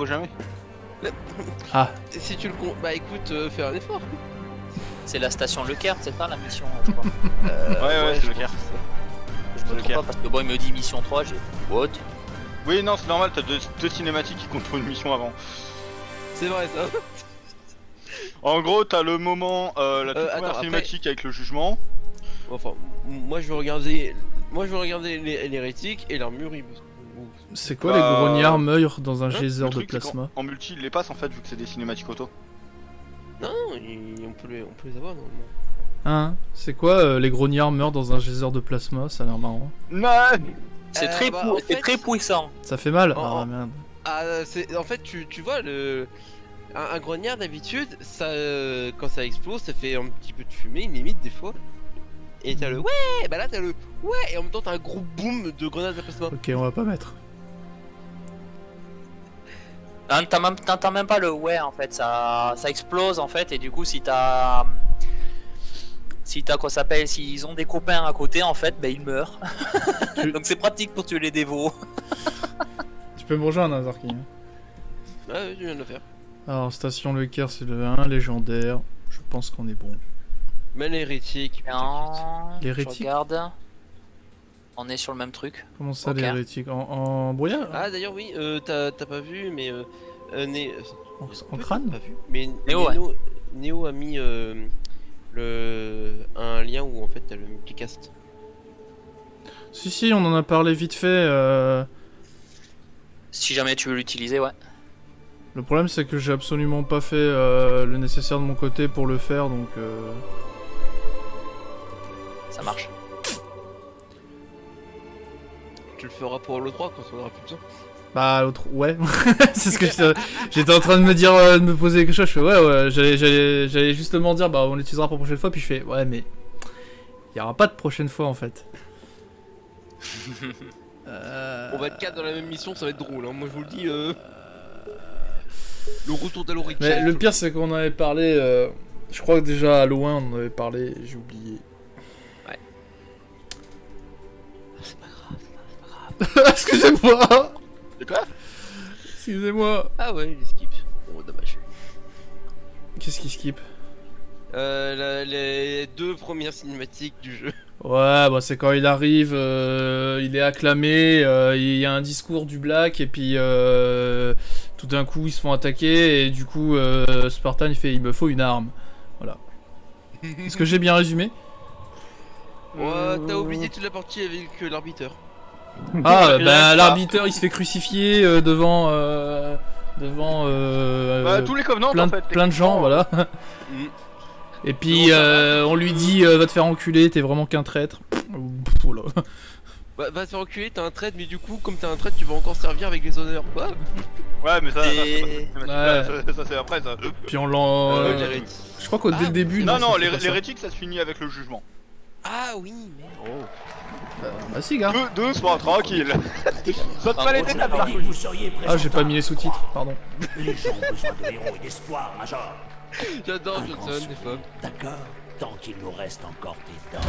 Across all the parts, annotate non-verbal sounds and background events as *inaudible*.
Faut jamais. *laughs* Ah. Si tu le comptes, bah écoute, euh, fais un effort. C'est la station Leclerc, c'est pas la mission, je crois. *laughs* Euh, Ouais, ouais, c'est je le c'est ça. Je me trompe pas parce que bon, il me dit mission 3, j'ai. What? Oui, non, c'est normal, t'as deux, deux cinématiques qui comptent pour une mission avant. C'est vrai ça. En gros, t'as le moment, euh, la toute Euh, première attends, après- cinématique avec le jugement. Enfin, moi je vais regarder, moi je vais regarder les- l'hérétique et l'armure. il- C'est quoi Bah, les grognards meurent dans un Hein, geyser de plasma En multi, il les passe en fait, vu que c'est des cinématiques auto. Non, non, il- on peut les, on peut les avoir normalement. Hein C'est quoi euh, les grognards meurent dans un geyser de plasma Ça a l'air marrant. Non C'est Euh, très, bah, en fait- très puissant. Ça fait mal Oh, Ah oh. merde. Ah, c'est, en fait, tu, tu vois le, un, un grognard d'habitude, ça, euh, quand ça explose, ça fait un petit peu de fumée, limite des fois. Et t'as le Mhm. ouais, bah là t'as le ouais, et en même temps t'as un gros boom de grenades de plasma. Ok, on va pas mettre. Hein, T'as même, t'entends même pas le ouais en fait, ça, ça explose en fait, et du coup, si t'as. Si t'as quoi ça s'appelle, s'ils ont des copains à côté en fait, ben ils meurent. Tu- *laughs* Donc c'est pratique pour tuer les dévots. Tu peux me rejoindre, hein, Zarki. hein. Ouais, ouais, je viens de le faire. Alors, station Leclerc, c'est le 1, légendaire. Je pense qu'on est bon. Mais l'hérétique. putain, Non, je L'hérétique regarde. On est sur le même truc. Comment ça, l'hérétique en, en brouillard Ah d'ailleurs oui, euh, t'as, t'as pas vu, mais euh, euh, Né- En, en crâne Pas vu, mais Néo, ouais. Néo, Néo a mis euh, le un lien où en fait t'as le multicast. Si, si, on en a parlé vite fait. euh, Si jamais tu veux l'utiliser, ouais. Le problème, c'est que j'ai absolument pas fait euh, le nécessaire de mon côté pour le faire, donc... euh, Ça marche. Tu le feras pour le 3 quand on aura plus besoin. Bah, l'autre... Ouais, *laughs* c'est ce que j'étais- j'étais en train de me dire, euh, de me poser quelque chose. Je fais, ouais, ouais, j'allais- j'allais j'allais justement dire, bah, on l'utilisera pour la prochaine fois, puis je fais, ouais, mais... Il y aura pas de prochaine fois, en fait. *laughs* Euh, On va être 4 dans la même mission, ça va être drôle. Hein. Moi je vous le dis. Euh... Le retour d'Aloric. Mais le pire, c'est qu'on en avait parlé... euh, Je crois que déjà à loin, on en avait parlé, j'ai oublié. *laughs* Excusez-moi C'est quoi? Excusez-moi Ah ouais, il skip. Oh dommage. Qu'est-ce qui skip? Euh, la- les deux premières cinématiques du jeu. Ouais, bah c'est quand il arrive, euh, il est acclamé, euh, il y a un discours du Black, et puis euh, tout d'un coup ils se font attaquer, et du coup euh, Spartan il fait il me faut une arme. Voilà. Est-ce que j'ai bien résumé? Ouais, t'as oublié toute la partie avec l'arbitre. Ah, Rien bah que l'arbitre il se fait crucifier euh, devant. euh, devant. euh, Bah, tous les covenants plein, en de- fait. plein de gens, voilà. Mm. *laughs* Et puis euh, on lui dit euh, va te faire enculer, t'es vraiment qu'un traître. Pff, voilà. *laughs* Bah, va te faire enculer, t'as un trade, mais du coup, comme t'as un trade, tu vas encore servir avec les honneurs. Quoi *laughs* Ouais, mais ça, ça, Et- ça, Ouais. ça, ça, c'est après ça. Puis on l'en. Euh, euh, je crois qu'au Ah, début. Non, non, l'hérétique ça se finit avec le jugement. Ah oui, mais. Oh. Bah si, gars. Deux, deux, sois tranquille. *laughs* Ah, j'ai pas mis les sous-titres, pardon. *laughs* Les gens ont besoin de héros et d'espoir, Major. J'adore Johnson, des sourire. fois. D'accord, tant qu'il nous reste encore des dents.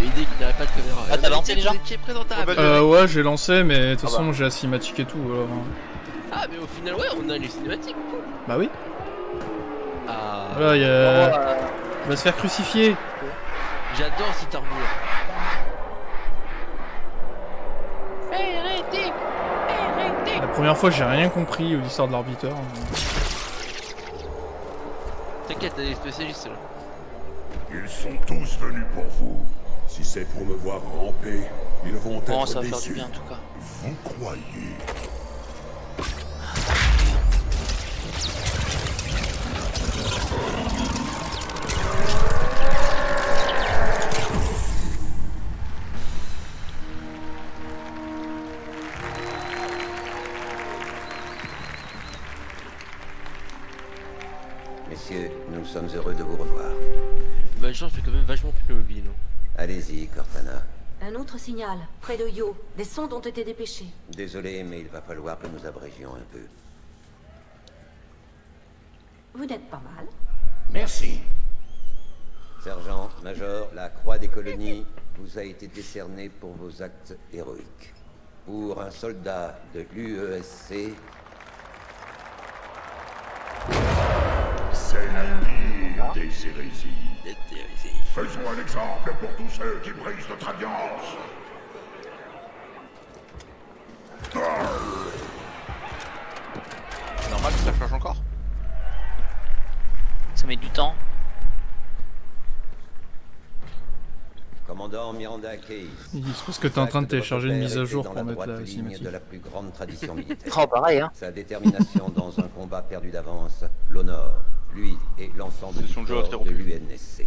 L'idée qu'il pas de caméra. Ah, t'as lancé déjà Tu es présentable. Oh, bah, Euh, ouais, j'ai lancé, mais de toute Ah façon, j'ai la cinématique et tout. alors. Ah, mais au final, ouais, on a les cinématiques. Bah oui. Ah. Voilà, il Euh, il va se faire crucifier. J'adore cette armure. La première fois, j'ai rien compris aux histoires de l'arbitre. T'inquiète, t'as des spécialistes là. Ils sont tous venus pour vous. Si c'est pour me voir ramper, ils vont Bon, être ça va faire déçus. du bien en tout cas. Vous croyez? Sommes heureux de vous revoir. Bah, le fait quand même vachement plus mobile. Allez-y, Cortana. Un autre signal, près de Yo. Des sondes ont été dépêchées. Désolé, mais il va falloir que nous abrégions un peu. Vous n'êtes pas mal. Merci. Sergent, Major, la Croix des colonies vous a été décernée pour vos actes héroïques. Pour un soldat de l'UESC, C'est la pire des hérésies. Faisons un exemple pour tous ceux qui brisent notre alliance. C'est normal que ça flash encore? Ça met du temps. commandant Miranda Case. Il se trouve que t'es en train de télécharger une mise à jour pour mettre la cinématique. de la plus grande tradition militaire. *laughs* Oh, pareil, hein. Sa détermination dans un combat perdu d'avance l'honore, lui et l'ensemble du de corps l'UNSC.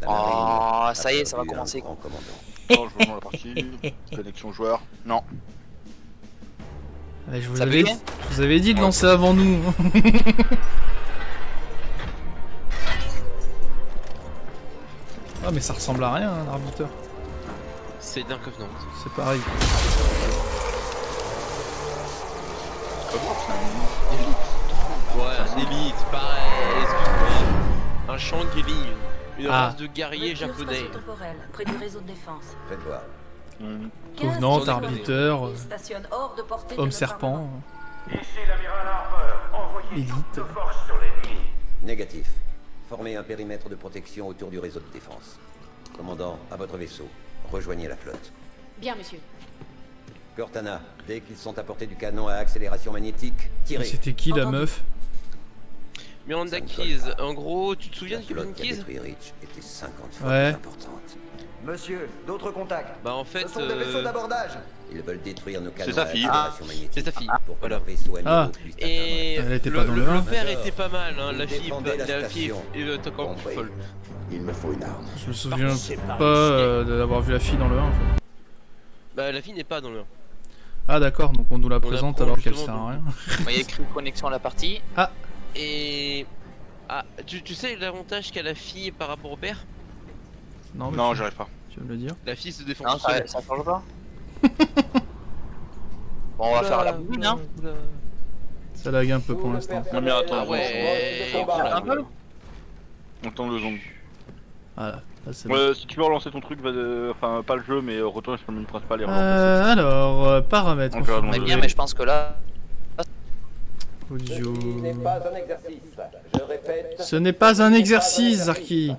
La Oh, marine a ça y est, ça va commencer. grand commandant. Non, je rejoins la partie. *laughs* Connexion joueur. Non. Allez, je vous avais, je vous avais dit de lancer avant nous. *laughs* ah mais ça ressemble à rien un arbiteur. C'est d'un Covenant. C'est pareil. Ouais, un élite, pareil. Un Shangri, une Ah. race de guerriers japonais. près du réseau de défense. Faites voir. 15 Covenant, kilomètres. arbiteur, Ils stationnent hors de portée de Homme serpent. Ici l'amiral Harper. Envoyez Élite. toutes nos forces sur l'ennemi. Négatif. Formez un périmètre de protection autour du réseau de défense. Commandant, à votre vaisseau. Rejoignez la flotte. Bien, monsieur. Cortana, dès qu'ils sont à portée du canon à accélération magnétique, Mais tirez. C'était qui la Entendu. meuf? Miranda Keys, en gros, tu te souviens de a Keys était 50 fois Ouais. plus importante. Monsieur, d'autres contacts. Bah en fait, Ce sont des vaisseaux euh, d'abordage. Ils veulent détruire nos canons sa fille. magnétique. c'est sa fille, Pour voilà. vaisseau Ah. Et Elle était le, dans le père Major, était pas mal, hein. la fille, la la fille est encore plus Compris. folle. Il me faut une arme. Je me souviens pas euh, d'avoir vu la fille dans le 1 en fait. Bah la fille n'est pas dans le. Ah d'accord, donc on nous la On présente alors qu'elle sert à rien. Il y a écrit connexion à la partie. Et ah, tu, tu sais l'avantage qu'a la fille par rapport au père? Non, mais Non, j'arrive pas. tu veux me le dire? La fille se défend Non, ça, ça change pas. *laughs* bon, on va faire la boule, hein. Ça lag un peu pour l'instant. Non, mais attends, Ah ouais. Un peu On tente le zombie. Voilà. Là, bon. Ouais, si tu veux relancer ton truc, va de... enfin pas le jeu, mais euh, retourne sur le menu principal et relance. Euh, alors, euh, paramètres. On dans Mais le bien, mais je pense que là. Audio. pas un exercice. Je répète. Ce n'est pas un exercice, Zarki.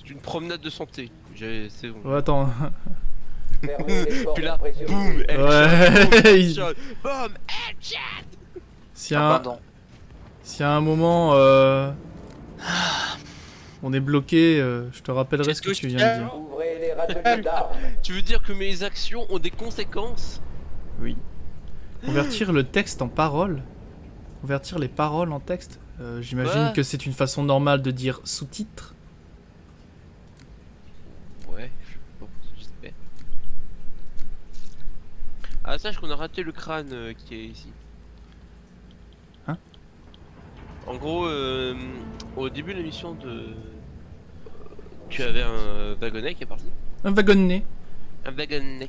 C'est une promenade de santé. J'ai- C'est bon. Oh, attends. *laughs* Puis là, boum, headshot, *laughs* headshot. Y a un, moment, euh, on est bloqué, euh, je te rappellerai ce que tu viens de dire. Les. *laughs* Tu veux dire que mes actions ont des conséquences? Oui. Convertir le texte en paroles. Convertir les paroles en texte. Euh, J'imagine Ouais. que c'est une façon normale de dire sous-titres. Ouais, bon, j'espère. Ah, sache qu'on a raté le crâne euh, qui est ici. Hein? En gros, euh, au début de l'émission de. Tu avais un wagonnet qui est parti. Un wagonnet. Un wagonnet.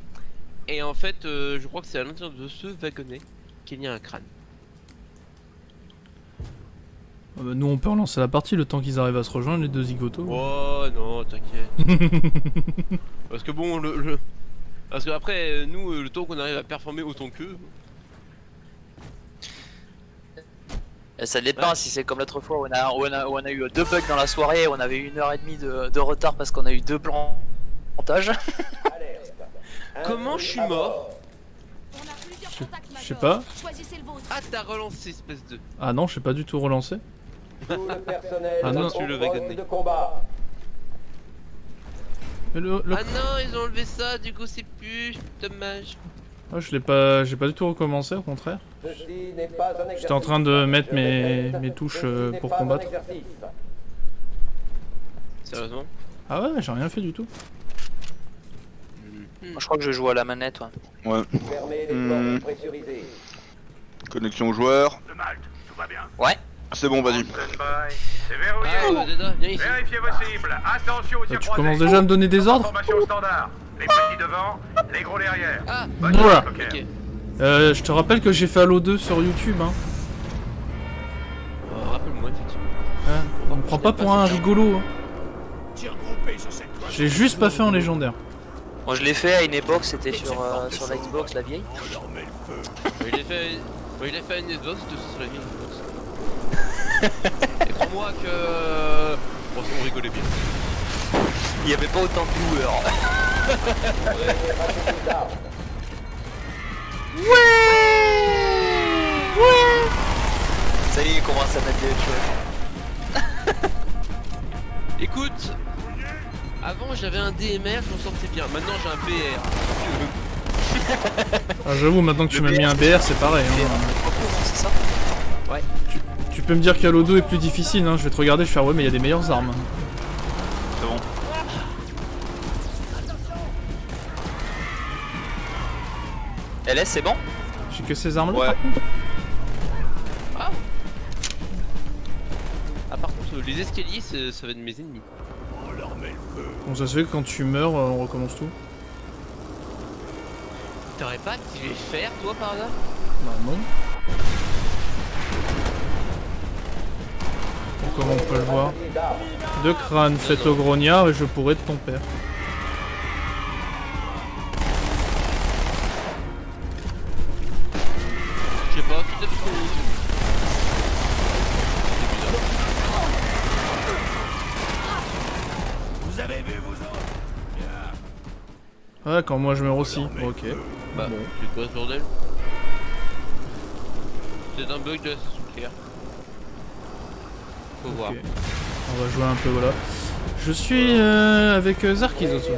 Et en fait, euh, je crois que c'est à l'intérieur de ce wagonnet qu'il y a un crâne. Euh, bah, nous, on peut relancer la partie le temps qu'ils arrivent à se rejoindre, les deux zigotos. Oh non, t'inquiète. *laughs* Parce que bon, le. le- Parce que après, nous, le temps qu'on arrive à performer autant qu'eux. Ça dépend si c'est comme l'autre fois où on, a, où, on a, où on a eu deux bugs dans la soirée, on avait une heure et demie de, de retard parce qu'on a eu deux plantages. Comment je suis mort On a plusieurs Je- sais pas. Ah, t'as relancé, espèce de. Ah non, je sais pas du tout relancé. Tout le personnel Ah non. Sur le poste wagonnet. de combat. Mais le- le- Ah non, ils ont enlevé ça, du coup c'est plus. Dommage. Ah, je l'ai pas, j'ai pas du tout recommencé, au contraire. J'étais en train de mettre Je mes, mes touches euh, pour combattre. Sérieusement? Ah ouais, j'ai rien fait du tout. Moi, je crois que je joue à la manette. Ouais. Ouais. Fermez les portes pressurisées. Connexion joueur. Ouais. C'est bon, vas-y. Ah. Vérifiez vos cibles. Attention aux Ah, tu commences déjà à me donner des ordres. Les petits devant, les gros derrière. Ah, Voilà. euh, Je te rappelle que j'ai fait Halo 2 sur YouTube. Hein. Euh, Rappelle-moi, effectivement. Hein, on me prend pas pour un rigolo. Hein. J'ai juste pas fait en légendaire. Moi je l'ai fait à une époque, c'était sur, euh, sur la Xbox, la vieille. Ouais, Il est fait, ouais, il est fait à une Xbox, c'était sur la vie Xbox. Et crois-moi que. euh, Bon, on rigolait bien. Il n'y avait pas autant de viewers. *laughs* Ça y est, il commence à mettre des choses. Écoute, avant j'avais un DMR, je m'en sortais bien. Maintenant j'ai un BR. Ah, J'avoue, maintenant que tu m'as mis un BR, c'est pareil. hein. Ça Tu peux me dire 2 est plus difficile, hein. je vais te regarder, je vais faire ouais, mais il y a des meilleures armes. C'est bon. LS, c'est bon J'ai que ces armes là Ouais. par contre Ah par contre les escaliers ça va être mes ennemis. Bon, ça se fait que quand tu meurs, euh, on recommence tout. T'aurais pas activé faire toi par hasard Bah non. Comment on peut le voir Deux crânes faits au grognard et je pourrais être ton père. Ouais, quand moi je meurs aussi. Bon, ok. Bah, c'est quoi ce bordel C'est un bug de la. Faut voir. On va jouer un peu, voilà. Je suis euh, avec euh, Zarkizoso.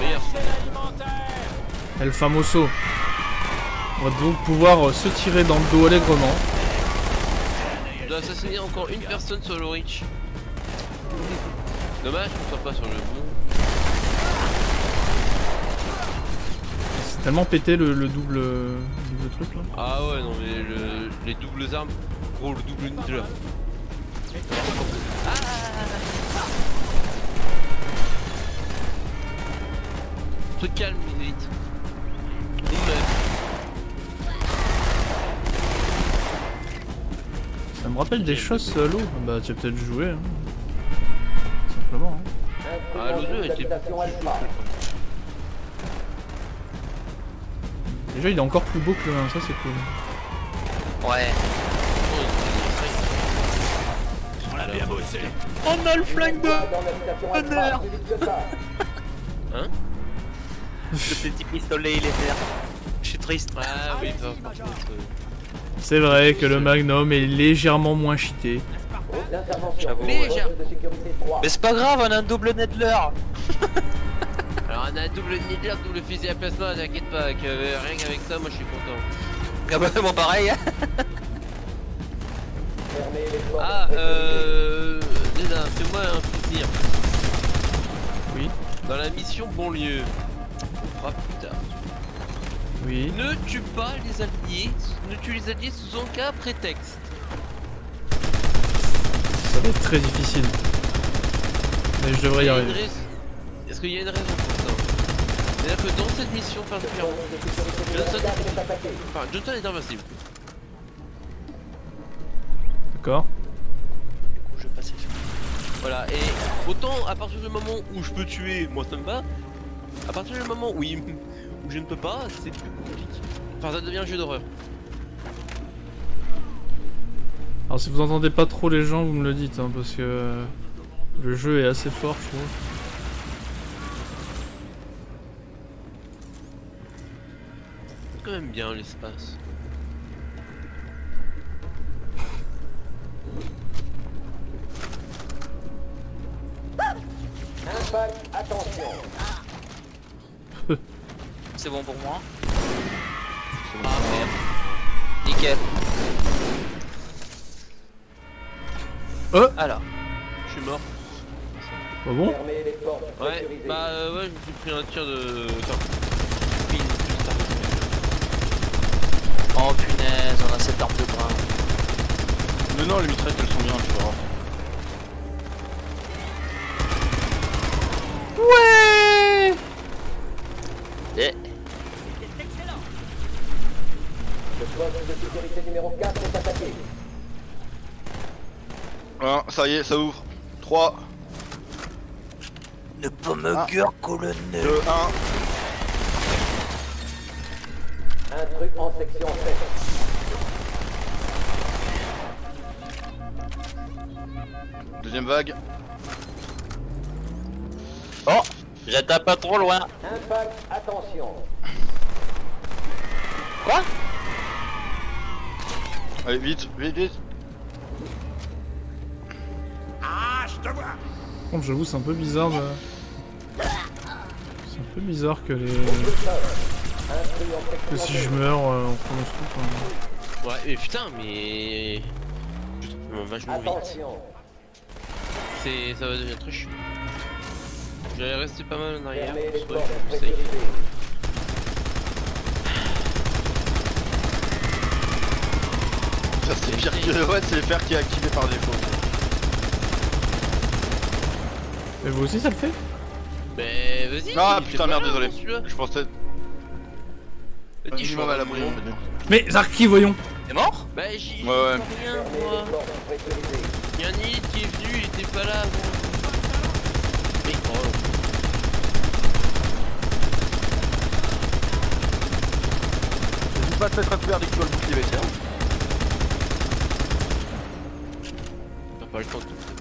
Meilleur. El Famoso. On va donc pouvoir euh, se tirer dans le dos allègrement. Je dois assassiner encore une personne sur le reach. Dommage qu'on soit pas sur le bon. C'est tellement pété le, le double, double truc là. Ah ouais, non mais le- les doubles armes. Gros, le double ninja. Truc calme, vite. Ça me rappelle des choses ce Halo. Bah tu as peut-être joué. Hein. Simplement. Hein. Ah, le jeu était Déjà il est encore plus beau que le 1, ça c'est cool. Ouais. On a bien bossé. On a le flingue de honneur *laughs* Hein Le petit pistolet il est vert. Je suis triste. Ah oui, C'est vrai que le Magnum est légèrement moins cheaté. J'avoue. Mais c'est pas grave, on a un double Nedler. *laughs* Alors on a un double needler, double fusil à plasma, t'inquiète pas, que, euh, rien qu'avec ça, moi je suis content. Ah bah, bon, pareil. *laughs* Ah, euh. Nena, fais-moi un plaisir. Oui. Dans la mission banlieue, on fera plus tard. Oui. Ne tue pas les alliés, ne tue les alliés sous aucun prétexte. Ça va être très difficile. Mais je devrais y arriver. Est-ce qu'il y a une raison pour ça C'est-à-dire que dans cette mission particulièrement, Johnson, enfin, Johnson est invincible. D'accord. Je vais passer sur. Voilà, et autant à partir du moment où je peux tuer, moi ça me va. À partir du moment où, il où je ne peux pas, c'est plus compliqué. Enfin, ça devient un jeu d'horreur. Alors si vous entendez pas trop les gens, vous me le dites, hein, parce que euh, le jeu est assez fort, je trouve. C'est quand même bien l'espace. Attention. *laughs* C'est bon pour moi. Ah merde. Nickel. Euh Alors. Je suis mort. Pas bon Ouais, bah euh, ouais, je me suis pris un tir de. Attends. Oh punaise, on a cette arme de brin. Mais non, les mitraillettes elles sont bien, tu vois. Ouais Eh. Le poste de sécurité numéro 4 est attaqué. Hein, ça y est, ça ouvre. 3, Ne pas me Ah. gueule, colonel. 2, 1. Intrus en section 7. Deuxième vague. Oh J'étais pas trop loin. Impact, attention. Quoi? Allez, vite, vite, vite. Ah, je te vois Par contre, j'avoue, c'est un peu bizarre de... C'est un peu bizarre que les... Que si 2. je meurs, euh, on prononce tout. quoi. Ouais, mais putain, mais. Je trouve vachement vite. C'est. Ça va devenir très chiant. J'allais rester pas mal en arrière. Soit portes je suis. Ça c'est pire que. Ouais, c'est les fers qui est activé par défaut. Mais vous aussi, ça le fait Mais vas-y Ah putain, pas merde, désolé. Je pensais. Vas-y, je à l'abri. Mais Zarki, voyons T'es mort Bah j'y. Ouais, ouais. rien, moi. Y'a un hit qui est venu, il était pas là avant. Mais oh. N'hésite pas à te mettre à couvert dès que tu vois le bouclier. T'as pas le temps de tout.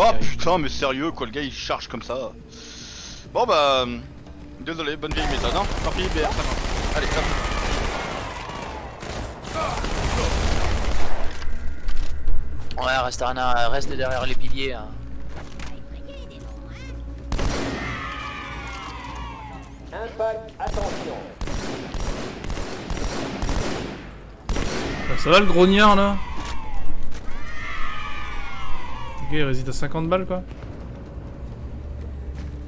Oh putain, mais sérieux quoi, le gars il charge comme ça. Bon bah. Désolé, bonne vieille méthode, hein. Tant pis, BR, ça va. Allez, hop. Ouais, reste, rien, reste derrière les piliers. hein. Impact, attention. Ça va le grognard là? Ok, il résiste à 50 balles quoi.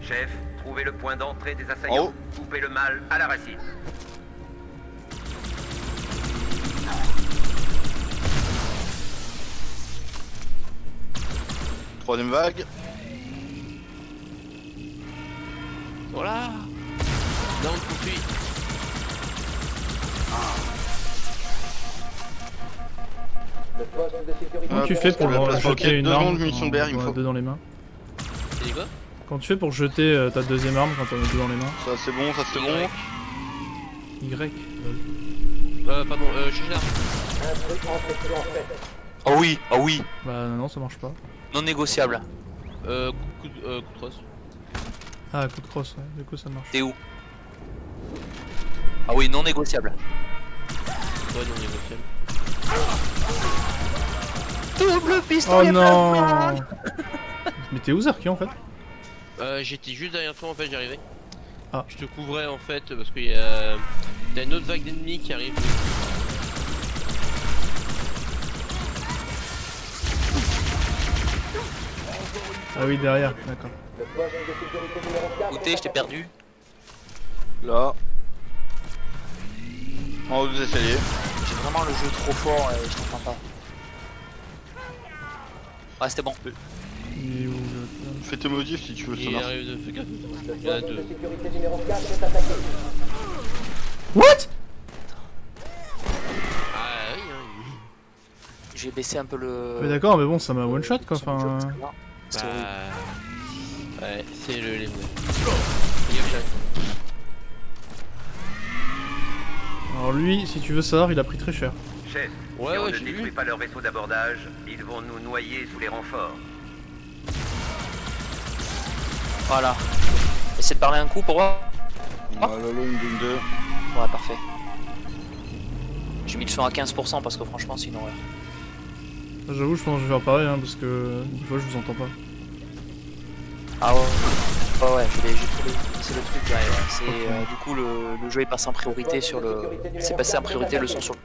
Chef, trouvez le point d'entrée des assaillants. Coupez le mal à la racine. Troisième vague. Voilà poursuit. Le poste Comment tu fais pour jeter une arme munitions il me faut. deux dans les mains quoi Quand tu fais pour jeter euh, ta deuxième arme quand on a deux dans les mains Ça c'est bon, ça c'est bon. Y. Euh, pardon, euh, 7. Oh oui, oh oui. Bah non, ça marche pas. Non négociable. Euh, coup de, euh, coup de crosse. Ah, coup de crosse, ouais, du coup ça marche. T'es où? Ah oui, non négociable. Ouais, non négociable. Double Oh pistolet non *laughs* Mais t'es où Zarki en fait Euh, j'étais juste derrière toi en fait, j'arrivais. Ah. Je te couvrais en fait parce qu'il y a. T'as une autre vague d'ennemis qui arrive. Ah oui, derrière, d'accord. Le poste de sécurité numéro 4. Où t'es Je t'ai perdu. Là. En haut des escaliers. J'ai vraiment le jeu trop fort et je t'entends pas. Ouais, c'était bon. Il est où l'autre, là Fais tes modifs si tu veux, ça Il arrive de. Il y en a deux. sécurité numéro 4 est attaqué. What? Ah oui, hein. J'ai baissé un peu le. Ouais, d'accord, mais bon, ça m'a one shot quoi, enfin... horrible. Bah. Ouais, c'est le les Fais Alors lui, si tu veux savoir, il a pris très cher. Chef, Ouais, si on ouais, ne détruit vu. pas leur vaisseau d'abordage, ils vont nous noyer sous les renforts. Voilà. Essaie de parler un coup pour voir. Ah, la longue d'une deux. Ouais, parfait. J'ai mis le son à 15% parce que franchement, c'est une horreur. J'avoue, je pense que je vais faire pareil, hein, parce que des fois je vous entends pas. Ah ouais. Ouais, ouais, je l'ai- j'ai trouvé. C'est le truc, ouais, ouais. C'est, euh, du coup, le, le jeu est passé en priorité sur le. C'est passé en priorité le son sur le.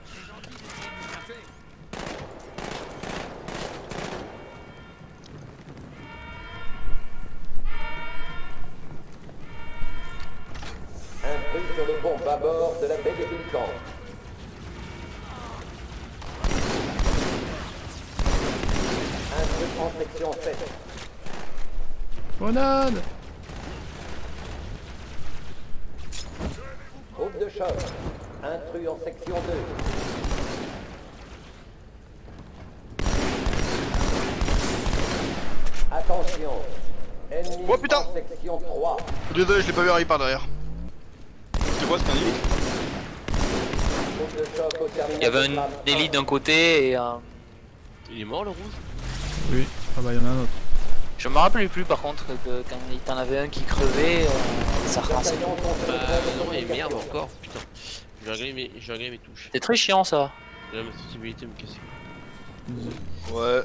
Intrus sur le pont bâbord de la baie des Pélicans. Intrus en section 7. Grenade Groupe de choc. Intrus en section 2. Attention Ennemi Oh putain section 3. Désolé, je l'ai pas vu arriver par derrière. C'est quoi, c'est un élite Il y avait un élite d'un côté et un... Il est mort le rouge? Oui, ah bah il y en a un autre. Je me rappelais plus par contre que quand il t'en avait un qui crevait, euh, ça relançait. Bah non, et merde encore, putain. Je vais régler mes, touches. C'est très chiant ça. Là, ma sensibilité me casse. Ouais,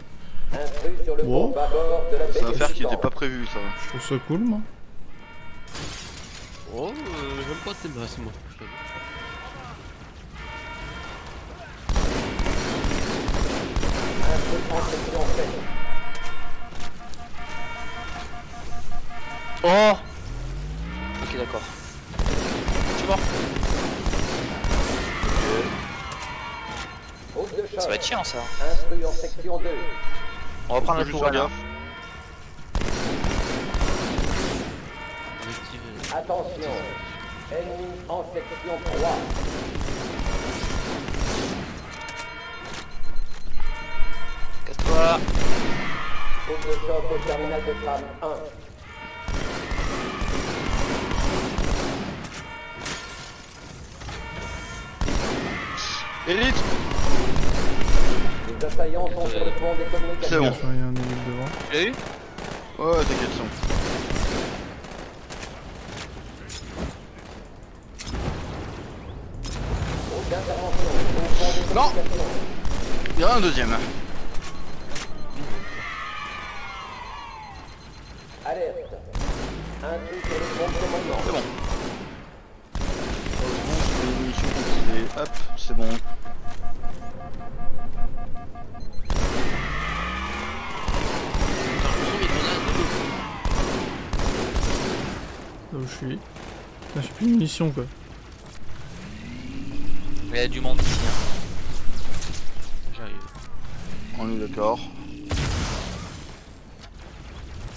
Intrus sur le Wow. la c'est une affaire qui était pas prévue, ça. Je trouve ça cool, moi. Oh, euh, j'aime pas tes masses, moi. Intrus en section Oh Ok d'accord. Tu es mort. Ça va être chiant ça. Intrus en section 2. On va prendre juste tour là. Attention. Ennemi en section 3. Casse-toi. Groupe de choc au terminal de tram 1. Élite Les assaillants sont sur le pont des communications. C'est bon. Il y a un élite devant. Eu Ouais, ouais, t'inquiète, des Non. Il y a un deuxième. Quoi. Il y a du monde ici. hein. J'arrive. On est d'accord.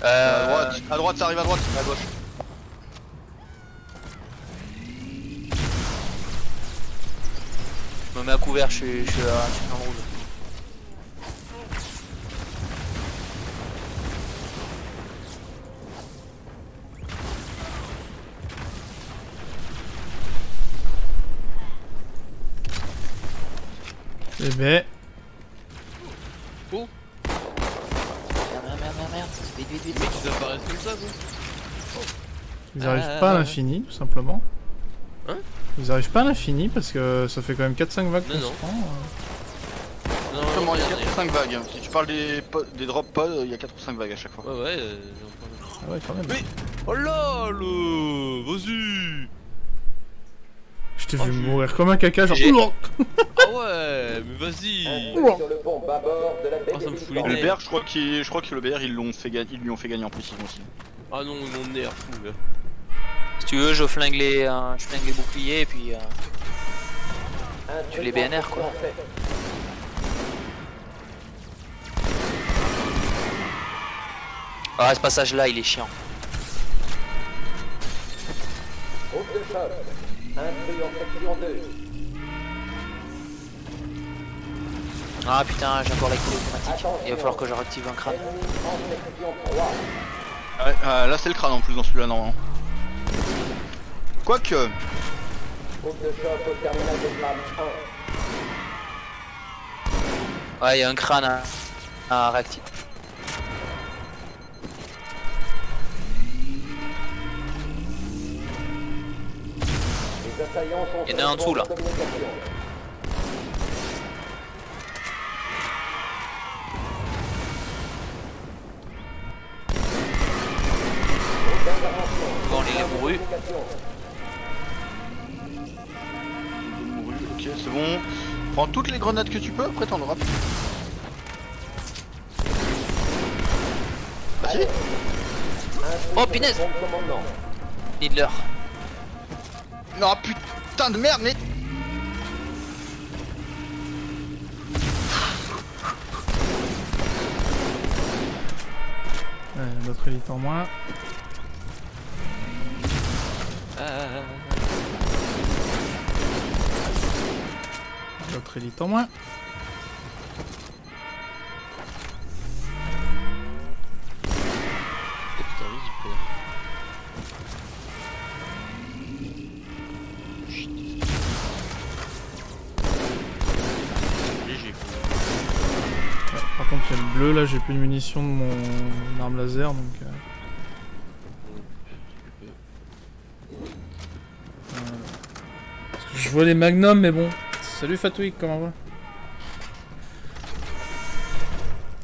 À Euh, droite, à droite, ça arrive à droite, à gauche. Je me mets à couvert, je suis, je suis, à- je suis Eh ben, Merde, merde, merde, merde, merde. Vite, vite, vite. Mais ils apparaissent comme ça, vous ils arrivent Ah, pas à ah, l'infini, tout simplement. Hein Ils arrivent pas à l'infini parce que ça fait quand même 4-5 vagues Non, qu'on non. se prend. euh. Non, Comment il y a non, 4 ou 5 vagues. Si tu parles des, des drop pods, il y a 4 ou 5 vagues à chaque fois. Ouais, ouais. Euh... Ah ouais, quand même. Mais- Oh là, le. Vas-y Je t'ai Oh, vu mourir comme un caca, genre. *laughs* Ah ouais, mais vas-y Intrus sur le pont bâbord de la baie Oh, ça me fout les Le BR, je crois, qu'il- je crois que le BR, ils, l'ont fait gagner, ils lui ont fait gagner en précision aussi. Ah non, mon nerf fou là. Si tu veux, je flingue les, euh, je flingue les boucliers et puis. euh, Tu les BNR, quoi. section 7. Ah, ce passage-là, il est chiant. Groupe de choc. Intrus en section Ah putain, j'ai encore la clé automatique. Il va falloir que je réactive un crâne. Ennemi en section 3. Ouais, euh, là, c'est le crâne en plus dans celui-là, normalement. Quoique, Groupe de choc au terminal de tram 1. Ouais, il y a un crâne à, à réactiver. Il y en a en dessous, de là. Bon, il est mouru. Communication. mouru, ok, c'est bon. Prends toutes les grenades que tu peux, après t'en auras plus. Intrus Oh, punaise. Needler. Non, putain de merde, mais... Ouais, L'autre élite en moins. Euh. L'autre élite en moins. Par contre, il y a le bleu là, j'ai plus de munitions de mon arme laser donc. Euh... Je vois les magnums mais bon. Salut Fatouik, comment va?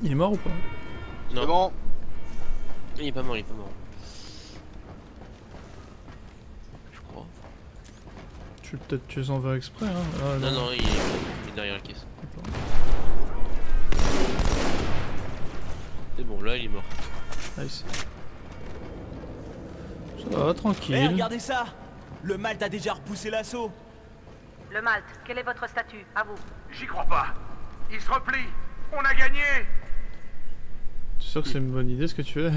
Il est mort ou pas? Non. C'est bon. Il est pas mort, il est pas mort. Je crois. Tu peut-être tu les envoies exprès hein Ah, Non, non, il est, il est derrière la caisse. C'est bon, là il est mort. Nice. Ça va, tranquille. Eh, regardez ça Le Malte a déjà repoussé l'assaut Le Malte, quel est votre statut À vous. J'y crois pas. Il se replie. On a gagné. Tu sûr que c'est une bonne idée ce que tu fais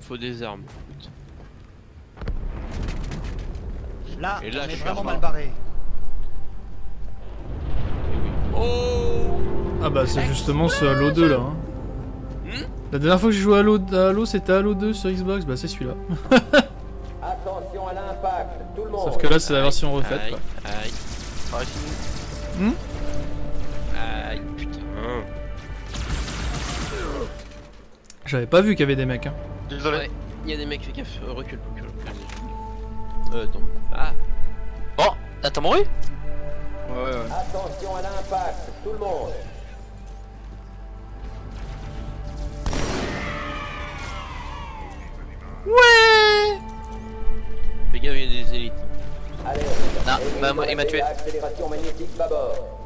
Faut des armes. Là, Et là, on je est vraiment mal barré. Oh Ah bah c'est justement ce Halo 2 là. hein. Hmm La dernière fois que j'ai joué à Halo, à Halo c'était Halo 2 sur Xbox, bah c'est celui-là. *laughs* Attention à l'impact, tout le monde. Sauf que là c'est la version refaite Aïe, quoi. aïe. C'est Hmm Aïe, putain. J'avais pas vu qu'il y avait des mecs hein. Désolé. Ouais, il y a des mecs, fais gaffe, euh, recule, recule, recule. Euh, attends. Ah, Oh, t'as mouru? Ouais, ouais, ouais. Attention à l'impact, tout le monde. Il y a des élites. Allez, Non, Émile, bah, il m'a tué. Accélération magnétique bâbord.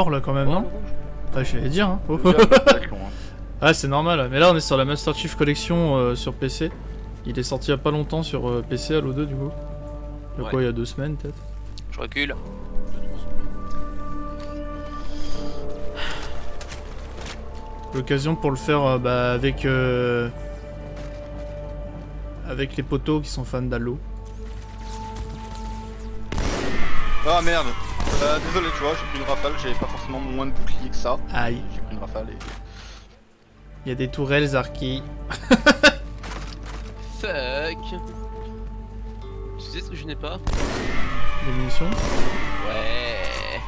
Mort là quand même non Ah j'allais dire hein. Oh. Hein. *laughs* ah c'est normal, mais là on est sur la Master Chief Collection euh, sur PC. Il est sorti il y a pas longtemps sur euh, PC Halo 2 du coup. Il y a Ouais. quoi il y a deux semaines peut-être Je recule. L'occasion pour le faire euh, bah, avec euh, avec les potos qui sont fans d'Halo. Ah merde. Euh, désolé, tu vois, j'ai pris une rafale, j'avais pas forcément moins de bouclier que ça. Aïe. J'ai pris une rafale et. Il y a des tourelles Zarki. *laughs* Fuck. Tu sais ce que je n'ai pas? Des munitions? Ouais.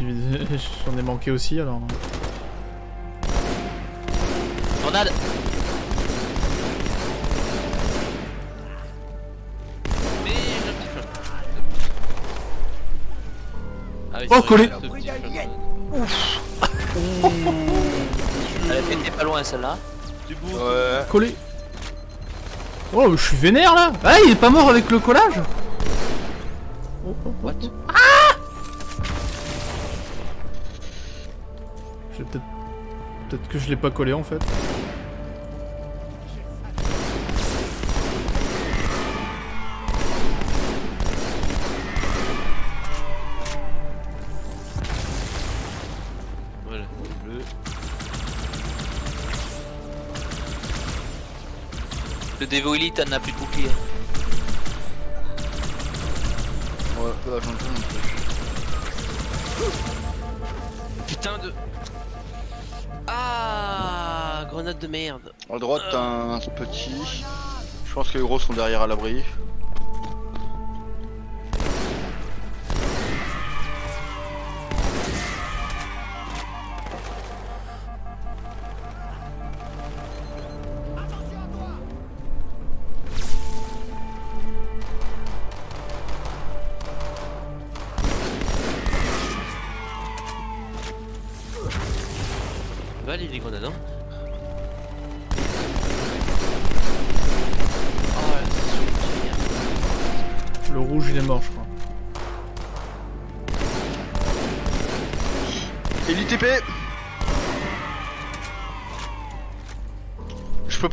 *laughs* J'en ai manqué aussi alors. Grenade Ah oui, Oh, collé. Elle était pas loin celle-là. Du bout. Ouais. Collé. Oh, je suis vénère là. Ah, il est pas mort avec le collage. Oh, oh, oh, What. J'ai peut-être peut-être que je l'ai pas collé en fait. Devo Elite elle n'a plus de bouclier. Ouais, là j'en ai un peu. Putain de. Ah Grenade de merde. À droite, t'as un petit. Je pense que les gros sont derrière à l'abri.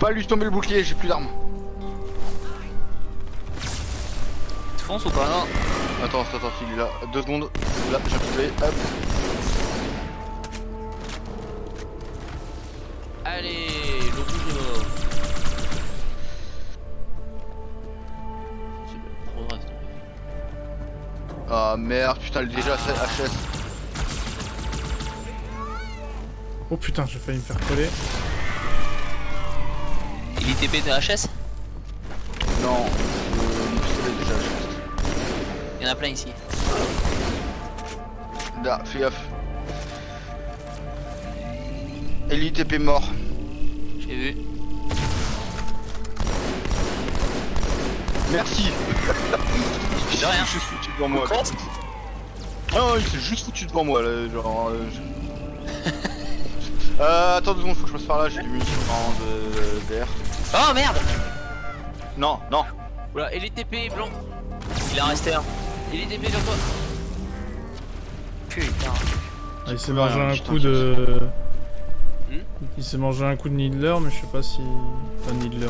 Pas lui tomber le bouclier, j'ai plus d'armes. Tu fonces ou pas Non. Attends, attends, attends, il est là. Deux secondes. Là, j'ai retrouvé. Hop. Allez, le rouge. Ah merde, putain, elle est déjà HS. Oh putain, j'ai failli me faire coller. ITP de HS Non, euh, mon pistolet déjà HS. Il y en a plein ici. Là, fais gaffe. Elite épée mort. J'ai vu. Merci. *laughs* De rien. juste foutu devant moi. Ah non, il s'est juste foutu devant moi là, genre. euh, je- *laughs* euh, attends deux secondes, faut que je passe par là, j'ai des munitions de d'air. Oh merde Non, non. Voilà, et les TP blanc. Il en restait un. Et les TP vers toi. Putain. Ah, il s'est mangé un putain, coup de. Hmm Il s'est mangé un coup de Needler, mais je sais pas si. Pas Needler.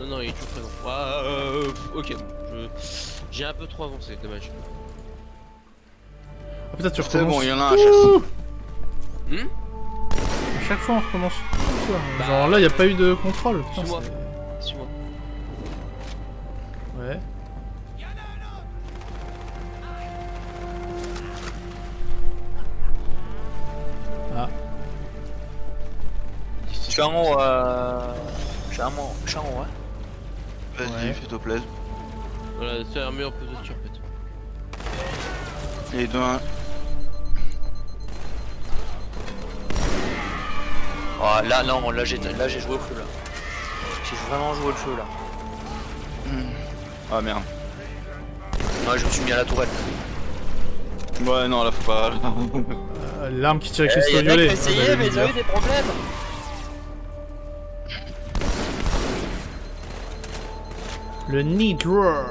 Non, non, il est toujours présent. Ah, euh, ok, je... j'ai un peu trop avancé, dommage. Ah putain, tu C'est recommences. bon, il y en a un tout. HS. Hmm? Chaque fois, on recommence tout. quoi. Bah, Genre là, y a pas eu de contrôle. Putain, Suis-moi. Ouais. Ah. Je suis en haut. Euh... Je suis en haut. Je suis en haut, hein. Vas-y, Ouais. fais-toi plaisir. Voilà, c'est un meilleur position en fait. Et d'un. Oh, là, non, là j'ai j'ai joué au feu là. J'ai vraiment joué au feu là. Ah merde. Ouais, je me suis mis à la tourelle. Ouais, non, là faut pas. *laughs* Euh, L'arme qui tire avec les violet. ont essayé, mais ils ont eu des problèmes. Le Needler.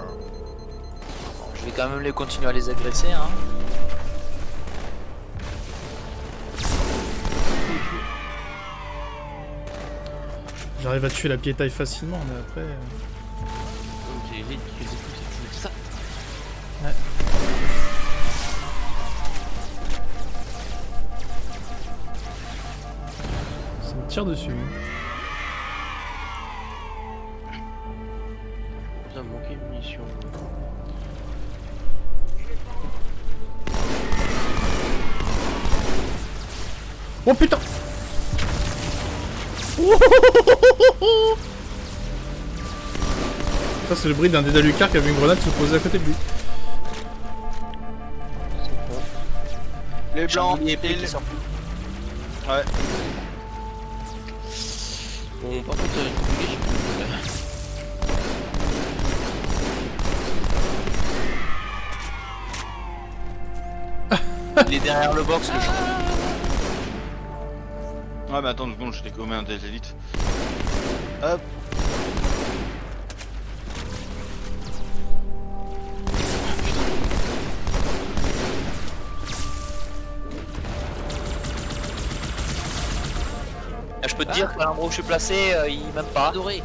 Bon, je vais quand même les continuer à les agresser, hein. J'arrive à tuer la piétaille facilement, mais après. euh, j'ai les tous, je ça. Ouais. Ça me tire dessus. Putain, manqué de munitions. Oh putain Ça c'est le bruit d'un Dédalucar qui avait une grenade se poser à côté de lui. Les blancs. Qui les- plus. Ouais. Bon, par contre, euh, j'ai plus- *laughs* Il est derrière le box, le chandelier. Ouais, mais attends deux secondes, je t'ai gommé un des élites. Hop. Ah, Je peux te dire qu'à l'endroit où je suis placé, euh, il m'aime pas. Adoré.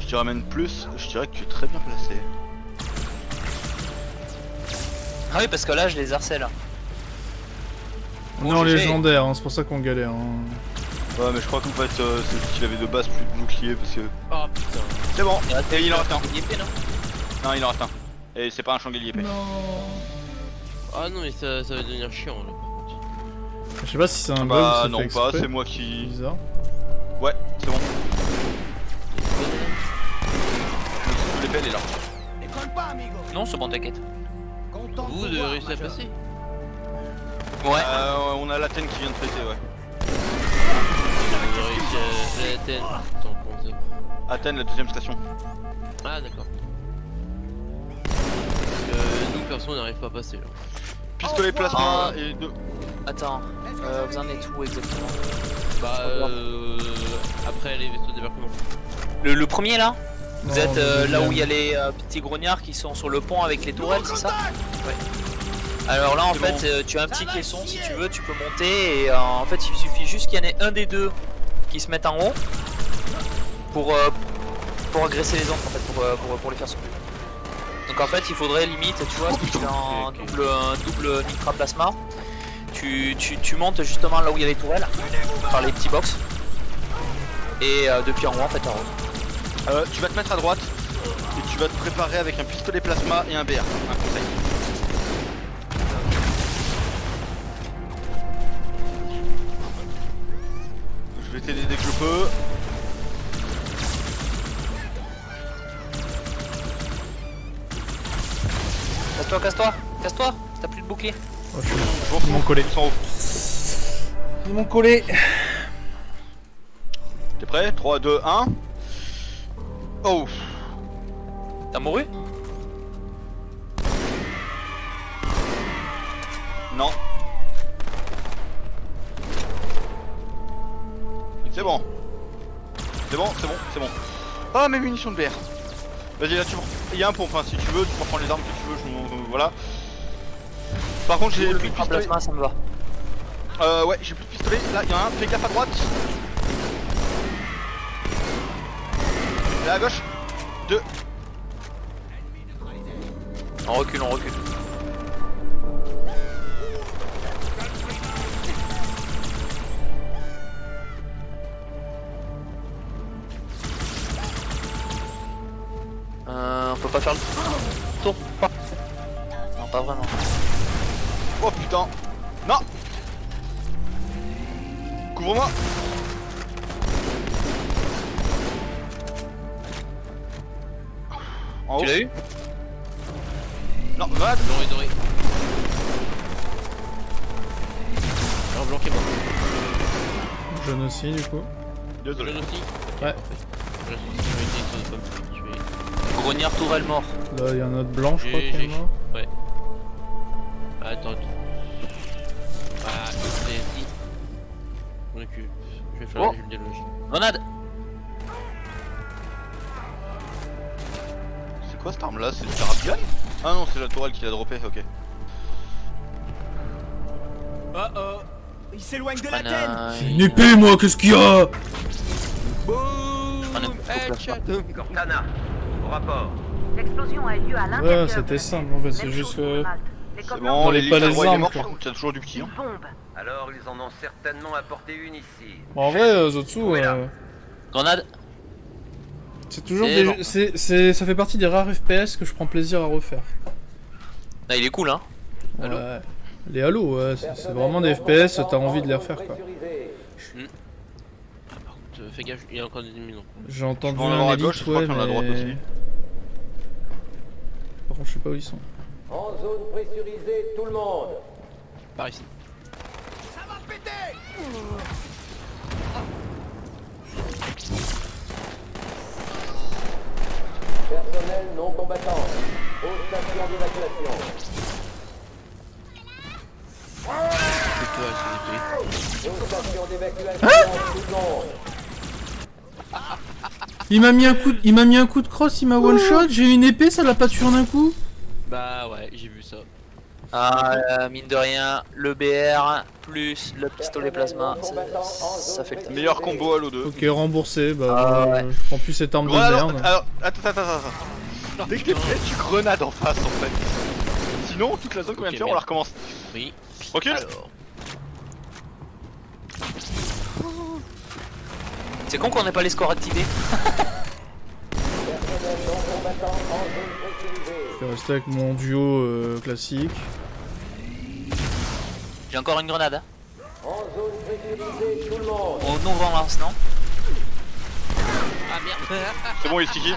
Je te ramène plus, je dirais que tu es très bien placé. Ah oui, parce que là, je les harcèle. On est en légendaire, hein, c'est pour ça qu'on galère. hein. Ouais, mais je crois qu'en fait, euh, c'est qu'il avait de base plus de bouclier parce que. Oh putain. C'est bon, Il et il en reste un. Il est fait, non Non, il en reste un. Et c'est pas un chandelier épais. Ah non, mais ça, ça va devenir chiant là. par contre. Je sais pas si c'est un bug Bah, ou si non, pas, c'est moi qui. Bizarre. Ouais, c'est bon. L'épée, elle est là. Non, c'est bon, t'inquiète. Content de Vous te de voir, réussir à passer Ouais. Euh, on a l'Athènes qui vient de traiter, ouais. Attends, comment ça Athènes, la deuxième station. Ah d'accord. Euh, nous perso on n'arrive pas à passer là. Pistolet plasma Ah. et deux. Attends, euh, vous en êtes où exactement? Bah euh, après les vaisseaux de débarquement. le, le premier là? Vous Non, êtes euh, là où il y a les euh, petits grognards qui sont sur le pont avec les tourelles, c'est ça? Ouais. Alors là en fait bon. euh, tu as un petit caisson si tu veux, tu peux monter et euh, en fait il suffit juste qu'il y en ait un des deux qui se mette en haut pour, euh, pour agresser les autres en fait, pour, pour, pour les faire sauter. Donc en fait il faudrait limite, tu vois, si tu fais un double, un double Nitra Plasma, tu, tu, tu montes justement là où il y a les tourelles, par les petits box, et euh, depuis en haut en fait en haut. Euh, tu vas te mettre à droite et tu vas te préparer avec un pistolet plasma et un BR. Un conseil. Vais t'aider dès que je peux. Casse-toi, casse-toi, casse-toi, t'as plus de bouclier. Oh, je suis- Je collé. Ils sont hauts. Ils m'ont collé. T'es prêt? 3, 2, 1. Oh T'as mouru? Non. C'est bon. C'est bon, c'est bon, c'est bon. Ah mes munitions de BR. Vas-y là tu me... Il y a un pompe hein, si tu veux, tu peux prendre les armes que tu veux, je... m'en- voilà. Par contre j'ai plus de pistolet. Plasma ça me va. Euh ouais j'ai plus de pistolet, là il y en a un, fais gaffe à droite. Là à gauche. Deux. On recule, on recule. On peut pas faire le tour pas. Non, pas vraiment. Oh putain. Non Couvre-moi En Tu haut l'as eu? Non, va Doré, doré. Alors, blanc qui est mort. Jaune aussi, du coup. Désolé. Jaune aussi Ouais. Je suis Grognard tourelle mort. Là, il y a un autre blanc, je crois, qui est mort. Ouais. Attends. attends. Voilà, c'est ici. On recule. Je vais faire Oh. la jeu biologie. Grenade C'est quoi cette arme là C'est le Carabgan Ah non, c'est la tourelle qui l'a droppé, ok. Oh oh Il s'éloigne de la tête J'ai une épée, moi, qu'est-ce qu'il y a? Boum Headshot Cortana, rapport. L'explosion a eu lieu à l'intérieur. Ouais, c'était simple, en fait, c'est juste que... Malte. Les C'est bon, pas les il est armes, mort, quoi. t'as toujours du petit hein. bombent. Alors ils en ont certainement apporté une ici. Bon, en vrai, euh, Zotsu, là. euh, Grenade c'est toujours C'est des... bon. c'est- Ça fait partie des rares FPS que je prends plaisir à refaire. Là, il est cool, hein. Halo Ouais. Les Halo, ouais, c'est vraiment des FPS, t'as envie de les refaire, quoi. Ah, par contre, euh, fais gaffe, il y a encore des ennemis non. J'ai entendu un élite, ouais, mais... contre, je sais pas où ils sont. En zone pressurisée, tout le monde. Par ici. Ça va péter Personnel non combattant. Aux stations d'évacuation. C'est toi, c'est des Aux stations d'évacuation, tout le monde. *laughs* Il m'a mis un coup de... il m'a mis un coup de crosse, il m'a one shot, j'ai une épée, ça l'a pas tué en un coup Bah ouais, j'ai vu ça. Ah, euh, mine de rien, le BR plus le pistolet plasma, ça, ça fait le. Meilleur combo Halo 2. Ok, remboursé, bah Ah, euh, ouais. je prends plus cette arme de Grenade, merde. alors, attends, attends, attends, attends. Dès que t'es prêt, tu grenades en face en fait. Sinon, toute la zone qu'on vient de faire, on la recommence. Oui. Ok Alors. C'est con qu'on ait pas les scores activés. Je vais rester avec mon duo euh, classique. J'ai encore une grenade. hein. En zone pressurisée, tout le monde. On ouvre en lance, non Ah merde *laughs* C'est bon, il est sticky.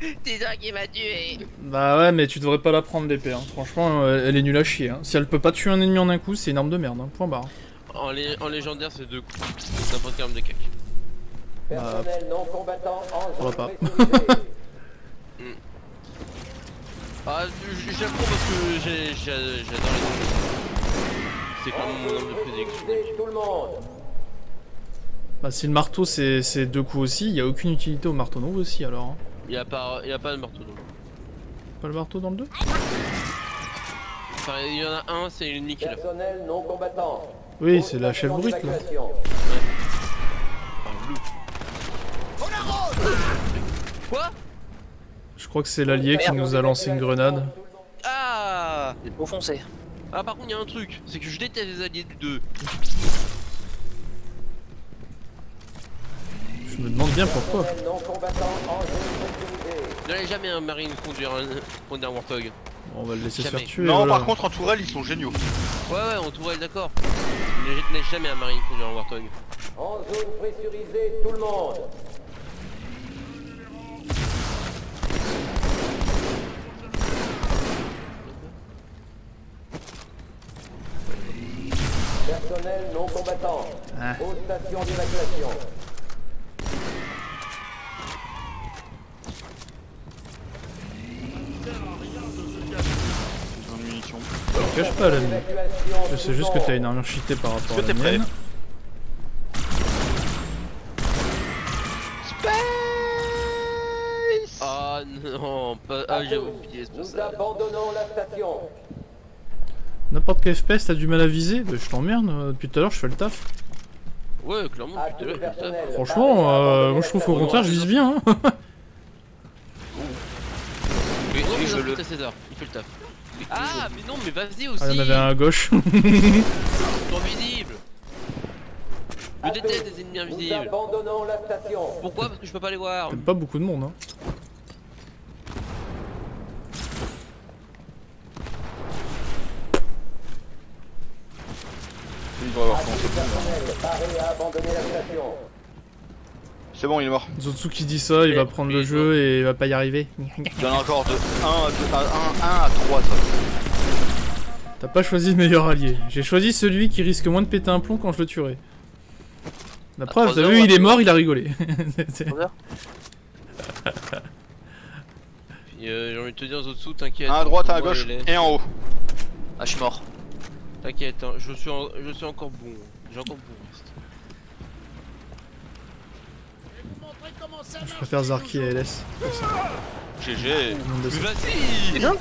*laughs* C'est toi qui m'a tué Bah ouais, mais tu devrais pas la prendre l'épée, hein. franchement, euh, elle est nulle à chier. Hein. Si elle peut pas tuer un ennemi en un coup, c'est une arme de merde, hein. point barre. en, lé- en légendaire, c'est deux coups. N'importe quelle arme de cac. Personnel non combattant en va zone pas. *laughs* Ah, j'aime trop parce que j'adore les armes. C'est comme mon arme de prédilection. tout le monde. Bah si le marteau c'est deux coups aussi, il y a aucune utilité au marteau non aussi alors. hein. Il y a pas, il y a pas de marteau donc. Pas le marteau dans le 2 Enfin, il y en a un, c'est unique là. Personnel non combattant. Oui, c'est la chef brute là. Quoi? Je crois que c'est l'allié qui nous a lancé une grenade. Ah C'est trop foncé. Ah par contre il y a un truc, c'est que je déteste les alliés du 2. Je me demande bien pourquoi. En. N'allez jamais un marine conduire un, conduire un Warthog. On va le laisser se faire tuer. Non, voilà. par contre, en tourelle, ils sont géniaux. Ouais ouais, on trouve d'accord. Ne laisse jamais un marine conduire un Warthog. En zone pressurisée, tout le monde. Personnel non combattant. Ah. Aux stations d'évacuation. Je cache pas l'ami. Évacuation. Je sais juste que t'as une armure cheatée par rapport à la mienne. Space Ah non, pas... Ah j'ai oublié ce Nous passage. abandonnons la station. N'importe quel FPS, t'as du mal à viser Bah, Je t'emmerde, euh, depuis tout à l'heure je fais le taf. Ouais, clairement, À putain, tout là, putain. personnel. Franchement, euh, moi je trouve qu'au contraire je vise bien. Hein. Oui, oui, je je le- le César, il fait le taf. Ah, mais non, mais vas-y aussi. Ah, il y en avait un à gauche. *laughs* Ils sont invisibles. Je À déteste les ennemis Nous invisibles. abandonnons la station. Pourquoi? Parce que je peux pas les voir. T'aimes pas beaucoup de monde, hein. Il devrait avoir commencé. Personnel paré à abandonner la station. C'est bon, il est mort. Zotsu qui dit ça, il va prendre le jeu et il va pas y arriver. *laughs* Il y en a encore de 1 à, 2, à, 1, 1 à 3, ça. T'as pas choisi le meilleur allié. J'ai choisi celui qui risque moins de péter un plomb quand je le tuerai. La preuve, t'as vu, il est mort, il a rigolé. *laughs* Euh, J'ai envie de te dire, Zotsu, t'inquiète. Un à droite, un à gauche et en haut. Ah, je suis mort. T'inquiète, hein, je, suis en- je suis encore bon. Encore bon. reste. je préfère Zarki et LS. GG. Mais vas-y bien Ouais.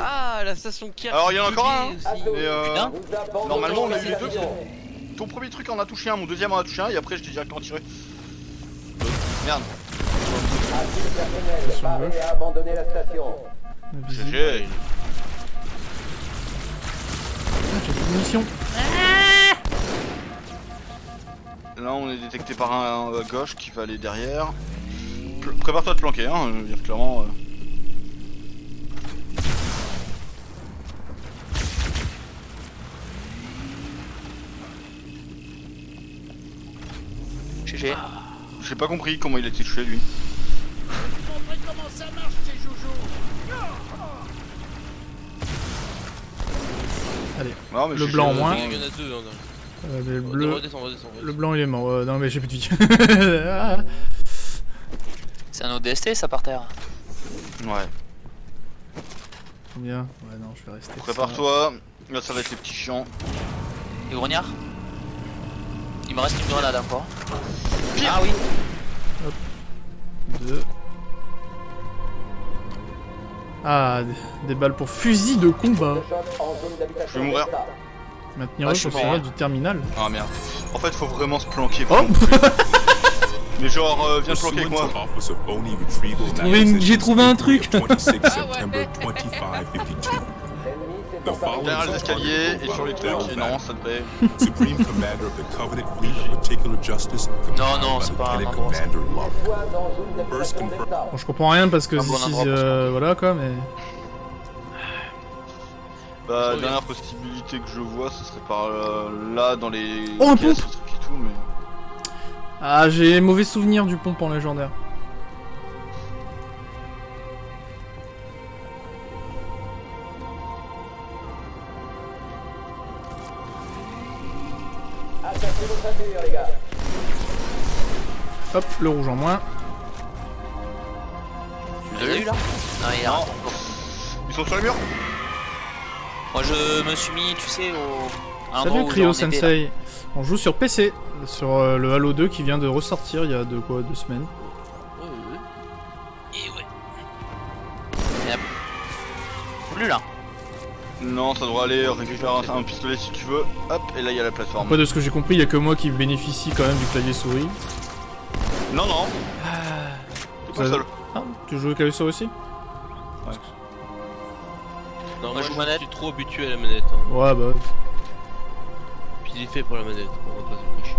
Ah, la station Kier. Alors, il y en a encore un. À Mais euh, normalement, on a eu les deux. Ton premier truc en a touché un, mon deuxième en a touché un, et après, je t'ai directement tiré. Merde. À J'ai munitions. Là, on est détecté par un, un à gauche qui va aller derrière. Prépare-toi à te planquer, hein, je veux dire clairement. euh. GG. J'ai pas compris comment il a été touché lui. Montrez comment ça marche, ces joujoux Non, mais Le blanc en euh, moins. Il y en a deux. Hein, Euh, mais le bleu. Le blanc il est mort. Euh, non mais j'ai plus de vie. Ah. *laughs* C'est un ODST ça par terre. Ouais. Combien? Ouais non je vais rester. Prépare-toi. Là, ça va être les petits chiants. Et grognard? Il me reste une grenade encore. Pire. Ah oui. Deux. Ah, des- balles pour fusil de combat. De choc en zone d'habitation Je vais mourir. Maintenir Ah, le je suis du terminal. Ah merde. En fait, faut vraiment se planquer. Oh *laughs* Mais genre, euh, viens te planquer avec moi. J'ai trouvé une- j'ai trouvé un truc. *laughs* L'ennemi s'est emparé Derrière les escaliers et sur les trucs, et non, ça devrait. *laughs* Non, non, c'est pas un endroit. Bon, je comprends rien parce que bon si, euh, voilà quoi, mais. Bah, Je dernière possibilité que je vois, ce serait par euh, là, dans les Oh, un pompe et tout, mais. Ah, j'ai mauvais souvenir du pompe en légendaire. Les gars. Hop, le rouge en moins. Tu l'as eu là Non, il est Non. là. Ils sont sur le mur Moi je me suis mis, tu sais, au. à Salut Cryo. Sensei. On joue sur PC, sur euh, le Halo 2 qui vient de ressortir il y a de quoi deux semaines. Ouais, ouais, ouais. Et ouais. Et hop. Plus là. Non, ça devrait aller, récupère un, un pistolet si tu veux. Hop, et là il y a la plateforme. Après, de ce que j'ai compris, il y a que moi qui bénéficie quand même du clavier souris. Non, non. Pas Ça- seul. Ah, tu joues au clavier souris aussi Ouais. Non, Moi, moi je je manette. suis trop habitué à la manette. hein. Ouais, bah. ouais. Puis il est fait pour la manette, on va pas se cacher.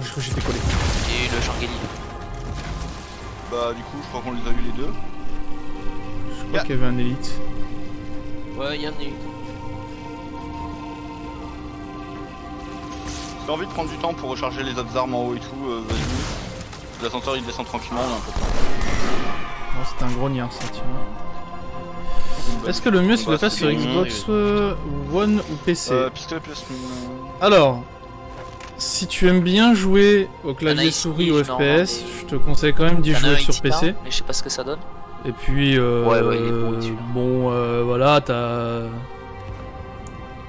Je crois que j'étais collé. Et le Shangeli. Bah, du coup, je crois qu'on les a eu les deux. Je crois qu'il y avait un élite. Ouais, y'en a eu. Si t'as envie de prendre du temps pour recharger les autres armes en haut et tout, euh, vas-y. L'ascenseur il descend tranquillement, on a un peu de temps. Non, c'était un grognard ça, tiens. Est-ce que le mieux c'est de le faire sur Xbox euh, One ou PC Euh, pistolet plus. Alors, si tu aimes bien jouer au clavier souris ou FPS, je te conseille quand même d'y jouer sur PC. Mais je sais pas ce que ça donne. Et puis, euh, Ouais, ouais, il est bon, euh, voilà, t'as.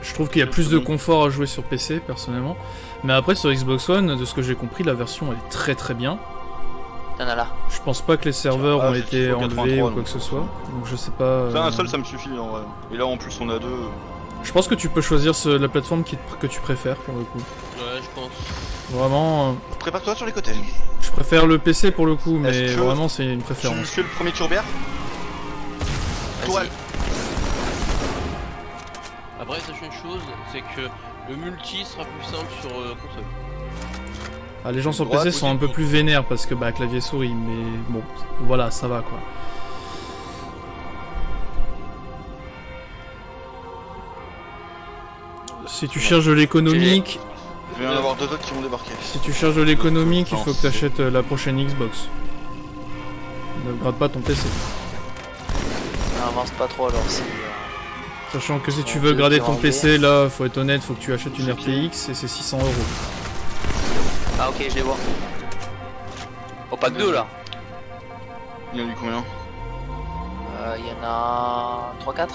Je trouve qu'il y a plus de confort à jouer sur PC personnellement. Mais après, sur Xbox One, de ce que j'ai compris, la version elle est très très bien. T'en as là. Je pense pas que les serveurs Ah, ont été enlevés 83, ou quoi donc que ce soit. Donc je sais pas. Ça, euh, un seul ça me suffit en vrai. Et là en plus on a deux. Je pense que tu peux choisir ce- la plateforme qui que tu préfères pour le coup. Je pense. Vraiment, euh, Prépare-toi sur les côtés. je préfère le PC pour le coup, mais que vraiment c'est une Tu préférence. fais le premier turbère Toile. Après, sache une chose, c'est que le multi sera plus simple sur euh, console. Ah, les gens sur Droite PC sont un peu plus vénères parce que bah clavier souris, mais bon, voilà, ça va quoi. Si tu cherches de l'économique, Je vais en avoir deux autres qui vont débarquer. si tu cherches de l'économique, il faut que tu achètes la prochaine Xbox. Ne grade pas ton PC. Avance pas trop alors si. euh, Sachant que si tu veux deux grader ton PC, là, faut être honnête, faut que tu achètes une RTX et c'est 600 euros. Ah ok, je les vois. Au pack 2 là. Il y en a eu combien? Euh, Il y en a 3-4.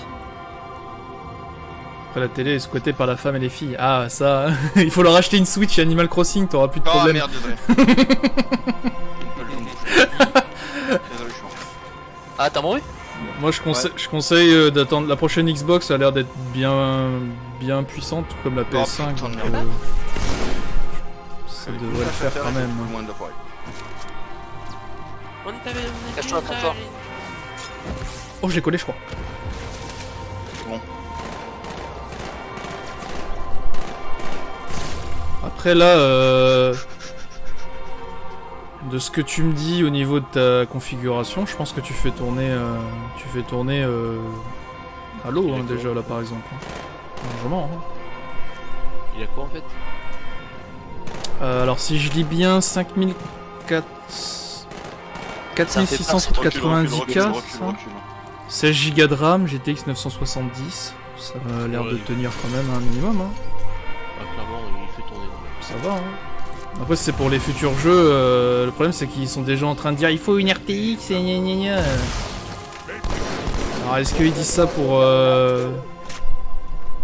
Après, la télé est squattée par la femme et les filles. Ah, ça, *laughs* il faut leur acheter une Switch et Animal Crossing, t'auras plus de Ah problème. merde, désolé. Désolé, *laughs* je Ah t'as mouru Moi je, conseille je conseille euh, d'attendre. La prochaine Xbox a l'air d'être bien, bien puissante, tout comme la PS5. putain de donc, merde. euh, ça devrait le faire quand même. On est Cache-toi, cache-toi. Oh, j'ai collé, je crois. Bon. Après là, euh, de ce que tu me dis au niveau de ta configuration, je pense que tu fais tourner, euh, tu fais tourner euh, Halo hein, déjà là par exemple. Largement. hein. Il a quoi en fait? Euh, alors si je lis bien 5400 4690 Recule, K, recule, recule, ça recule. 16 Go de RAM, GTX 970, ça a l'air de tenir quand même un minimum. Hein. Ça va. Hein. Après c'est pour les futurs jeux, euh, le problème c'est qu'ils sont déjà en train de dire il faut une RTX et gna gna gna. Alors est-ce qu'ils disent ça pour euh,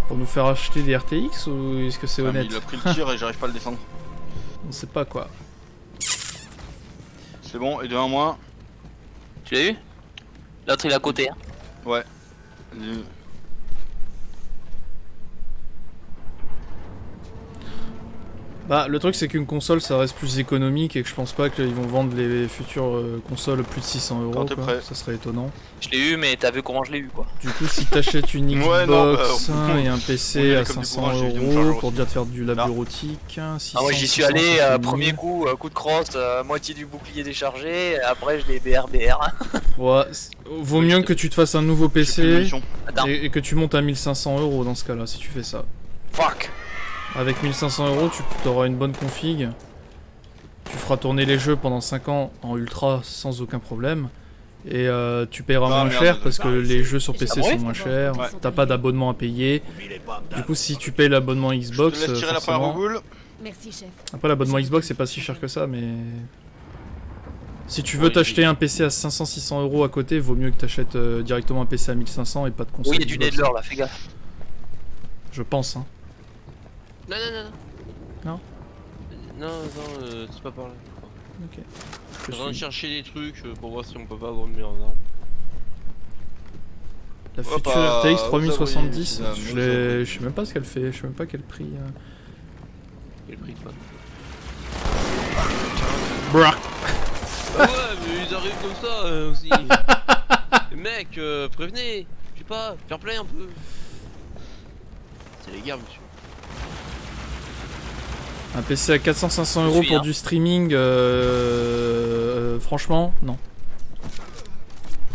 pour nous faire acheter des RTX ou est-ce que c'est Ah, honnête il a pris le tir et j'arrive pas à le descendre. *laughs* On sait pas quoi. C'est bon, et de 1 moins. Tu l'as eu? L'autre il est à côté. Hein. Ouais. Bah, le truc c'est qu'une console ça reste plus économique et que je pense pas qu'ils vont vendre les futures euh, consoles plus de 600 euros. Ça serait étonnant. Je l'ai eu mais t'as vu comment je l'ai eu quoi. Du coup, si t'achètes une Xbox *laughs* Ouais, non, bah, et un PC à comme des 500 bourrins, j'ai dit, on euros pour dire de faire du lab Là. bureautique, hein, 600, Ah moi j'y suis 600, allé, 500 euh, 000. premier coup, euh, coup de crosse, euh, moitié du bouclier déchargé, après je l'ai BRBR. *laughs* Ouais, vaut mieux que tu te fasses un nouveau PC et, et que tu montes à 1500 euros dans ce cas-là, si tu fais ça. fuck Avec 1500 euros, tu auras une bonne config. Tu feras tourner les jeux pendant 5 ans en ultra sans aucun problème. Et euh, tu paieras Ah, moins merde, cher parce que les jeux sur PC sont moins chers. Ouais. T'as pas d'abonnement à payer. Du coup, si tu payes l'abonnement Je Xbox, te laisse tirer la première forcément- rougoule. Merci, chef. Après, l'abonnement Xbox, c'est pas si cher que ça, mais. Si tu veux Oui, t'acheter un PC à 500-600 euros à côté, vaut mieux que t'achètes euh, directement un PC à 1500 et pas de console. Oui il y a du. Nedler là, fais gaffe. Je pense, hein. Non, non, non, non. Non Non, non, euh, c'est pas par là. Ok. Je en train de suis- chercher des trucs euh, pour voir si on peut pas avoir de meilleures armes. La future ah, RTX vous 3070, avez- je, je sais même pas ce qu'elle fait, je sais même pas quel prix. euh. Quel prix quoi Bruh. Bah ouais, mais ils arrivent comme ça euh, aussi. *laughs* Mecs, euh, prévenez. Je sais pas, fair play un peu. C'est les guerres, monsieur. Un PC à 400-500 euros pour hein. du streaming, euh, euh, franchement, non.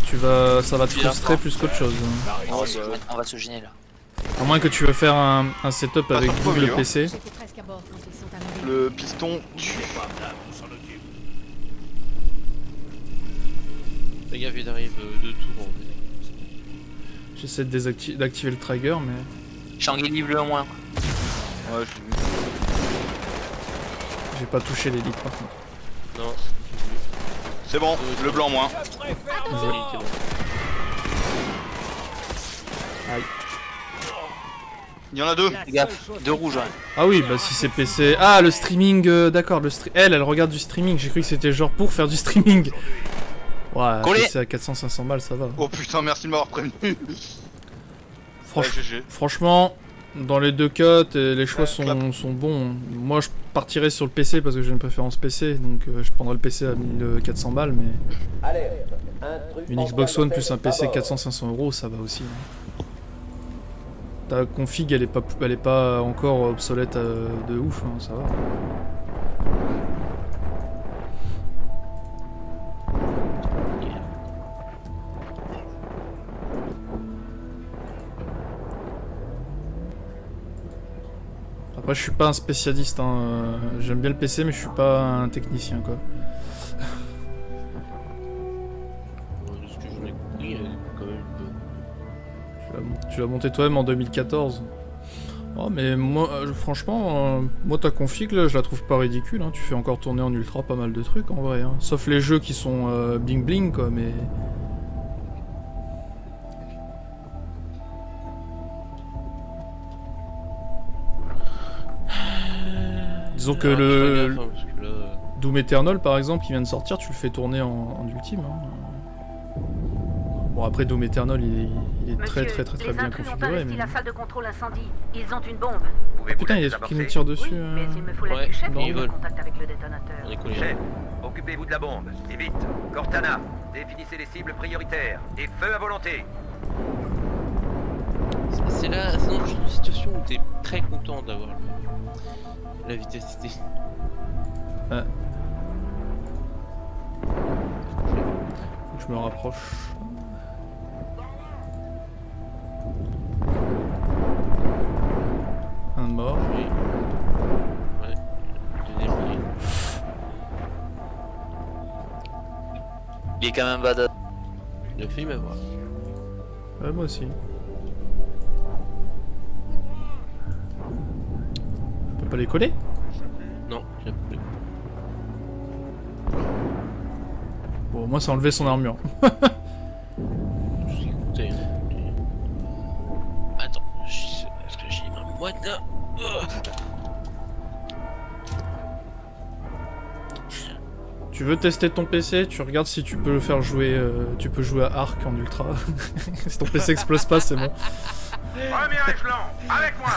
Tu vas, ça va te suis frustrer plus qu'autre chose. On va, se, on va se gêner là. À moins que tu veux faire un, un setup avec double Mio. PC. Arrivés. Le piston tue. Les gars, il arrive euh, deux tours. J'essaie d'activer le trigger, mais Shangri bleu au moins. Ouais, je l'ai vu. J'ai pas touché l'élite par contre. Non, C'est bon, le blanc moins. c'est bon. Il y en a deux. Gaffe, deux rouges. Ouais. Ah oui, bah si c'est PC. Ah, le streaming, euh, d'accord, le stre- Elle, elle regarde du streaming. J'ai cru que c'était genre pour faire du streaming. Ouais. PC à 400-500 balles, ça va. Oh putain, merci de m'avoir prévenu. Franch- Ouais, GG. Franchement, dans les deux cas, les choix sont, bons. Moi, je partirais sur le PC parce que j'ai une préférence PC, donc euh, je prendrais le PC à 1400 balles, mais une Xbox One plus un PC à bord. 400-500 euros, ça va aussi. hein. Ta config, elle est pas, elle est pas encore obsolète euh, de ouf, hein, ça va. Après, je suis pas un spécialiste. Hein. euh, J'aime bien le PC, mais je suis pas un technicien, quoi. Ouais, de ce que j'en ai compris, elle est quand même bonne. Tu l'as mon- Tu l'as monté toi-même en 2014. Oh, mais moi, euh, franchement, euh, moi ta config, là, je la trouve pas ridicule. hein. Tu fais encore tourner en ultra pas mal de trucs en vrai. hein. Sauf les jeux qui sont euh, bling bling, quoi, mais. Disons que Ah, je le euh, Doom Eternal, par exemple, qui vient de sortir, tu le fais tourner en, en ultime. hein. Bon, après, Doom Eternal, il est, il est très Monsieur, très très très les bien configuré. Mais... la salle de contrôle incendie. Ils ont une bombe. Pouvez-vous Putain, il y a qui nous désamorcer tire dessus. oui, euh. mais il me faut Ouais, du chef ils prendre veulent. contact avec le détonateur. Chef, occupez-vous de la bombe. Et vite. Cortana, définissez les cibles prioritaires. Et feu à volonté. C'est- C'est là, c'est dans une situation où t'es très content d'avoir le- la vitesse T. Ouais. Faut que je me rapproche. Un mort. Oui. Ouais. Le il est- Il est quand même badass. Il a failli m'avoir. Ouais, moi aussi. Pas les coller Non, j'ai plus. Bon, moi, ça a enlevé son armure. *laughs* Écouté. Attends, est-ce que j'ai ma boîte là. Tu veux tester ton PC Tu regardes si tu peux le faire jouer. euh, tu peux jouer à Arc en ultra. *laughs* si ton PC explose pas, c'est bon. Premier échelon, avec moi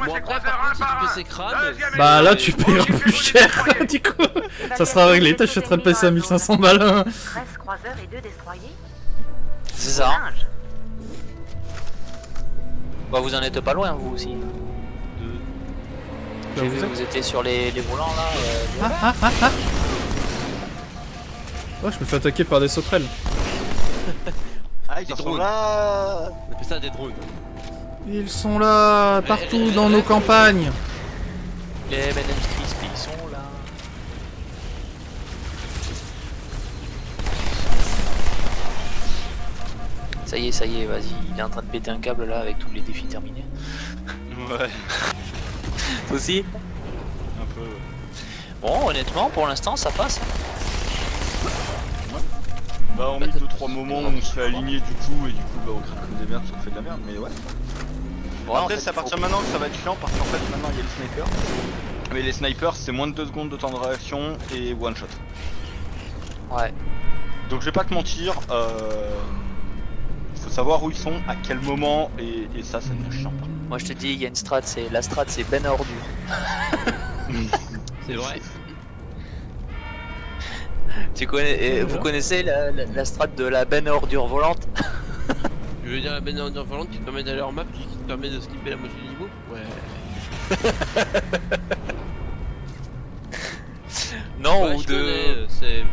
*laughs* Bon ces croiseurs un par un. Bah là, tu paieras plus cher. *laughs* du coup, ça sera réglé. T'achèteras le PC à 1500 balles. hein. 13 croiseurs et 2 destroyers C'est ça. Bah vous en êtes pas loin vous aussi. Bah, J'ai vous vu vous étiez sur les, les volants là. euh, Ah, ah, ah, ah. Ouais, je me fais attaquer par des sauterelles. *laughs* Ah, ils Des sont drones. là On appelle ça des drones. Ils sont là, partout dans nos campagnes. Les M&M's Crispy sont là. Ça y est, ça y est, vas-y, il est en train de péter un câble là avec tous les défis terminés. Ouais, Toi aussi? Un peu. Bon, honnêtement, pour l'instant, ça passe. Bah, on met 2-3 moments où on se fait aligner du coup, et du coup, bah, on craque comme des merdes, parce qu'on fait de la merde, mais ouais. En Après, fait, c'est à partir de maintenant que ça va être chiant, parce qu'en fait, maintenant il y a les snipers. Mais les snipers, c'est moins de 2 secondes de temps de réaction et one shot. Ouais. Donc je vais pas te mentir, euh... faut savoir où ils sont, à quel moment, et, et ça, ça devient chiant. Moi je te dis, il y a une strat, c'est la strat, c'est Ben à ordure. *laughs* C'est vrai. Tu connais, et vous connaissez la, la, la strat de la Ben à ordure volante Tu *laughs* veux dire la benne en volante qui te permet d'aller en map, qui te permet de skipper la moitié du niveau Ouais. *laughs* Non, Ouais, ou je de. connais, euh, C'est.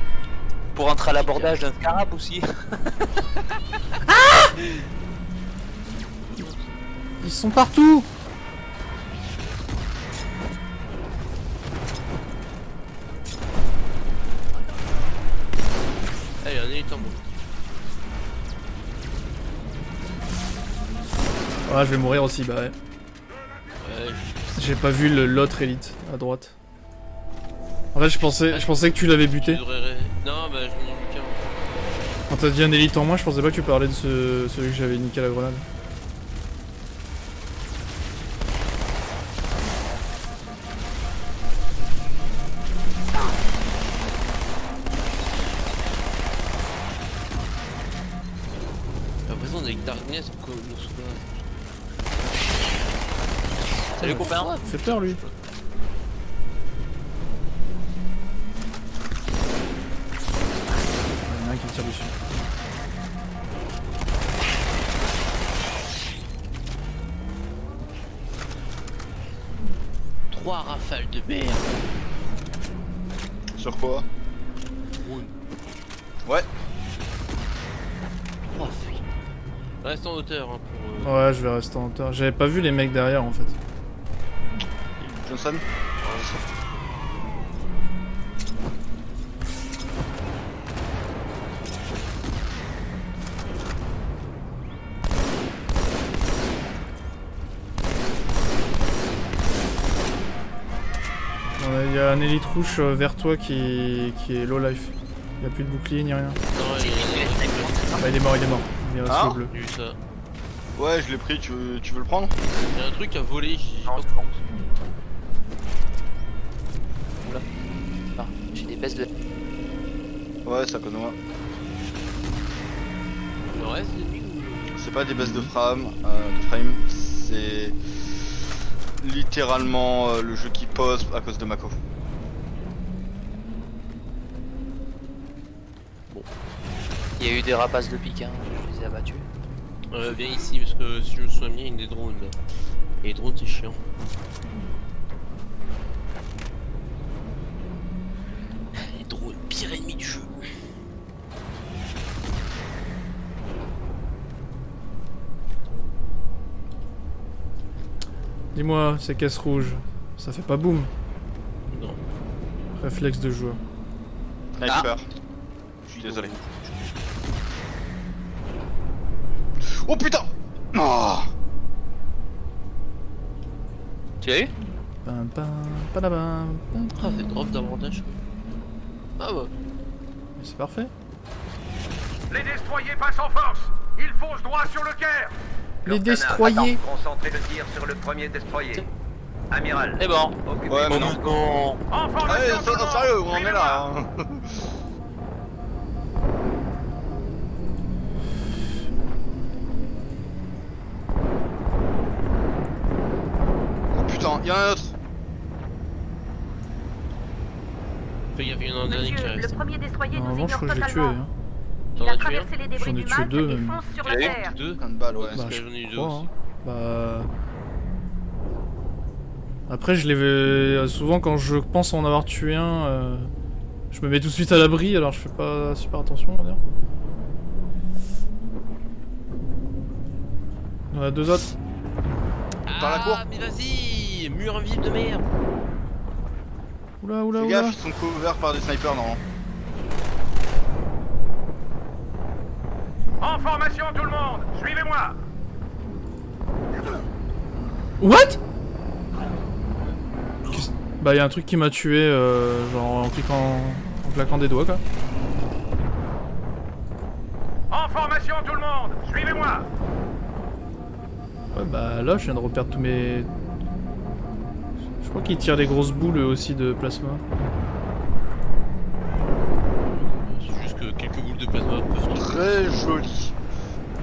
Pour entrer à l'abordage d'un scarab aussi. *laughs* Ils sont partout Allez, un élite en bon. Ah, je vais mourir aussi, bah ouais. Ouais, J'ai pas vu l'autre élite à droite. En fait, je pensais, je pensais que tu l'avais je buté. devrais. Non, bah vu qu'un. Quand t'as dit un élite en moins, je pensais pas que tu parlais de ce, celui que j'avais niqué à la grenade. Fait peur lui. Il y en a un qui me tire dessus. Trois rafales de merde. Sur quoi? Ouais. Reste en hauteur hein, pour. euh, Ouais, je vais rester en hauteur. J'avais pas vu les mecs derrière en fait. Il y a un élite rouge euh, vers toi qui, qui est low life. Il a plus de bouclier ni rien. Non, il est. Bah, il est mort, il est mort. Il est resté Ah au bleu. J'ai vu ça. Ouais, je l'ai pris, tu veux, tu veux le prendre? Il y a un truc à voler. j'ai- Non, de. Ouais, moi. Le reste, c'est lui ou. C'est pas des baisses de frame, euh, de frame, c'est littéralement euh, le jeu qui pose à cause de Mako. Il y a eu des rapaces de pique, hein. je les ai abattus. Euh, viens ici parce que si je me souviens bien, il y a des drones là. Et les drones, c'est chiant. Les drones, pire ennemi du jeu. Dis-moi, ces caisses rouges, ça fait pas boum? Non. Réflexe de joueur. Sniper. Je suis désolé. Oh putain Oh Tu l'as eu? Pam, pam, padabam, pam. Ah, c'est drop davantage. Ah bah. Mais C'est parfait. Les destroyers passent en force Ils foncent droit sur le Caire Les destroyers Concentrez le tir sur le premier destroyer. Amiral, Eh bon. Ouais, mais non. postes. En Allez, sérieux, on est là hein. Oh putain, y'en a un autre Fais gaffe, il y en a un dernier qui Monsieur, reste. le premier destroyer nous ignore crois que je l'ai tué. totalement. Il a traversé les J'en débris ai du tué Malte deux, et même. fonce sur la Terre. Deux Un de balle, ouais. Parce Bah, j'en ai eu deux aussi. Bah... Après, je les vais... Souvent, quand je pense en avoir tué un, euh, je me mets tout de suite à l'abri, alors je fais pas super attention, on va dire. Il y en a deux autres. Dans la cour Ah, mais vas-y Mur invisible de merde Oula, oula, Fais oula. gaffe, ils sont couverts par des snipers, non En formation, tout le monde. Suivez-moi. What? Bah, il y a un truc qui m'a tué, euh, genre en cliquant... en claquant des doigts, quoi. En formation, tout le monde. Suivez-moi. Ouais, bah là, je viens de reperdre tous mes... Je crois qu'il tire des grosses boules aussi de plasma. Très joli.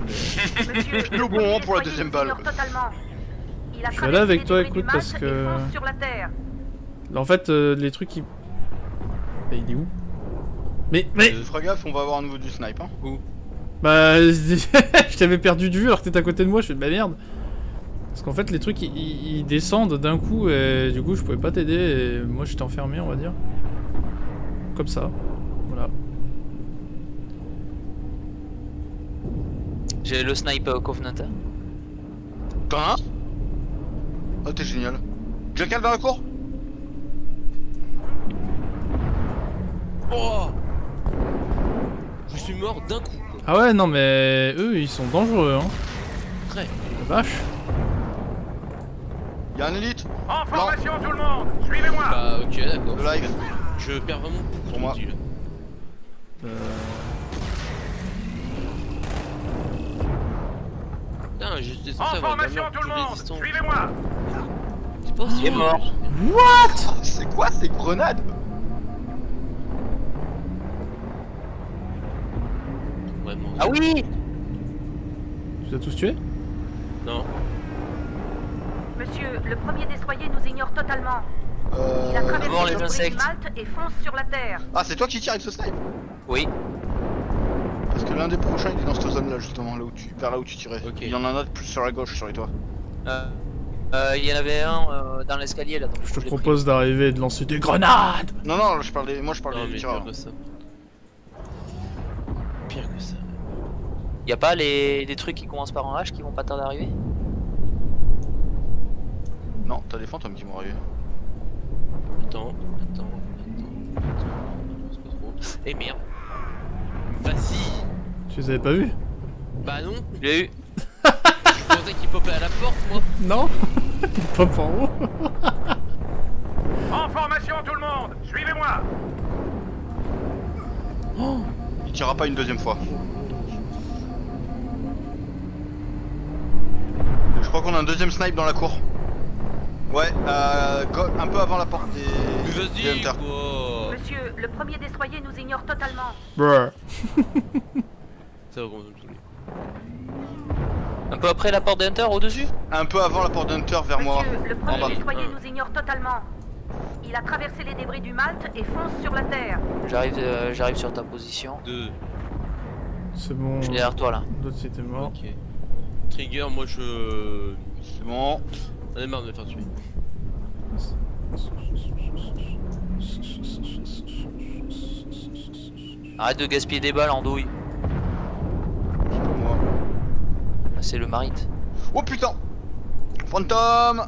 Je suis au bon moment pour la deuxième balle. Je vais aller avec toi, écoute, parce que... En fait, euh, les trucs qui... Bah, il est où? Mais, mais... Euh, gaffe, on va avoir un nouveau du snipe. Hein. Où? Bah, *laughs* je t'avais perdu de vue alors que t'étais à côté de moi, je fais bah merde. Parce qu'en fait, les trucs ils, ils- ils descendent d'un coup et du coup, je pouvais pas t'aider et moi j'étais enfermé, on va dire. Comme ça. Voilà. J'ai le snipe euh, Covenant. hein. T'en as un Oh, t'es génial. Tu dans la cour Oh Je suis mort d'un coup. quoi. Ah ouais, non mais eux ils sont dangereux, hein. Très. La vache. Y'a un élite? En formation tout le monde Suivez-moi Bah ok d'accord. Le live. Je perds vraiment beaucoup Pour de moi. Euh... Putain, j'étais En censé avoir de la formation merde tout le monde. Suivez-moi C'est pas Il est mort. What? C'est quoi ces grenades? Ah oui Tu les as tous tués? Non. Monsieur, le premier destroyer nous ignore totalement. Euh... Il a traversé le Malte et fonce sur la Terre. Ah, c'est toi qui tires avec ce snipe? Oui. Parce que l'un des prochains il est dans cette zone là justement, là où tu... vers là où tu tirais. Il y en a un autre plus sur la gauche sur les toits. Euh, euh, Il y en avait un euh, dans l'escalier là. donc Je te propose d'arriver et de lancer des grenades Non, non, je parle des... moi je des mais tireurs. pire que ça. Pire que ça. Y a pas les, les trucs qui commencent par un H qui vont pas tarder d'arriver Non, t'as des fantômes qui vont arriver. Attends, attends, attends, attends. Eh merde. Vas-y Tu les avais pas vus Bah non. Je l'ai eu. Je pensais qu'il popait à la porte moi. Non. *laughs* Pas en haut En formation tout le monde. Suivez-moi. Il tirera pas une deuxième fois. Je crois qu'on a un deuxième snipe dans la cour. Ouais, euh, un peu avant la porte des, Mais des vas-y Monsieur, le premier destroyer nous ignore totalement. Un peu après la porte d'Hunter au-dessus? Un peu avant la porte d'Hunter vers moi. Monsieur, le En premier destroyer nous ignore totalement. Il a traversé les débris du Malte et fonce sur la Terre. J'arrive euh, j'arrive sur ta position. Deux. C'est bon. Je suis derrière toi là. L'autre c'était mort. Ok. Trigger, moi je. C'est bon. On est marre de me faire tuer. Arrête de gaspiller des balles en douille. C'est pas moi. Ah, C'est le marite. Oh putain Fantôme.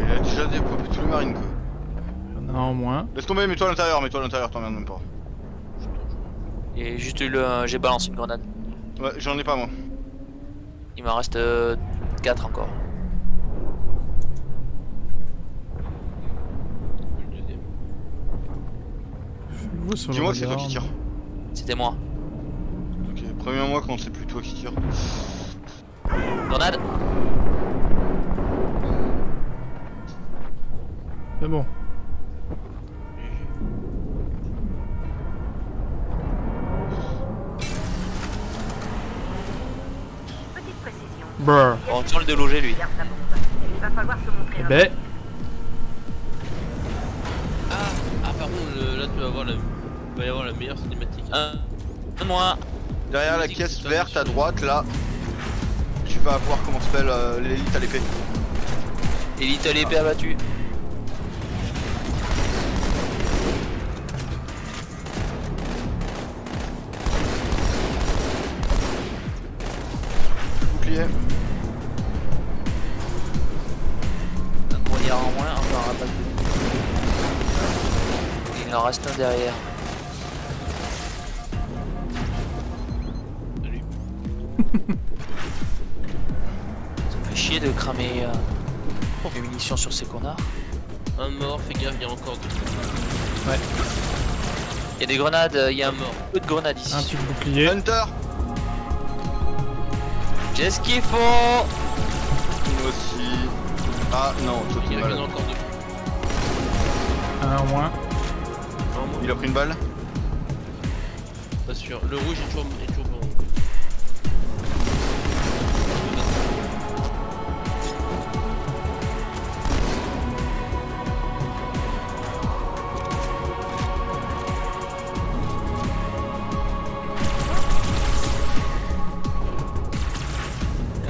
Il a déjà dépopé tous les marines quoi. Il y en a un en moins. Laisse tomber, mets-toi à l'intérieur, mets-toi à l'intérieur, t'emmerdes même pas. Et juste eu le. J'ai balancé une grenade. Ouais, j'en ai pas moi. Il m'en reste 4 encore. Le deuxième. Je le vois sur le Dis-moi que c'est toi qui tire. C'était moi. Ok, préviens-moi quand c'est plus toi qui tire. Grenade C'est bon. Bruh. On tient le déloger lui. Garde la bombe. Il va falloir se montrer. Eh ben, Ah, ah par contre, là tu vas voir la... Il va y avoir la meilleure cinématique. Un. Un moins. Derrière la caisse verte à droite là, tu vas voir comment s'appelle euh, l'élite à l'épée. Élite à l'épée abattue. Bouclier. Il en reste un derrière. Salut. Ça me fait chier de cramer euh, les munitions sur ces connards. Un mort, fais gaffe, il y a encore deux. Il y a des grenades, euh, il y a un mort. peu de grenades un ici. petit bouclier. Hunter J'ai ce qu'il faut? Moi aussi. Ah non, toi Il y en a encore deux. Un au moins. Il a pris une balle Pas sûr. Le rouge est toujours, est toujours bon.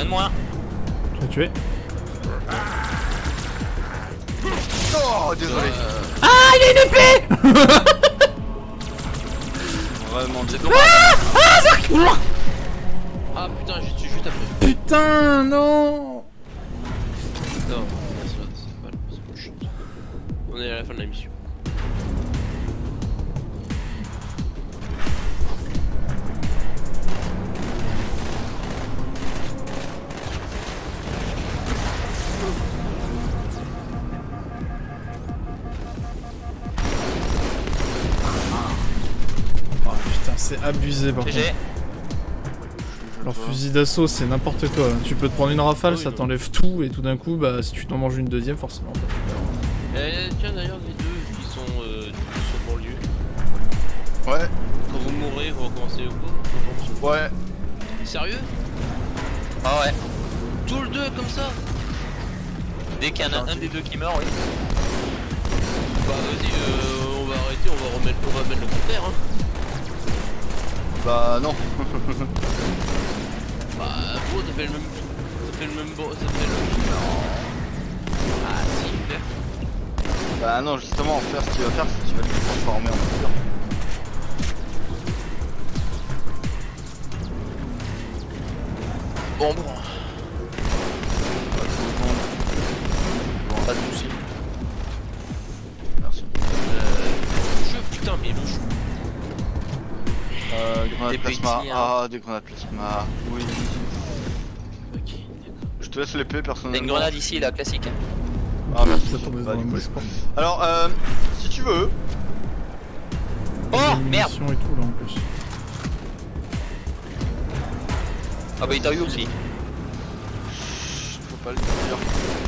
Moins. Tu l'as tué. Oh, désolé. Ah, il a une épée Vraiment désolé. Ah putain, je suis juste après. Putain, Non, abusé par contre. GG. Leur fusil d'assaut, c'est n'importe quoi. Tu peux te prendre une rafale, ça t'enlève tout, et tout d'un coup, bah si tu t'en manges une deuxième, forcément. bah. Euh, tiens d'ailleurs les deux qui sont euh, sur banlieue. Ouais, Quand vous mourrez, vous recommencez au coup ouais. Sérieux? Ah ouais. Tout le deux comme ça? Dès qu'il y en a un des deux qui meurt, oui. Bah vas-y, euh, on va arrêter, on va remettre, on va mettre le compteur hein. Bah non. *laughs* Bah gros, ça fait le même, ça fait le même, bo- ça fait le. Non. Ah si. Bah non, justement, en faire ce qu'il va faire, c'est qu'il va le transformer en. Bon, bon. Plasma. Ah, des grenades plasma. Oui. Ok, Je te laisse l'épée, T'as personnellement. une grenade ici, là, classique. hein. Ah, merci. Bah, du coup. Alors, euh, si tu veux, Oh, merde munitions et tout là en plus. Ah bah il t'a eu aussi. faut pas le dire.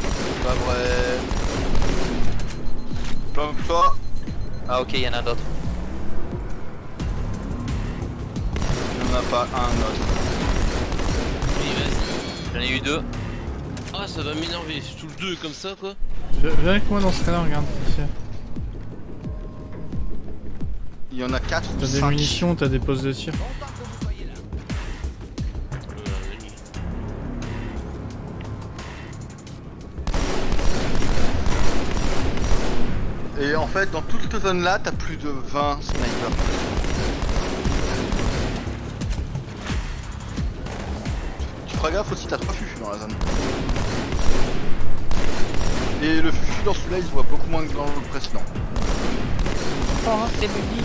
C'est pas vrai. Plante-toi. Ah ok, il y en a d'autres. Pas un autre. Oui, vas-y. J'en ai eu deux. Ah, ça va m'énerver, c'est tout le deux comme ça quoi. Viens viens avec moi dans ce cas-là, regarde. ici. Il y en a 4 ou T'as des 5. munitions, t'as des postes de tir. Et en fait, dans toute cette zone là, t'as plus de 20 snipers. Feras gaffe aussi, t'as 3 fufus dans la zone. Et le fufu dans celui-là, il se voit beaucoup moins que dans le précédent. Oh, c'est muni.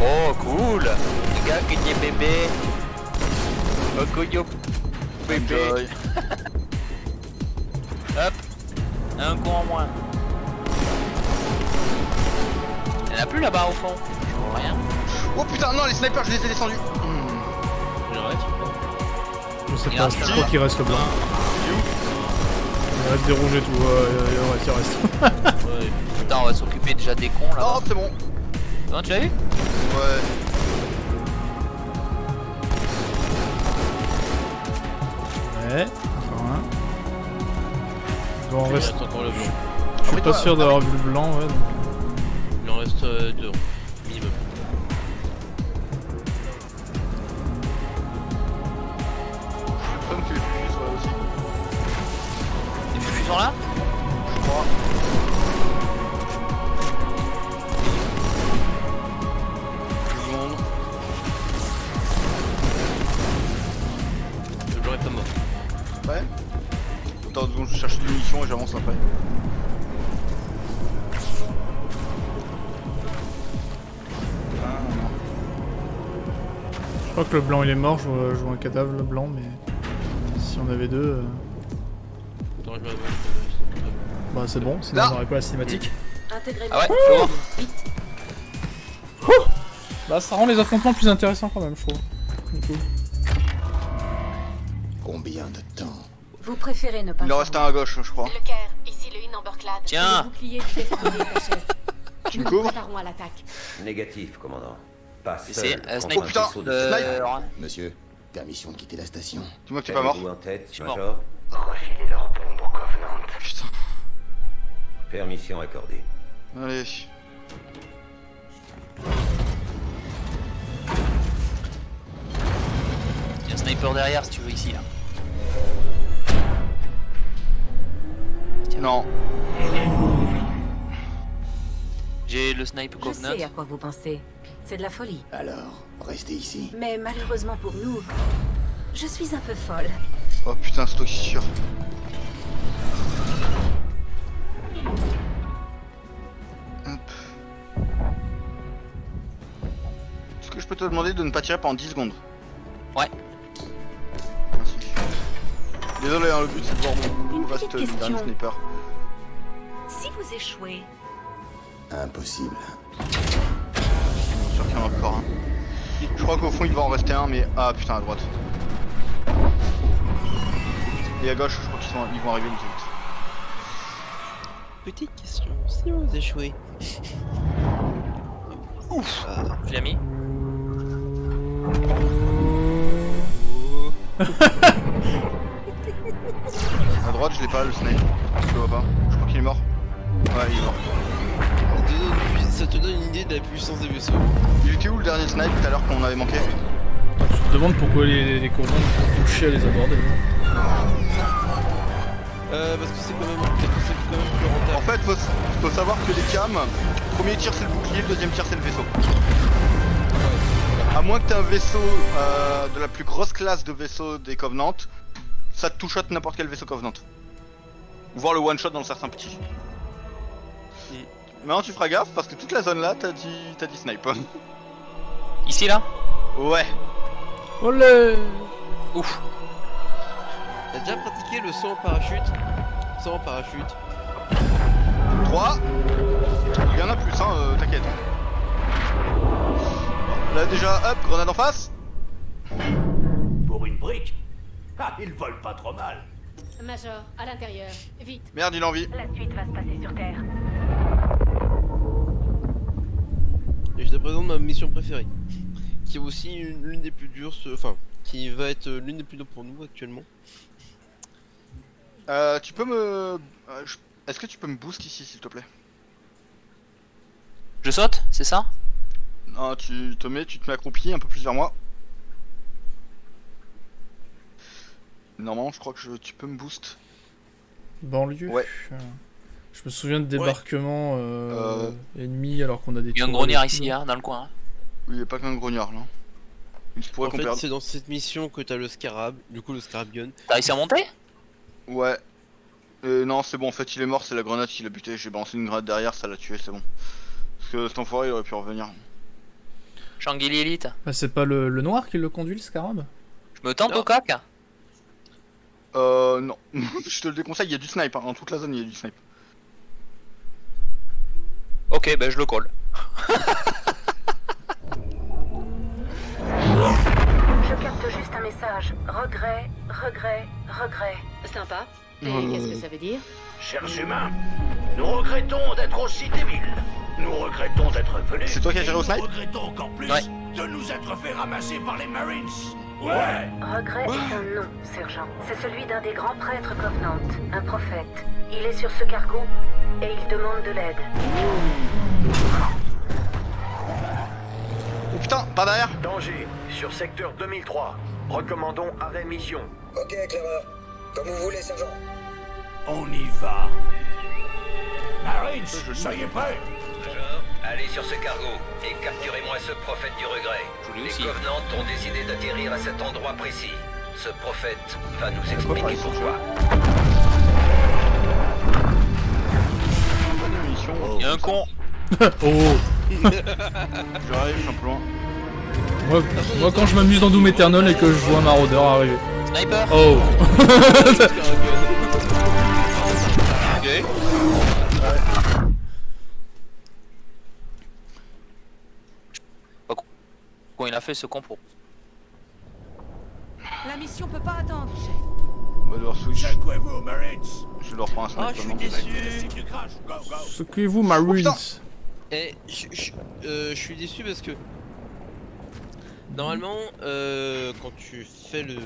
Oh, cool. Les gars, qui est bébé. Oh, coyo. Bébé. Hop. Un coup en moins. A plus là-bas au fond. Je vois rien. Oh putain, non, les snipers, je les ai descendus. Hmm. Reste Je sais Il pas, je crois qu'il reste le blanc. Il reste des rouges et tout, ouais, il reste, il reste. *laughs* Ouais. Attends, on va s'occuper déjà des cons là. Oh, c'est bon. Non, tu l'as eu? Ouais. Ouais, encore un. Bon, on reste. Je suis pas sûr d'avoir vu le blanc, ouais. Donc... Il en que le blanc il est mort, je vois, je vois un cadavre le blanc, mais si on avait deux, euh, je bah c'est bon, sinon on aurait pas la cinématique. Ah ouais. Bah, ça rend les affrontements plus intéressants quand même, je trouve. Du coup. Combien de temps Vous préférez ne pas Il en reste un à gauche, je crois. Le Caire, ici le. Tiens. Le bouclier du Nous préparons à l'attaque. Négatif, commandant. Pas C'est seul euh, contre snipe. un putain, vaisseau de Euh, snipe. alors, Monsieur, permission de quitter la station. Dis-moi que t'es pas mort. Avez-vous en tête, Je suis mort. Leur bombe au Covenant. Putain. Permission accordée. Allez. Il y a un sniper derrière si tu veux ici là. Non. J'ai le snipe Je Covenant. sais à quoi vous pensez. C'est de la folie. Alors, restez ici. Mais malheureusement pour nous, je suis un peu folle. Oh putain, c'est aussi sûr. Hop. Est-ce que je peux te demander de ne pas tirer pendant 10 secondes? Ouais. Merci. Désolé, hein, le but c'est de voir mon Une vaste petite dernier question. sniper. Si vous échouez, Impossible. Bien sûr qu'il y en a encore un. Je crois qu'au fond il va en rester un, mais. Ah putain, à droite. Et à gauche, je crois qu'ils sont... ils vont arriver vite. Petite question, si vous échouez. *laughs* Ouf l'ai mis. À droite, je l'ai pas, le snipe. Je le vois pas. Je crois qu'il est mort. Ouais, il est mort. Ça te donne une idée de la puissance des vaisseaux. Il était où le dernier snipe tout à l'heure qu'on avait manqué Tu te demandes pourquoi les, les courants font chier à les aborder. Euh, parce que c'est quand même, c'est quand même plus En rentable. fait, faut, faut savoir que les cams, le premier tir c'est le bouclier, le deuxième tir c'est le vaisseau. À moins que t'aies un vaisseau euh, de la plus grosse classe de vaisseaux des Covenants, ça te touche à n'importe quel vaisseau Covenant. Voire le one shot dans certains petits. Mm. Maintenant tu feras gaffe parce que toute la zone là t'as dit t'as dit snipe. *laughs* Ici là ouais. Olé Ouf. T'as déjà pratiqué le saut en parachute? Saut en parachute. 3. Il y en a plus hein, euh, t'inquiète. Là déjà, hop, grenade en face. Pour une brique? Ah, ils volent pas trop mal. Major, à l'intérieur. Vite. Merde, il a envie. la suite va se passer sur Terre. Et je te présente ma mission préférée. Qui est aussi une- l'une des plus dures, ce- enfin, qui va être euh, l'une des plus dures pour nous actuellement. Euh, tu peux me... euh, Est-ce que tu peux me boost ici, s'il te plaît? Je saute, c'est ça? Non, tu te mets, tu te mets accroupi un peu plus vers moi. Normalement, je crois que je- tu peux me boost. Banlieue? Ouais. Je me souviens de débarquement euh, Euh. ennemi alors qu'on a des Il y a un grognard ici, hein, dans le coin. hein. Oui, il n'y a pas qu'un grognard, là. Il se pourrait En qu'on fait, perde. c'est dans cette mission que t'as le scarab, du coup le scarab gun. T'as réussi à monter? Ouais. Euh, non, c'est bon, en fait, il est mort, c'est la grenade qui l'a buté. J'ai balancé une grenade derrière, ça l'a tué, c'est bon. Parce que cet enfoiré, il aurait pu revenir. Shangri Elite. Bah, c'est pas le, le noir qui le conduit, le scarab? Je me tente Non. au cac Euh, non. *laughs* je te le déconseille, il y a du snipe. hein. Dans toute la zone, il y a du snipe. Ok, ben je le colle. Je capte juste un message. Regret, regret, regret. Sympa. Et qu'est-ce que ça veut dire? Chers humains, nous regrettons d'être aussi débiles. Nous regrettons d'être venus. C'est toi qui as géré au snipe Nous regrettons encore plus Ouais. de nous être fait ramasser par les Marines. Ouais Regret est un nom, sergent. C'est celui d'un des grands prêtres Covenant, un prophète. Il est sur ce cargo et il demande de l'aide. Oh putain, par derrière Danger, sur secteur 2003. Recommandons arrêt mission. Ok, éclaireur. Comme vous voulez, sergent. On y va. Marines, soyez prêts allez sur ce cargo et capturez-moi ce prophète du regret. Les aussi. Covenants ont décidé d'atterrir à cet endroit précis. Ce prophète va nous expliquer pourquoi. Il y a un con. Oh *laughs* J'arrive, simplement. moi, moi, quand je m'amuse dans Doom Eternal et que je vois un maraudeur arriver. Sniper Oh. *laughs* *laughs* Ok. il a fait ce compro. La mission peut pas attendre, chef. On va devoir switch. Secouez-vous, Marines Je leur prends un Ah, je suis déçu. Secouez-vous, Marines. Eh, je, je- euh, je suis déçu parce que normalement, euh, quand tu fais le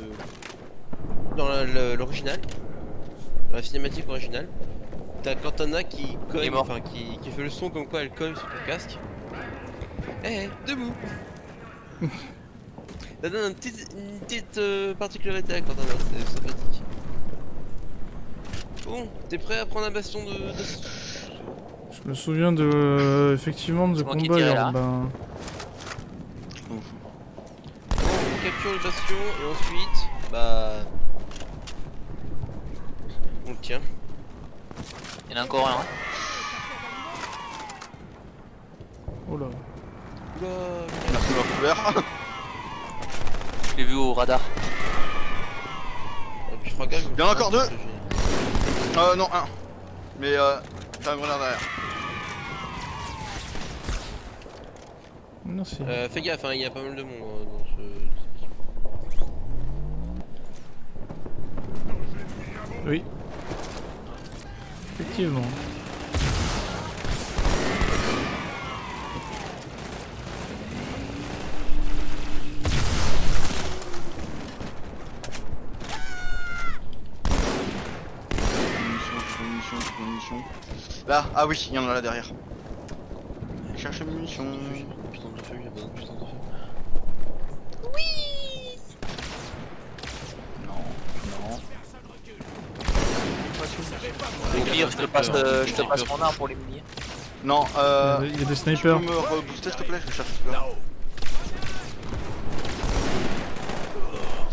dans la- l'original, dans la cinématique originale, t'as Cortana qui cogne, enfin qui, qui fait le son comme quoi elle cogne sur ton casque. Eh, eh, debout. Ça donne une petite, une petite euh, particularité à Cortana, c'est sympathique. Bon, t'es prêt à prendre un bastion de... de- Je me souviens de euh, effectivement de combat là. urbain. Bon, on capture le bastion et ensuite, bah... On le tient. Il y en a encore un. hein. Oh là. Oula, Merci de m'avoir couvert. Je l'ai vu au radar. Et puis je me Il y en a encore ah, deux. c'est- Euh, non, un. Mais euh, t'as un grenade derrière. Merci. Euh, fais gaffe, hein, il y a pas mal de monde hein, dans ce... Oui. Effectivement. Munitions, veux munitions. Là, ah oui, il y en a là derrière. Cherchez mes munitions. Putain de feu, il y a besoin de putain de feu. Non, non. Au pire, je te passe, euh, je te passe mon arme pour les miniers. Non, euh. Il y a des- il y a des Tu snipers. peux me rebooster s'il te plaît Je cherche un sniper.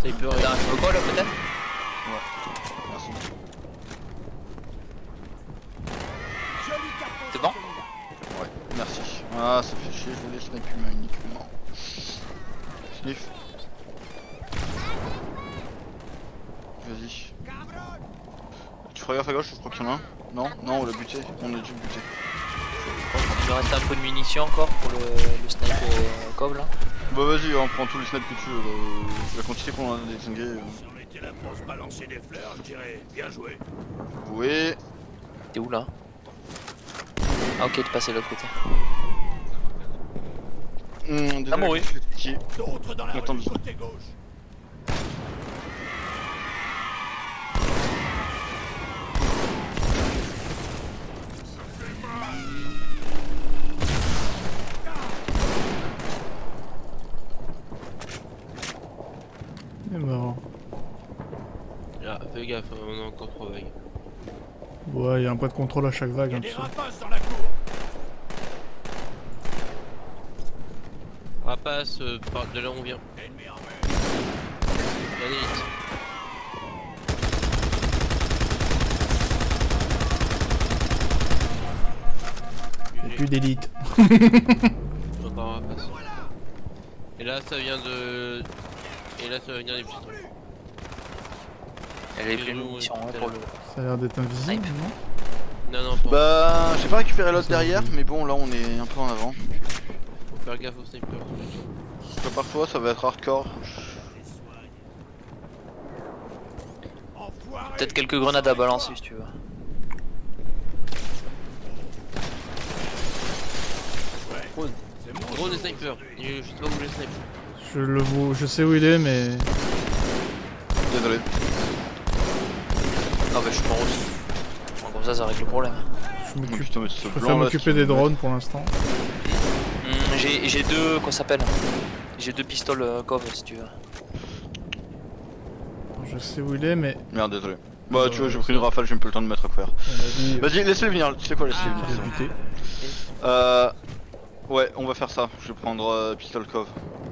Sniper, T'as un Robocall peut-être Ouais. Merci. C'est bon Ouais, merci. Ah, ça fait chier, je voulais sniper humain uniquement. Sniff. Vas-y. Tu feras gaffe à gauche, je crois qu'il y en a un. Non, non, on l'a buté. On a dû le buter. Il me reste un peu de munitions encore pour le, le snipe euh, cove là. Bah vas-y, on prend tous les snipes que tu veux. là. La quantité qu'on a désingué. euh. Si on était là pour se balancer des fleurs, je dirais bien joué. Oui. T'es où là? Ah ok, t'es passé de l'autre côté. Désolé, Ah, bon, oui. dans la Attends côté gauche. Il est marrant. Ah, fais gaffe, hein, on a encore trois vagues. Ouais, il y a un point de contrôle à chaque vague. hein, Des tu sais. rapaces dans la cour. Rapace, euh, par de là où on vient. Allez vite. Plus d'élite. Encore un rapace. Et là, ça vient de... Et là, ça va venir des pistons. Elle est à pour le. Ça a l'air d'être invisible, non? Non, non, pas. Bah, j'ai pas récupéré l'autre derrière, mais bon, là on est un peu en avant. Faire gaffe au sniper. Parce que parfois ça va être hardcore. Peut-être quelques grenades à balancer si tu veux. Drone. Et sniper. Je sais pas où le sniper. Je le vois, je sais où il est, mais Désolé. Ah bah je suis mort aussi. Bon, comme ça, ça règle le problème. je m'occupe. Je m'occuper des drones pour l'instant. J'ai j'ai deux. Quoi ça s'appelle J'ai deux pistoles euh, cove si tu veux. Je sais où il est, mais Merde, désolé. Bah, tu vois, j'ai Euh, pris une rafale, j'ai même pas le temps de mettre à couvert. dit Vas-y, laisse-les venir, tu sais quoi, laisse-les Ah. venir. Euh. Ouais, on va faire ça. Je vais prendre euh, Pistol Cove.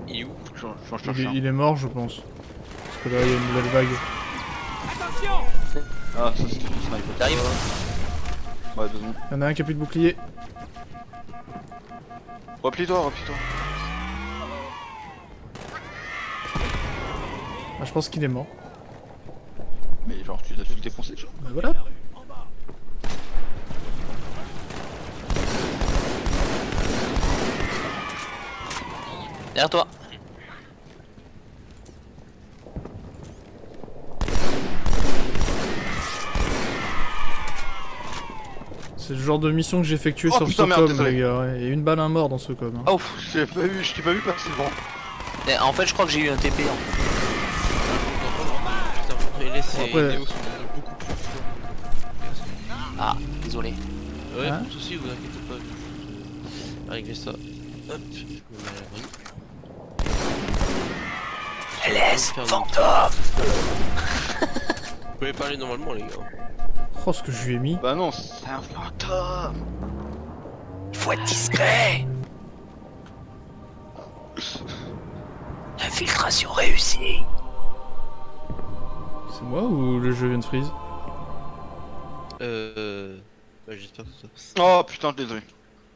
Il est où? Faut que je, je, je Il cherche est, un. il est mort, je pense. Parce que là, il y a une nouvelle vague. Attention Ah, ça c'était du sniper. T'arrives? Ouais, deux secondes. Il y en a un qui a plus de bouclier. Replie-toi, replie-toi. Ah, je pense qu'il est mort. Mais genre, tu t'as tout défoncé, genre. Bah voilà. Derrière toi. C'est le genre de mission que j'ai effectué Oh, sur putain, ce merde, com, désolé. les gars. ouais. Et une balle, un mort dans ce com. hein. Oh, Je t'ai pas vu, je t'ai pas vu passer devant. mais en fait, je crois que j'ai eu un TP. hein. Putain, Après- beaucoup plus. Ah, désolé. Ouais, Hein pas de soucis, vous inquiétez pas. Régler ça. Hop, je me mets à l'abri. Fantôme Vous pouvez parler normalement, les gars. Oh, ce que je lui ai mis. Bah non, c'est un fantôme. Faut être discret Infiltration réussie C'est moi ou le jeu vient de freeze Euh. Bah, j'espère que ça. Oh putain, désolé.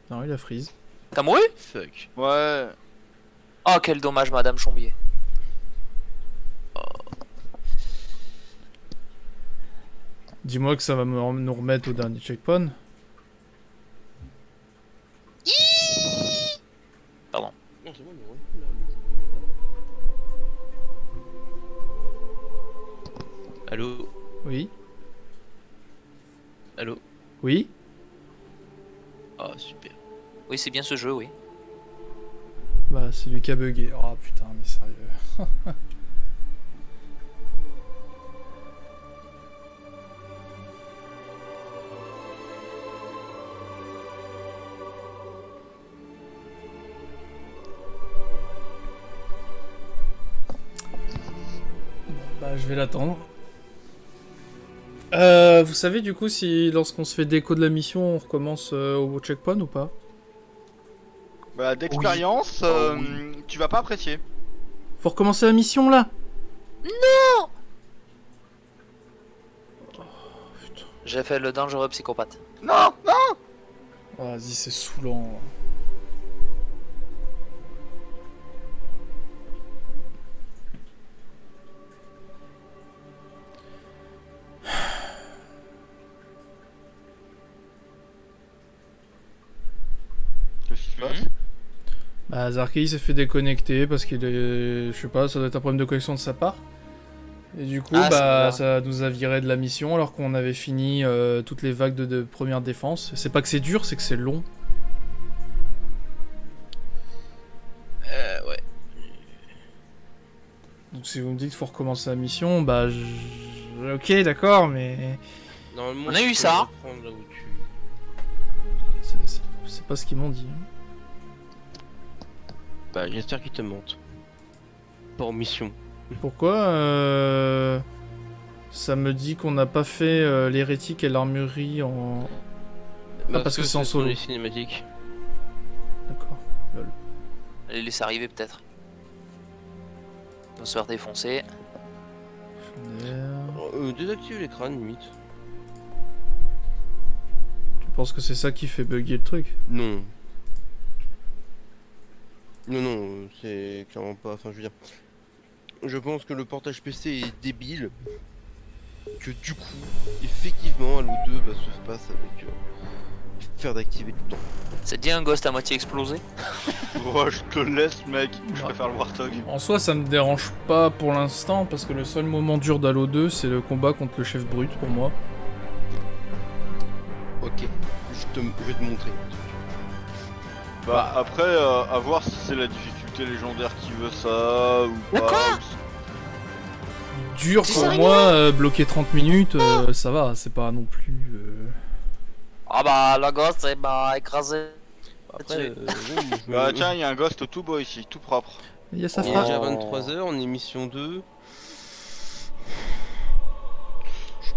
Non, il a freeze. T'as mouru? Fuck. Ouais. Oh, quel dommage, Madame Chombier. Dis-moi que ça va nous remettre au dernier checkpoint. Pardon. Allô? Oui. Allô? Oui. Ah, super. Oui, c'est bien ce jeu, oui. Bah, c'est lui qui a bugué. Oh putain, mais sérieux. *laughs* Bah, je vais l'attendre. Euh, vous savez du coup si lorsqu'on se fait déco de la mission, on recommence euh, au checkpoint ou pas? Bah d'expérience, euh, tu vas pas apprécier. Faut recommencer la mission là Non J'ai fait le dangereux psychopathe. Non, non Oh, Vas-y, c'est saoulant. Passe Bah, Zarki s'est fait déconnecter parce qu'il est. Je sais pas, ça doit être un problème de connexion de sa part. Et du coup, Ah, bah, ça nous a viré de la mission alors qu'on avait fini euh, toutes les vagues de, de première défense. C'est pas que c'est dur, c'est que c'est long. Euh, ouais. Donc si vous me dites qu'il faut recommencer la mission, bah. je- Ok, d'accord, mais. Normalement, On a eu ça. tu- C'est pas ce qu'ils m'ont dit. hein. Bah, j'espère qu'ils te mentent. Pas en mission. Pourquoi euh, Ça me dit qu'on n'a pas fait euh, l'hérétique et l'armurerie en. Ah, parce que c'est en solo. les cinématiques. D'accord. Lol. Allez, laisse arriver peut-être. On va se faire défoncer. Euh, désactive l'écran limite. Tu penses que c'est ça qui fait bugger le truc? Non. Non, non, c'est clairement pas. Enfin, je veux dire. Je pense que le portage PC est débile. Que du coup, effectivement, Halo 2 bah, se passe avec. euh, faire d'activer tout le temps. C'est dit un ghost à moitié explosé *laughs* *laughs* Ouais, je te laisse, mec. Je préfère le Warthog. En soi, ça me dérange pas pour l'instant parce que le seul moment dur d'Halo 2, c'est le combat contre le chef brut pour moi. Ok, je, te, je vais te montrer. Bah après, euh, à voir si c'est la difficulté légendaire qui veut ça ou pas. Dur pour sérieux moi, euh, bloquer 30 minutes, euh, ça va, c'est pas non plus. euh, Ah bah, la ghost, elle m'a écrasé. Après, euh, Bah *laughs* tiens, il y a un ghost tout beau ici, tout propre. Il y a sa Il est déjà 23h, on est mission 2.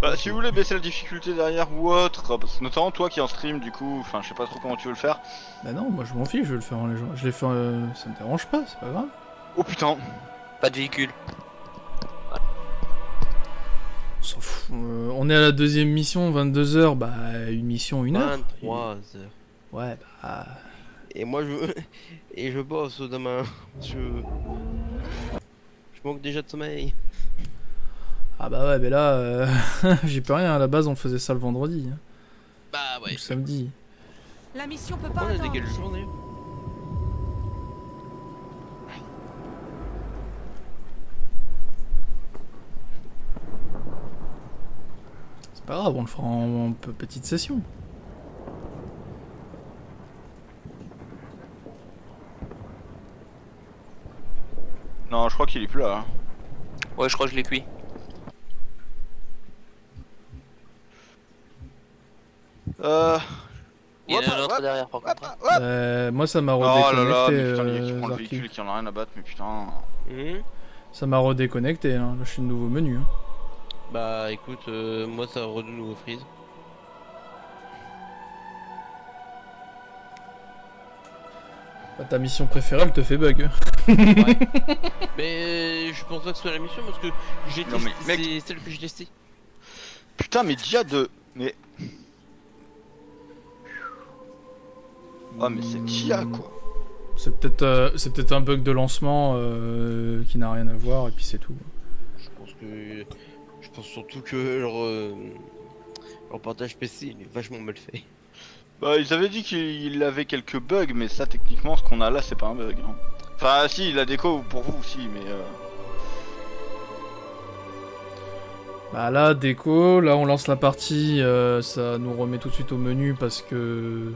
Bah si vous voulez baisser la difficulté derrière ou autre, parce que notamment toi qui es en stream du coup, enfin je sais pas trop comment tu veux le faire. Bah non, moi je m'en fiche, je vais le faire en légende. Je l'ai fait, euh, ça me dérange pas, c'est pas grave. Oh putain Pas de véhicule. On s'en fout. Euh, on est à la deuxième mission, 22h, bah une mission, une heure. 23h. Ouais, bah. Et moi je. Et je bosse demain. Je. Je manque déjà de sommeil. Ah bah ouais, mais là, euh... *laughs* j'y peux rien. À la base, on faisait ça le vendredi. Hein. Bah ouais. Ou samedi. La mission peut pas. C'est pas grave, on le fera en, en petite session. Non, je crois qu'il est plus là. Hein. Ouais, je crois que je l'ai cuit. Euh. Il y en a un autre hop, derrière par contre. hein. Euh, moi ça m'a Oh là là, redéconnecté. mais putain, les gars qui prend le véhicule et qui en a rien à battre, mais putain. Mhm. Ça m'a redéconnecté, hein. là je suis de nouveau menu. hein. Bah écoute, euh, moi ça re de nouveau freeze. Bah, ta mission préférée elle te fait bug. *laughs* Mais je pense pas que ce soit la mission parce que j'ai testé, mais c'est celle que j'ai testée. Putain, mais Dia de. Mais. Ah, mais c'est Dia quoi. C'est peut-être euh, c'est peut-être un bug de lancement euh, qui n'a rien à voir et puis c'est tout. Je pense que. Je pense surtout que leur, euh, leur partage PC il est vachement mal fait. Bah, ils avaient dit qu'il avait quelques bugs, mais ça, techniquement, ce qu'on a là, c'est pas un bug. hein. Enfin, si, la déco pour vous aussi, mais. Euh... Bah là déco, là on lance la partie, euh, ça nous remet tout de suite au menu parce que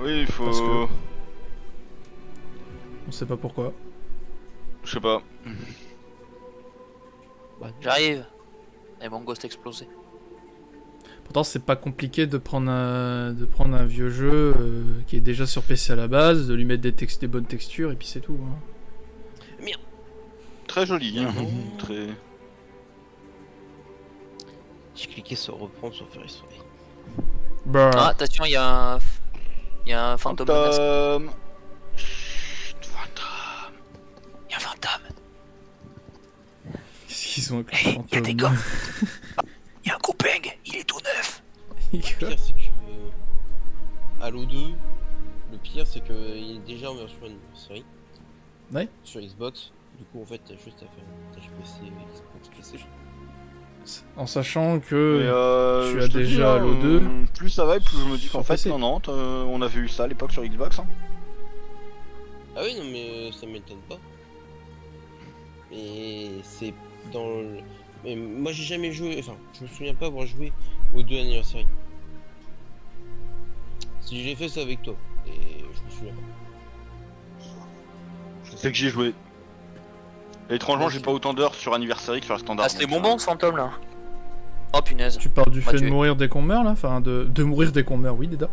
Oui, il faut. Parce que- on sait pas pourquoi. Je sais pas. J'arrive. Et mon ghost explosé. Pourtant c'est pas compliqué de prendre un, de prendre un vieux jeu euh, qui est déjà sur PC à la base, de lui mettre des, textes, des bonnes textures et puis c'est tout. hein. Très joli, hein. Très. J'ai cliqué sur reprendre sur faire histoire. Bah. Ah, attention, il y a un. Il y a un fantôme. Fantôme. Il y a un fantôme. Qu'est-ce qu'ils ont avec Hey, y a des fantôme *laughs* Il y a un couping, il est tout neuf. Le pire c'est que. euh, Halo 2, le pire c'est que il est déjà en version anniversary. Ouais. Sur Xbox. Du coup en fait t'as juste à faire un PC avec Xbox PC. En sachant que euh, tu as déjà hein, Halo 2. euh, Plus ça va, et plus je me dis qu'en fait, non, non, t'as- on avait eu ça à l'époque sur Xbox. Hein. Ah oui non mais euh, ça m'étonne pas. Mais c'est dans le... Mais moi j'ai jamais joué, enfin je me souviens pas avoir joué aux deux anniversaires. Si j'ai fait ça avec toi, et je me souviens pas. Je sais que j'y ai joué. Et étrangement, j'ai pas autant d'heures sur Anniversary que sur la standard. Ah, c'était donc, bonbon ce fantôme là. Oh punaise. Tu parles du m'a fait de mourir dès qu'on meurt là Enfin, de, de mourir dès qu'on meurt, oui, déjà.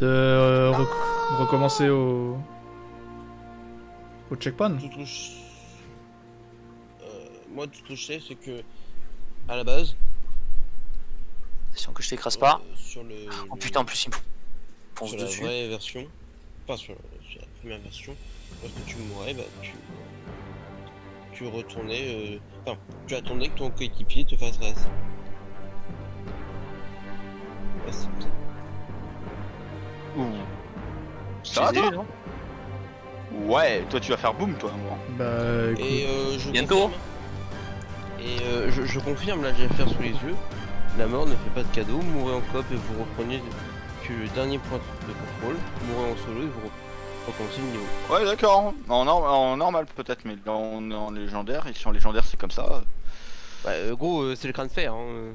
De euh, rec- de recommencer au. au checkpoint Tout ce euh, moi tout ce que je sais c'est que à la base Attention que je t'écrase pas. euh, sur le, Oh le- putain, en plus il me fonce sur la dessus. vraie version, enfin sur, sur la première version, lorsque tu mourais, bah tu tu retournais, euh, enfin tu attendais que ton coéquipier te fasse race. Ouais, c'est ça. Ouh. Va, non Ouais, toi tu vas faire boum, toi, moi. Bah, écoute. Et euh, je Bientôt. confirme, et euh, je, je confirme, là j'ai l'affaire sous les yeux, la mort ne fait pas de cadeau, mourrez en coop et vous reprenez que le dernier point de contrôle, mourrez en solo et vous le niveau. Ouais, d'accord. En, en normal, peut-être, mais dans, en légendaire, et si en légendaire c'est comme ça. Bah euh, gros, euh, c'est le crâne de fer. Hein.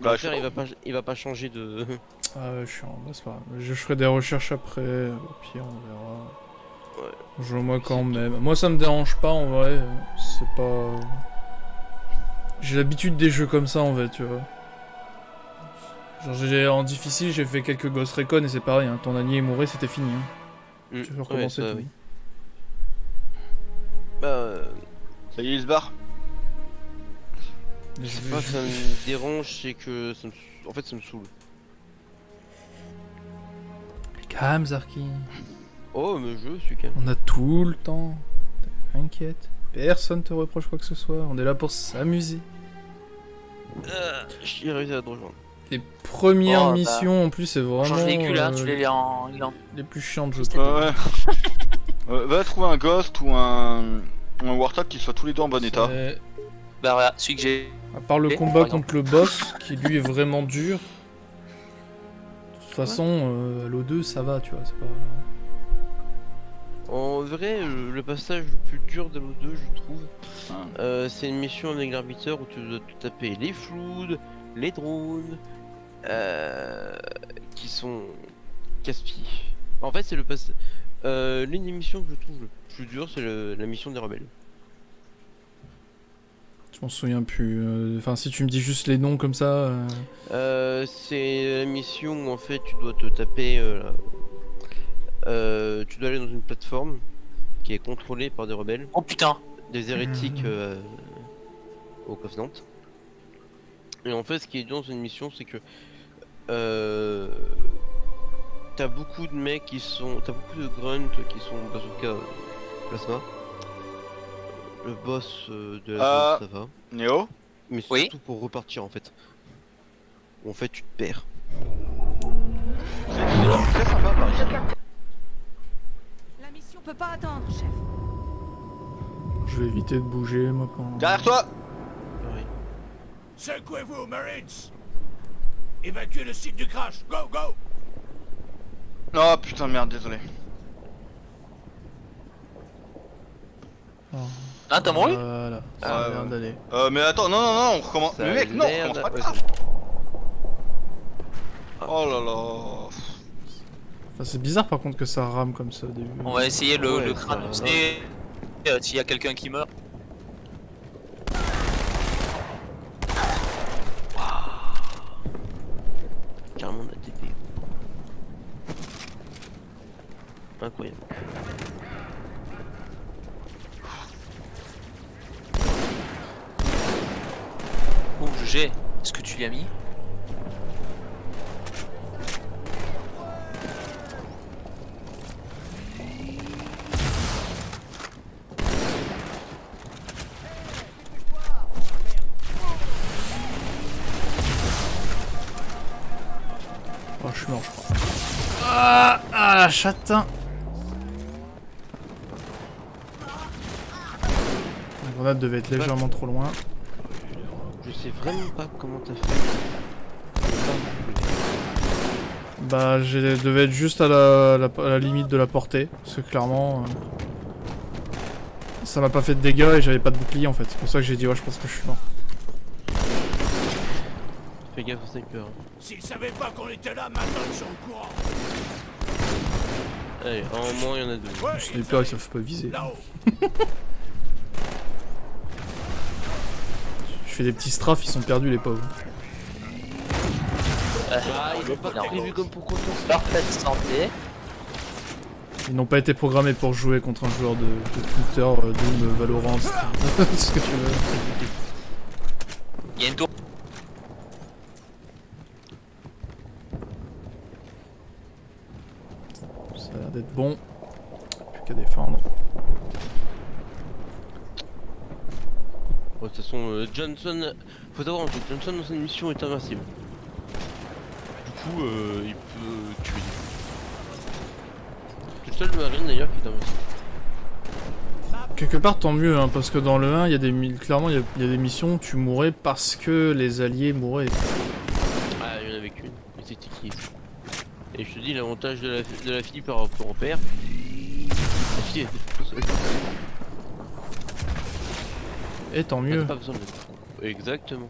Bah, fer, il va pas, il va pas changer de. *laughs* Ah ouais, je suis en... c'est pas grave. Je ferai des recherches après, au pire, on verra. Je moi quand même. Moi ça me dérange pas en vrai, c'est pas... J'ai l'habitude des jeux comme ça en fait, tu vois. Genre j'ai en difficile, j'ai fait quelques Ghost Recon et c'est pareil, hein. ton allié est mouru, c'était fini. Hein. Mm, Tu veux recommencer ouais, ça, tout. oui. Bah, euh, Ça y est, il se barre. Je c'est vais- pas que ça *laughs* me dérange, c'est que ça me... en fait ça me saoule. Calme Zarki. Oh, mais je suis calme. On a tout le temps. T'inquiète. Personne te reproche quoi que ce soit. On est là pour s'amuser. Euh, J'ai réussi à te rejoindre. Les premières Oh, bah, missions en plus c'est vraiment Change de véhicule là, euh, tu les en. en- les plus chiantes je Ouais, trouve. ouais. Euh, *laughs* va trouver un Ghost ou un, Warthog qui soit tous les deux en bon état. Bah voilà, celui que j'ai. À part le combat contre le boss, qui lui est vraiment dur. De toute façon, euh, Halo 2 ça va, tu vois, c'est pas. En vrai, le, le passage le plus dur d'Halo 2, je trouve, Ah. euh, c'est une mission avec l'arbiteur où tu dois te taper les flouds, les drones, euh, qui sont casse-pieds. En fait, c'est le passage. Euh, L'une des missions que je trouve le plus dur, c'est le- la mission des rebelles. Je m'en souviens plus. euh, Enfin, si tu me dis juste les noms comme ça. euh, Euh, c'est la mission où en fait tu dois te taper. euh, la- euh, tu dois aller dans une plateforme qui est contrôlée par des rebelles. Oh putain Des hérétiques euh, au Covenant. Et en fait, ce qui est dur dans une mission, c'est que. Euh, T'as beaucoup de mecs qui sont. T'as beaucoup de grunts qui sont bazooka plasma. Le boss euh, de la Euh, zone, ça va. Néo Mais Oui. surtout pour repartir en fait. En fait, tu te perds. C'est c'est très sympa par ici. La mission peut pas attendre, chef. Je vais éviter de bouger, moi, quand. Derrière toi Secouez-vous, Marines Évacuez le site du crash Go, go Non, putain, merde, désolé. Ah, t'as mouru Voilà, ça Ah, ouais. d'aller. Euh, mais attends, non, non, non, on recommence. Mais mec, non, on recommence pas ouais, crash. Oh là là. Enfin, c'est bizarre par contre que ça rame comme ça au début. On va essayer le, Ouais, le crâne. euh, S'il y a quelqu'un qui meurt. Carrément on a TP. Incroyable. Oh, GG. Est-ce que tu l'y as mis? Ah, ah la chatte La grenade devait être légèrement trop loin. Je sais vraiment pas comment t'as fait. Bah, je devais être juste à la, la- à la limite de la portée. Parce que clairement. euh, ça m'a pas fait de dégâts et j'avais pas de bouclier en fait. C'est pour ça que j'ai dit, ouais, je pense que je suis mort. Fais gaffe au sniper. S'ils savaient pas qu'on était là, maintenant ils sont au courant Allez, en moins il y en a deux. Ouais, Les snipers ils savent pas viser. *laughs* Je fais des petits strafes, ils sont perdus les pauvres. Ah, ils ont pas prévu comme pour contre Parfaite santé. Ils n'ont pas été programmés pour jouer contre un joueur de, de Twitter, euh, Doom, Valorant, *laughs* ce que tu veux. Il y a une tour. Ça a l'air d'être bon. Plus qu'à défendre. De toute façon, euh, Johnson. Faut savoir que Johnson dans cette mission est invincible. Du coup, euh, il peut tuer. C'est le seul marine d'ailleurs qui est invincible. Quelque part, tant mieux, hein, parce que dans le 1, il y a des, clairement, il y a, il y a des missions où tu mourais parce que les alliés mouraient. Ah, il y en avait qu'une, mais c'était qui Et je te dis, l'avantage de la, de la fille par rapport au père. La fille. Et tant mieux. pas besoin de Exactement.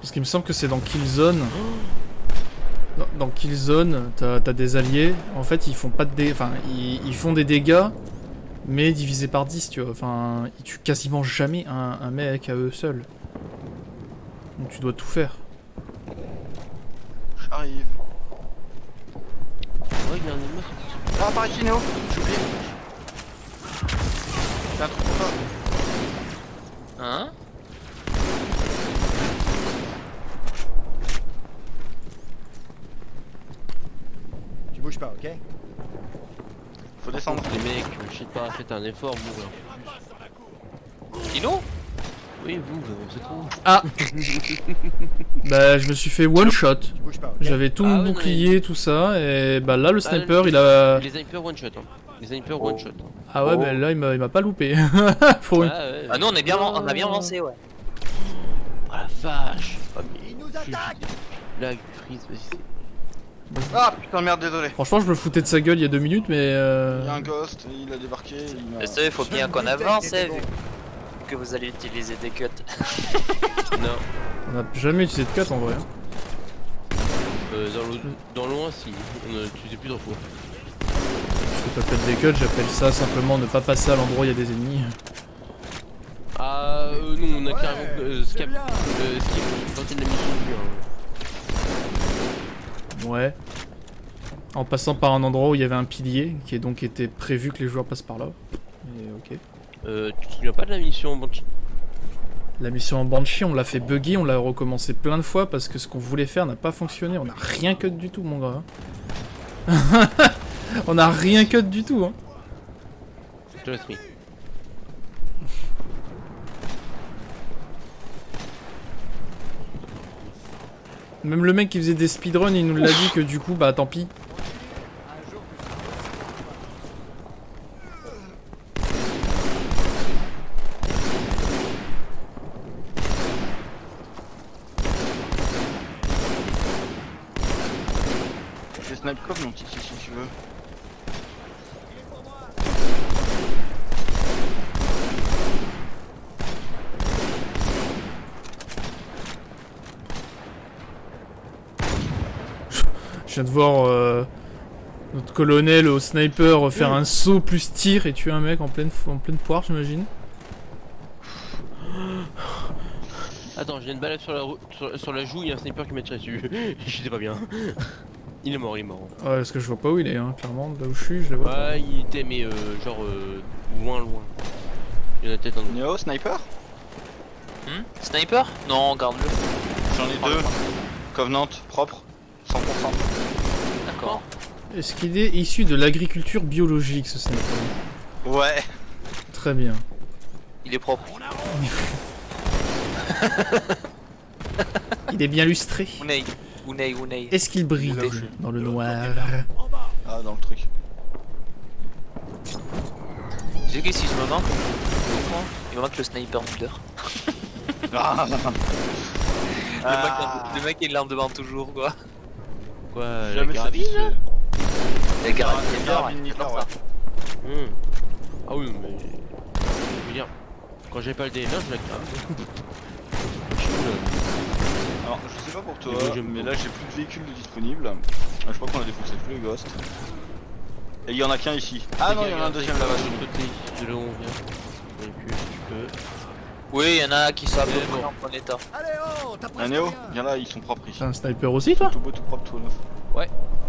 Parce qu'il me semble que c'est dans Killzone. Dans, dans Killzone, t'as as des alliés. En fait, ils font pas de dégâts. Enfin, ils, ils font des dégâts, mais divisé par 10, tu vois. Enfin, ils tuent quasiment jamais un, un mec à eux seuls. Donc tu dois tout faire. J'arrive. Regardez-moi Ah, par ici, Néo J'ai oublié. J'ai un truc pour toi. Hein Tu bouges pas, ok Faut descendre. Les mecs, je sais pas, faites un effort, mourir. Dino Oui, vous, vous, c'est trop. Ah *laughs* Bah, je me suis fait one shot. J'avais tout Ah mon ouais, non, bouclier, tout ça, et bah là, le Ah, sniper, il a. Les snipers one shot. Hein. Les snipers one shot. Ah ouais, Oh. bah là, il m'a il m'a pas loupé. *laughs* Ah, ouais. Ah, nous on, est bien, on a bien lancé, ouais. Oh la vache. Ah, mais Ils nous attaquent Là, freeze, vas-y. Ah putain, merde, désolé. Franchement, je me foutais de sa gueule il y a deux minutes, mais. euh, Il y a un ghost, il a débarqué, il savez, il faut bien qu'on avance, hein, vu que vous allez utiliser des cuts. *laughs* Non. On a jamais utilisé de cut en vrai. hein. Euh, dans le dans le loin, si. On a utilisé plusieurs fois. quand t'appelles des cuts, j'appelle ça simplement ne pas passer à l'endroit où il y a des ennemis. Ah, euh, non, on a carrément euh, skip, euh, skip une partie de la mission du jeu, hein. Ouais. En passant par un endroit où il y avait un pilier, qui est donc était prévu que les joueurs passent par là. Et ok. Euh, tu te souviens pas de la mission Banshee La mission en Banshee, on l'a fait bugger, on l'a recommencé plein de fois parce que ce qu'on voulait faire n'a pas fonctionné. On a rien cut du tout, mon gars. hein. *laughs* on a rien cut du tout, hein. Trust me. Même le mec qui faisait des speedruns, il nous l'a dit que du coup, bah tant pis. J'ai snipe comme mon petit si tu veux. Je viens de voir euh, notre colonel au sniper faire un saut plus tir et tuer un mec en pleine, en pleine poire, j'imagine. Attends, j'ai une balade sur la, sur, sur la joue, il y a un sniper qui m'a tiré dessus. *laughs* J'étais pas bien. *laughs* Il est mort, il est mort. Ouais, parce que je vois pas où il est, hein, clairement. Là où je suis, je le vois pas. Ouais, il était, mais euh, genre euh, loin, loin. Il y en a peut-être un Néo, sniper? Hmm? Sniper? Non, garde-le. J'en ai deux. Covenant, propre, 100%. D'accord. Est-ce qu'il est issu de l'agriculture biologique, ce sniper Ouais. Très bien. Il est propre. *laughs* Il est bien lustré. Unei, Unei, Unei. Est-ce qu'il brille je dans le noir? Ah, dans le truc. Tu sais qu'est-ce qu'il me manque Il me manque le sniper leader. Ah. *laughs* Le, Ah. mec, le mec il l'en demande toujours quoi. Quoi, la Jamais ça carabine, fait- là Ah, est carabine ça. Hmm. Ah oui, mais. Je veux dire, quand j'ai pas le DMR, je la. *laughs* Je là. Alors, je sais pas pour toi, Mais mais là j'ai plus de véhicules de disponibles. Ah, je crois qu'on a défoncé tous les ghosts. Et il y en a qu'un ici. Ah non, il y en a un deuxième là-bas. De l'autre côté, de là où on vient. Véhicule, si tu peux. Oui, il y en a qui près bon. en bon état. Un Néo, viens là, ils sont propres ici. T'as un sniper aussi, toi Tout beau, tout propre, tout neuf.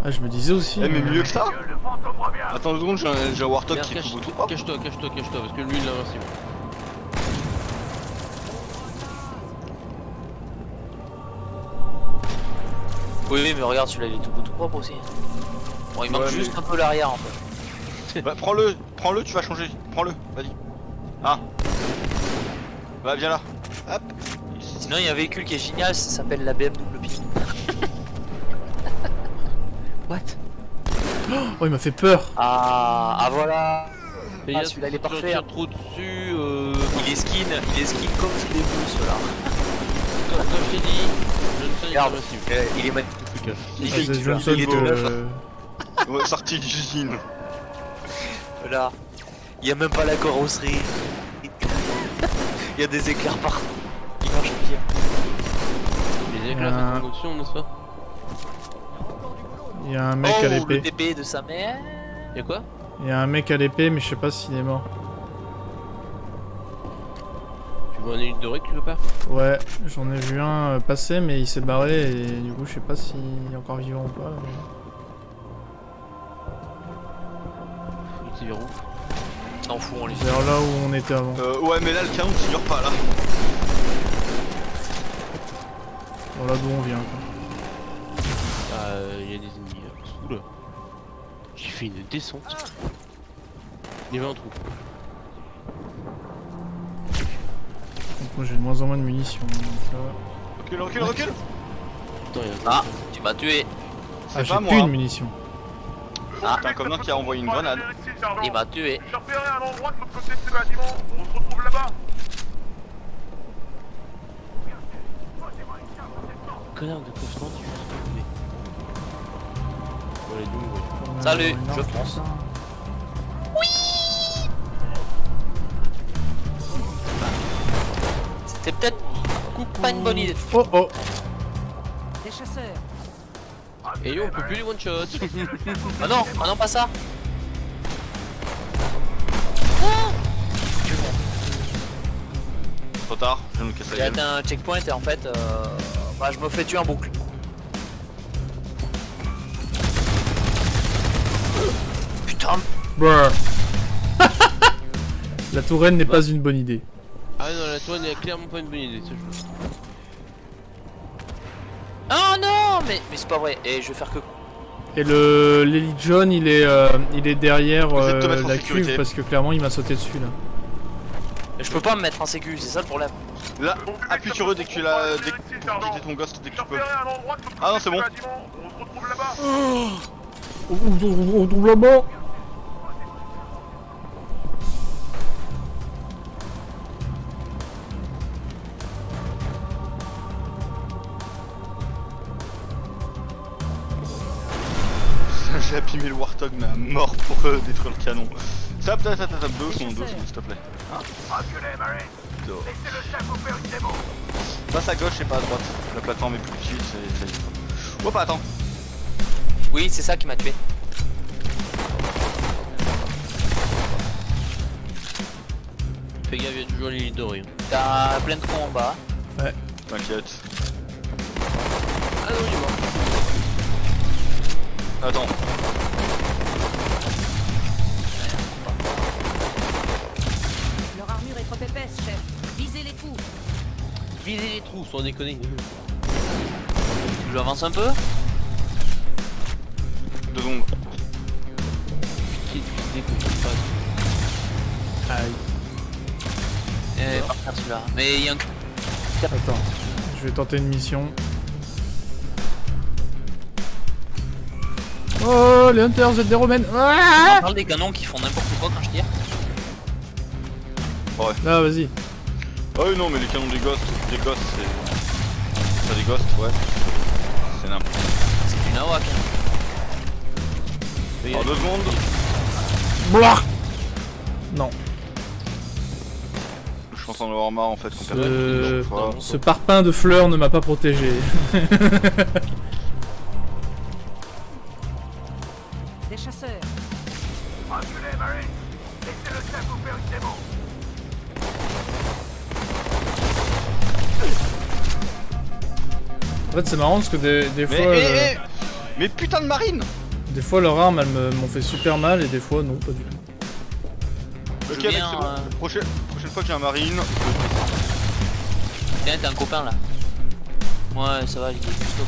Ah, je me disais aussi. Eh, mais mieux que ça Attends deux secondes, j'ai un, un Warthog qui est cache- tout beau, tout propre. Cache-toi, cache-toi, cache-toi, parce que lui il l'a invincible. Oui, mais regarde, celui-là il est tout beau tout propre aussi. Bon, il manque Ouais, juste mais- un peu l'arrière en fait. Bah, prends-le, prends-le, tu vas changer. Prends-le, vas-y. Ah. Bah, viens là. Hop. Sinon, il y a un véhicule qui est génial, ça s'appelle la BMW. *laughs* What? Oh, il m'a fait peur. Ah, ah voilà Ah, celui-là il est parfait. trop dessus, euh... Il est skin, il est skin comme il est beau celui-là. comme, je t'ai dit, Johnson il est Regarde, euh, il est magnifique. Ah, Il Johnson il est tout neuf. *laughs* Ouais, sorti d'usine. Voilà. Il y a même pas la carrosserie. Il y a des éclairs partout. Il marche bien. Les éclairs Euh. sont en option, n'est-ce pas Il y a un mec oh, à le E. l'épée. TP de sa mère. Y'a quoi Il y a un mec à l'épée, mais je sais pas s'il est mort. Tu vois un élite doré quelque part Ouais, j'en ai vu un euh, passer, mais il s'est barré et du coup, je sais pas s'il est encore vivant ou pas. mais- Il où S'en fout, on les Vers là où on était avant. Euh, ouais, mais là, le canon tire pas là. Voilà d'où on vient. quoi. Ah, il y a des ennemis. euh, Oula. J'ai fait une descente. Il y avait un trou. Donc moi j'ai de moins en moins de munitions. donc là- Recule, recule, recule. Attends, il y a un Ah, tu m'as tué. Ah, C'est j'ai pas plus moi. une munition. Ah, un covenant qui a envoyé une grenade. il m'a tué. J'ai repéré un endroit de l'autre côté de ce bâtiment. On se retrouve là-bas. connard de Covenant, tu vas se. Salut, Non, je pense. C'était peut-être pas une bonne idée. Oh oh Des chasseurs. Et yo, on peut plus les one shot. ah non, ah non, pas ça. Ah Trop tard, je me casse la gueule. Un checkpoint et en fait, euh, bah, je me fais tuer en boucle. Putain. *laughs* la Touraine n'est pas une bonne idée. Ah non, la Touraine, n'est clairement pas une bonne idée, ce jeu. Oh non, mais, mais c'est pas vrai. Et je vais faire que. Et le l'Elite John, il est, euh, il est derrière euh, la sécurité. cuve parce que clairement il m'a sauté dessus là. Je peux pas me mettre en sécu, c'est ça le problème. Là, appuie sur eux dès que tu l'as. Dès que quitter ton ghost dès que tu peux. Ah non, c'est bon. On tombe là-bas J'ai abîmé le Warthog, mais à mort pour euh, détruire le canon. Tap, tap, tap, tap, tap, deux secondes, deux secondes, s'il te plaît. Reculez, Marine Go. Laissez le chef vous faire une démo Passe à gauche et pas à droite. La plateforme est plus petite, c'est. c'est- Hop, attends. Oui, c'est ça qui m'a tué. Fais gaffe, il y a toujours les lignes dorées. hein. T'as plein de cons en bas. Ouais. T'inquiète. Ah non, il est mort. Attends. Chef. Visez les coups. Visez les trous, sans déconner. Je avance un peu. Deux secondes. Aïe. Et par terre celui-là. Mais il y a un. Attends, je vais tenter une mission. Oh, les Hunters, vous êtes des romaines Ah On parle des canons qui font n'importe quoi quand je tire. Ouais. Ah, vas-y. Ah oui, non, mais les canons des ghosts, des ghosts, c'est. Ça, des ghosts, ouais. C'est n'importe C'est du nawak. quoi. En deux secondes. Blah Non. Je pense en avoir marre en fait. Ce... ce parpaing de fleurs ne m'a pas protégé. *laughs* En fait, c'est marrant parce que des, des Mais, fois, eh, euh, eh, mais putain de marine des fois leurs armes elles m'ont fait super mal et des fois non, pas du tout. Je Ok, mec, viens, c'est bon. euh, Prochaine, prochaine fois que j'ai un marine, Tiens, t'as un copain là. Ouais, ça va, il est juste au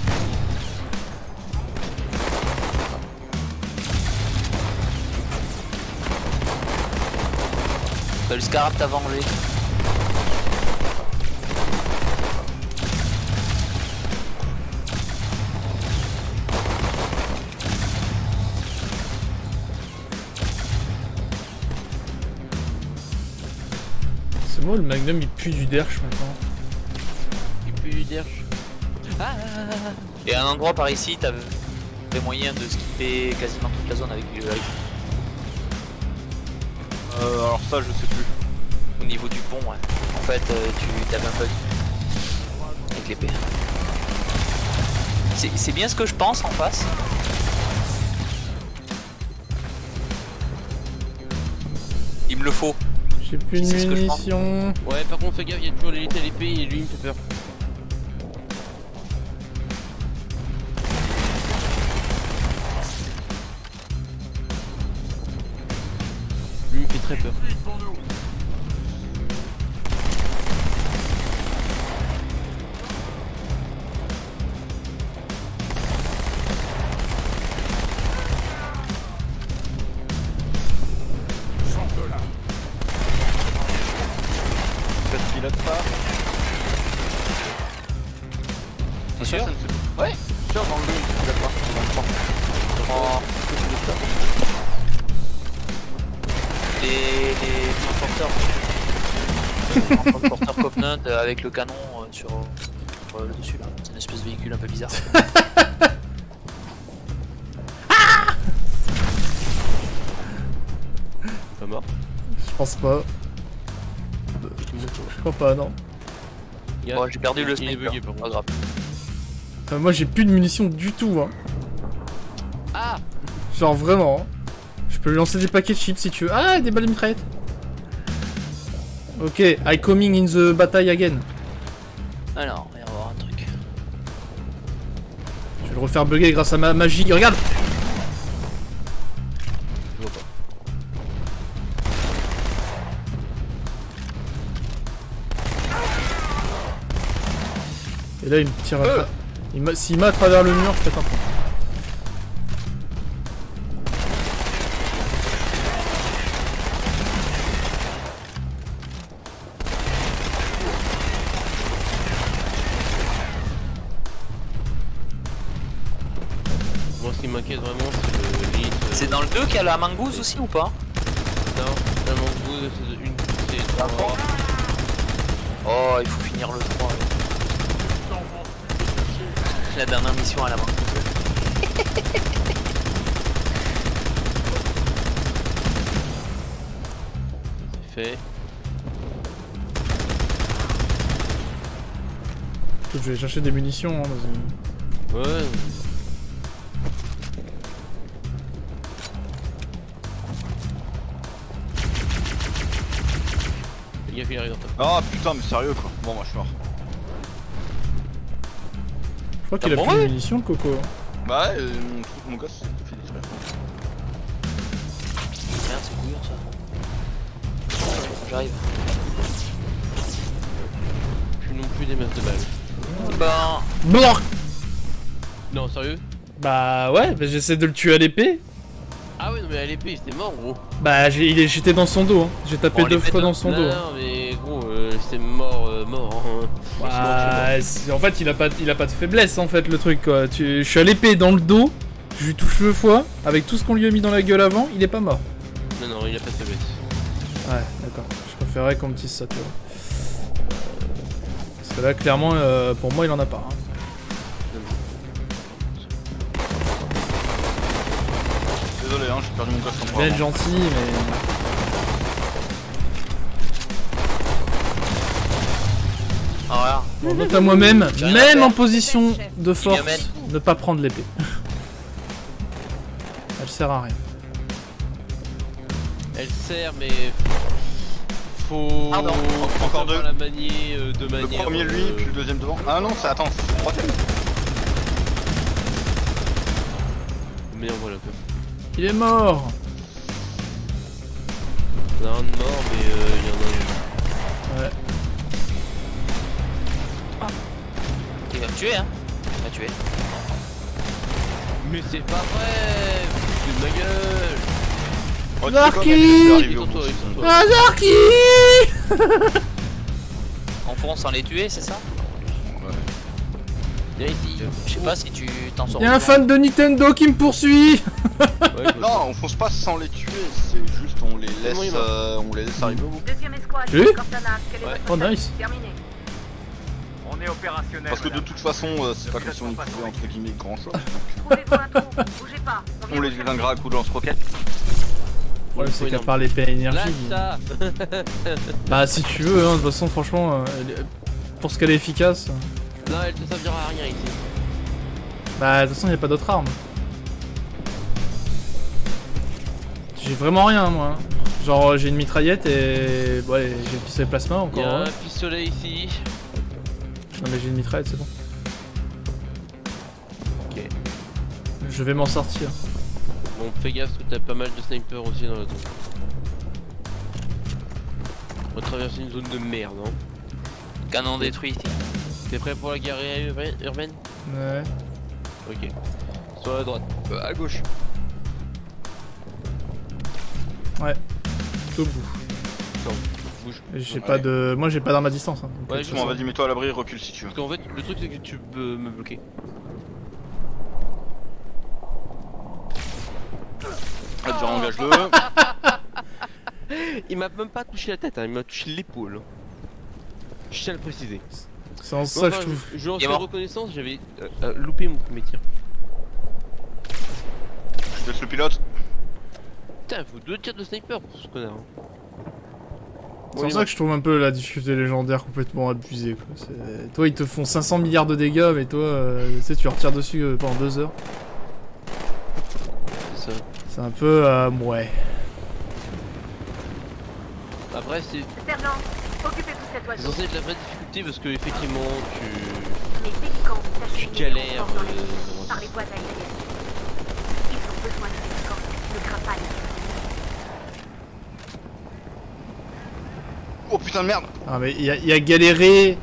le scarab t'a vengé. C'est moi le magnum il pue du derche maintenant. Il pue du derche. Et à un endroit par ici, t'avais des moyens de skipper quasiment toute la zone avec avec- euh, alors ça je sais plus. au niveau du pont. Ouais. En fait, euh, tu t'avais un bug avec l'épée. C'est bien ce que je pense en face. Il me le faut. J'ai plus de munitions. Ouais, par contre, fais gaffe, il y a toujours l'élite à l'épée et lui il me fait peur. Avec le canon euh, sur euh, le dessus là. C'est une espèce de véhicule un peu bizarre. *laughs* Pas mort. Je pense pas. Je crois pas, non. A- Bon, j'ai perdu le sniper. bugué, Pas grave. Enfin, moi j'ai plus de munitions du tout. Hein. Ah Genre vraiment. hein. Je peux lui lancer des paquets de chips si tu veux. Ah, des balles de mitraillette. Ok, I coming in the bataille again. Alors, on va voir un truc. Je vais le refaire bugger grâce à ma magie. Regarde Je vois pas. Et là, il me tire à il m'a- S'il m'a à travers le mur, je pète un point. Ou pas Non, la mangouze, c'est de- une. C'est trois. Oh, il faut finir le 3. La dernière mission à la mangouze. C'est fait. Je vais chercher des munitions. Hein, vas-y. Ouais. Il. Ah putain, mais sérieux quoi. Bon, moi je suis mort. Je crois qu'il a plus de munitions, le coco. Bah ouais, euh, mon, truc- mon gosse il fait disparaître. Merde, c'est couillon ça. J'arrive. Plus non plus des masses de balles. Ben. Blanc Non, sérieux? Bah ouais, bah, j'essaie de le tuer à l'épée. Ah ouais, non, mais à l'épée, c'était mort, gros. Bah j'ai- il est- j'étais dans son dos. Hein. J'ai tapé Bon, deux fois dans son non, dos. Non, mais C'est- en fait, il a pas, il a pas de faiblesse en fait le truc quoi. Tu, je suis à l'épée dans le dos, je lui touche deux fois, avec tout ce qu'on lui a mis dans la gueule avant, il est pas mort. Non, non, il a pas de faiblesse. Ouais, d'accord. Je préférerais qu'on me dise ça, tu vois. Parce que là, clairement, euh, pour moi, il en a pas. hein. Désolé, hein, j'ai perdu mon en Bien être gentil, mais. Bon, note à moi-même, même en position de force, ne pas prendre l'épée. Elle sert à rien. Elle sert, mais. Faut. Pardon. faut Encore deux. la manier euh, de Le manière. premier lui, euh, puis le deuxième devant. Ah non, c'est attends, c'est le troisième. Mais voilà quoi. Il est mort Il y en a un de mort, mais euh, il y en a Tuer, hein. Il tuer. Mais c'est pas vrai de ma gueule Oh, tu sais quoi, Zarki. Ah, Zarki On fonce sans les tuer, c'est ça ici. Je sais pas si tu t'en sors. Il y a un fan de Nintendo qui me poursuit *laughs* Non, on fonce pas sans les tuer, c'est juste on les laisse, euh, on les laisse arriver au bout. Deuxième escouade, Tu Cortana, quel est Ouais. votre Oh, nice. Terminé. On est opérationnel. Parce que de toute façon, euh, c'est pas comme si on y trouvait entre guillemets grand chose. Trouvez-vous un trou, bougez pas. On les vingras à coups de lance-roquette. Le problème, c'est qu'à part l'épée à énergie. *laughs* Bah, si tu veux, hein, de toute façon, franchement, euh, elle est- pour ce qu'elle est efficace. Non, elle te servira à rien ici. Bah, de toute façon, il a pas d'autre arme. J'ai vraiment rien, moi. Genre, j'ai une mitraillette et. Ouais, j'ai le pistolet plasma y encore. a ouais. un pistolet ici. Non, mais j'ai une mitraillette, c'est bon. Ok. Je vais m'en sortir. Bon, fais gaffe parce que t'as pas mal de snipers aussi dans la zone. On va traverser une zone de merde, hein. Canon détruit ici. T'es prêt pour la guerre urbaine- urbaine? Ouais. Ok. Sur la droite. Euh, à gauche. Ouais. Tout au bout. Non, J'ai Ouais. pas de. Moi, j'ai pas d'arme à distance. hein, Ouais, euh, façon- vas-y, mets-toi à l'abri, recule si tu veux. Parce qu'en fait, le truc c'est que tu peux me bloquer. Ah, déjà, engage-le. *laughs* Il m'a même pas touché la tête, hein, il m'a touché l'épaule. Je tiens à le préciser. C'est en ça enfin, je trouve. Je, en reconnaissance, j'avais euh, euh, loupé mon premier tir. Je laisse le pilote. Putain, il faut deux tirs de sniper pour ce connard. hein. C'est pour ça que je trouve un peu la difficulté légendaire complètement abusée. Quoi. Toi, ils te font 500 milliards de dégâts, mais toi, euh, tu sais, tu leur tires dessus euh, pendant deux heures. C'est ça. C'est un peu. Euh, ouais. Après, c'est Sergent, occupez-vous c'est censé être la vraie difficulté parce que, effectivement, tu. Les Tu galères. dans les euh, par les boîtes aériennes. Ils ont besoin de cette escorte. Ne crains pas les Oh putain de merde Ah mais il y, a- il a galéré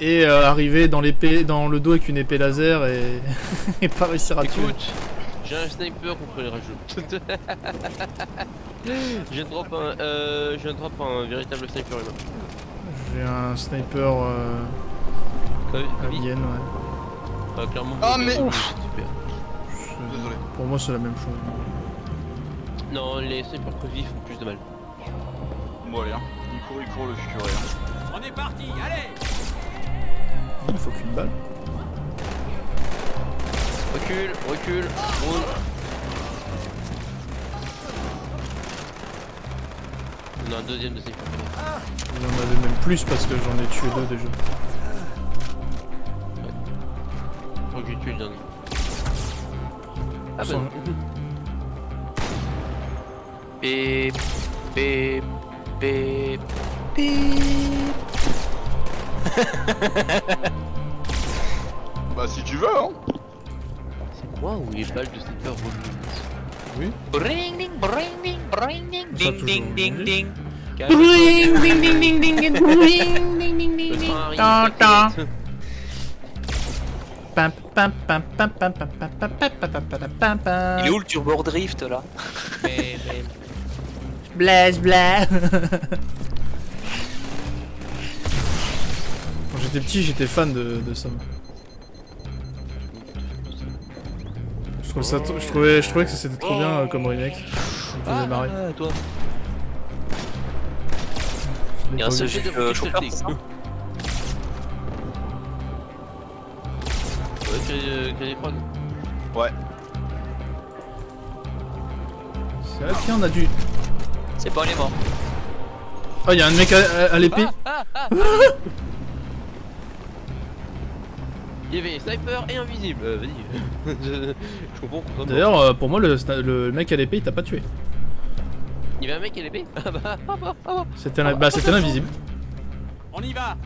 et euh, arriver dans l'épée, dans le dos avec une épée laser et, *laughs* et pas réussir à tuer. Écoute, j'ai un sniper contre les rageux. *laughs* j'ai un drop un, euh, j'ai un drop un véritable sniper humain. J'ai un sniper euh, Covid, Covid alien, ouais. Ah, clairement. Ah, Covid, mais- Super. C'est- Désolé. Pour moi c'est la même chose. Non, les snipers Covid font plus de mal. Bon allez hein, court, il court le futur hein. On est parti, allez Il faut qu'une balle. Recule, recule, roule. On a un deuxième de sniper. Il y en avait même plus parce que j'en ai tué deux déjà. Faut que j'ai tué le dernier. Ah bah bip, bip, bip bah si tu veux hein C'est quoi ou les balles de sniper remontent Oui Bring ding bring ding bring ding ding ding ding ding Bring ding ding ding ding bring ding ding ding ding Tintin Il est où le turbo drift là Blaise blaise j'étais petit, j'étais fan de, de ça. Je trouvais, ça, je, trouvais, je trouvais que c'était trop bien euh, comme remake. Ça me faisait marrer. Ah, toi. Il y a un seul jeu de euh, chauffeur, ça Ouais. C'est là tiens, on a dû. C'est pas, on est mort. Oh, il y a un mec à, à- à l'épée. Ah, ah, ah. *laughs* Il y avait sniper et invisible. Euh, vas-y. *laughs* je, je comprends. pourquoi D'ailleurs, euh, pour moi, le, mec à l'épée, il t'a pas tué. Il y avait un mec à l'épée Ah bah, ah bah, ah bah. C'était un, bah, c'était l'invisible. On y va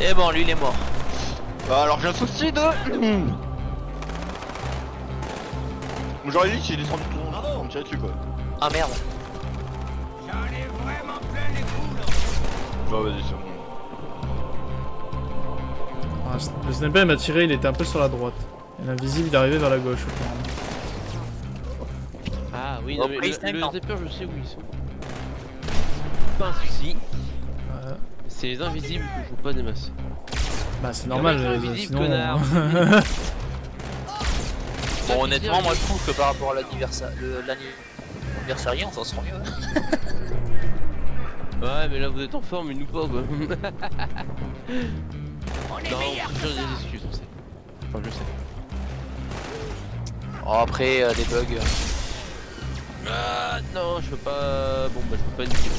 Et bon, lui il est mort. Bah alors j'ai un souci de... *clears throat* J'aurais dit qu'il est descendu tout me dessus quoi. Ah merde. J'en ai vraiment plein les coups Bah vas-y c'est bon. Ah, Le sniper, il m'a tiré, il était un peu sur la droite. Et l'invisible, il est arrivé vers la gauche. apparemment. Ah oui, Oh, non, mais le, le sniper. je sais où ils sont. Pas un souci. Voilà. C'est les invisibles que je joue pas des masses. Bah, c'est normal, Il y a un mec invisible, sinon. connard. *laughs* *laughs* Bon, honnêtement, moi je trouve que par rapport à l'anniversarié, on s'en sort mieux. *laughs* Ouais, mais là vous êtes en forme, mais nous pas quoi. *laughs* On est non, que des excuses, on sait. Enfin, je sais. Oh, après, euh, des bugs. euh, Ah non, je peux pas. Bon, bah je peux pas niquer.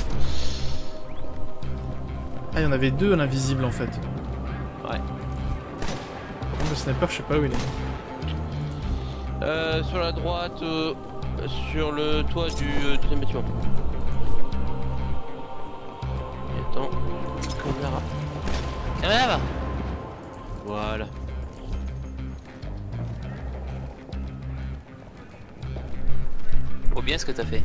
Ah, il y en avait deux à l'invisible en fait. Ouais. Par contre, le sniper, je sais pas où il est. Euh, sur la droite, euh, sur le toit du euh, deuxième bâtiment. Et attends, qu'on verra. Ah, merde. Voilà. Faut bien ce que t'as fait.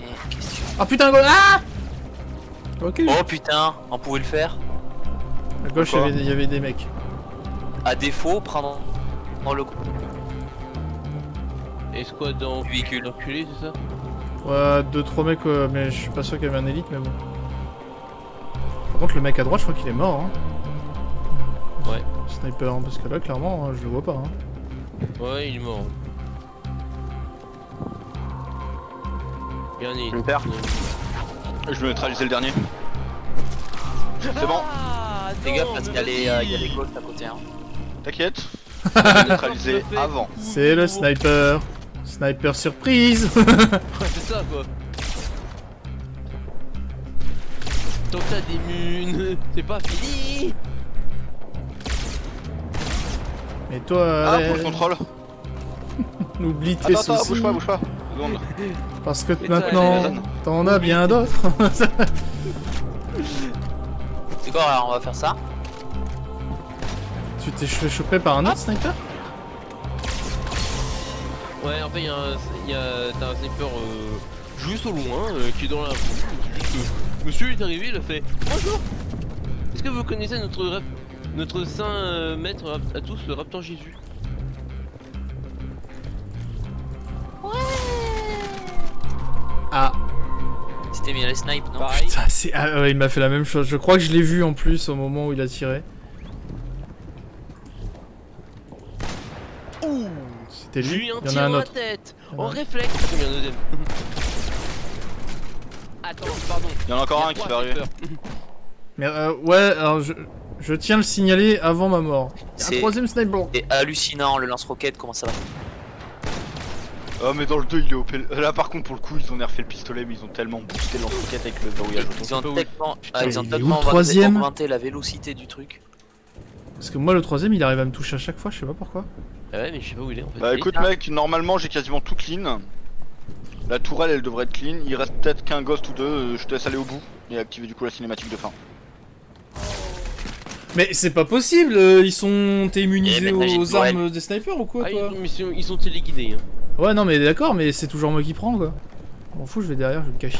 Et question. Ah putain, go Ah Ok. Oh putain, on pouvait le faire. À gauche, il y avait- il y avait des mecs. À défaut, prendre dans le Escouade dans véhicule. reculé, c'est ça Ouais, 2-3 mecs, euh, mais je suis pas sûr qu'il y avait un élite, mais bon. Par contre, le mec à droite, je crois qu'il est mort. Hein. Ouais. Sniper, hein, parce que là, clairement, hein, je le vois pas. Hein. Ouais, il est mort. Dernier. Je vais faire. Je vais neutraliser le dernier. C'est bon, Fais gaffe parce qu'il y a les, euh, il y a les ghosts à côté. Hein. t'inquiète. *laughs* Je vais neutraliser avant. C'est le sniper. Sniper surprise *laughs* c'est ça quoi. Tant que t'as des munes, *laughs* c'est pas fini. Mais toi, Ah, euh, pour le contrôle. n'oublie tes Attends, attends, bouge pas, bouge pas. Parce que maintenant, t'en as bien d'autres. C'est quoi, alors on va faire ça tu t'es fait choper par un autre sniper? Ouais, en fait, il y a un. sniper euh, juste au loin euh, qui est dans la juste que monsieur il est arrivé, il a fait Bonjour Est-ce que vous connaissez notre, rap- notre saint euh, maître à, à tous, le Raptor Jésus? Ah, C'était bien les snipes, non Pareil. putain, c'est... Ah, ouais, il m'a fait la même chose. Je crois que je l'ai vu en plus au moment où il a tiré. Ouh C'était lui Il y en tir a un dans la autre. tête en réflexe Il y en a un deuxième. *laughs* Attends, pardon. Il y en a encore un qui va arriver. *laughs* Mais euh, ouais, alors je, je tiens à le signaler avant ma mort. Un troisième sniper. C'est hallucinant le lance-roquette, comment ça va? Ah, mais dans le 2, il est OP. Là, par contre, pour le coup, ils ont nerfé le pistolet, mais ils ont tellement boosté le lance-roquette avec le verrouillage. Ils ont où- tellement, ah, ils ont tellement augmenté la vélocité du truc. Parce que moi, le troisième, il arrive à me toucher à chaque fois, je sais pas pourquoi. Ah ouais, mais je sais pas où il est en fait. Bah écoute, mec, normalement, j'ai quasiment tout clean. La tourelle, elle devrait être clean. Il reste peut-être qu'un ghost ou deux. euh, Je te laisse aller au bout et activer du coup la cinématique de fin. Mais c'est pas possible, euh, ils sont t'es immunisé Eh, t'as aux armes des snipers ou quoi Ah, ils, toi sont- ils sont, ils sont téléguidés. Hein. Ouais non mais d'accord mais c'est toujours moi qui prends quoi. M'en fous je vais derrière je vais me cacher.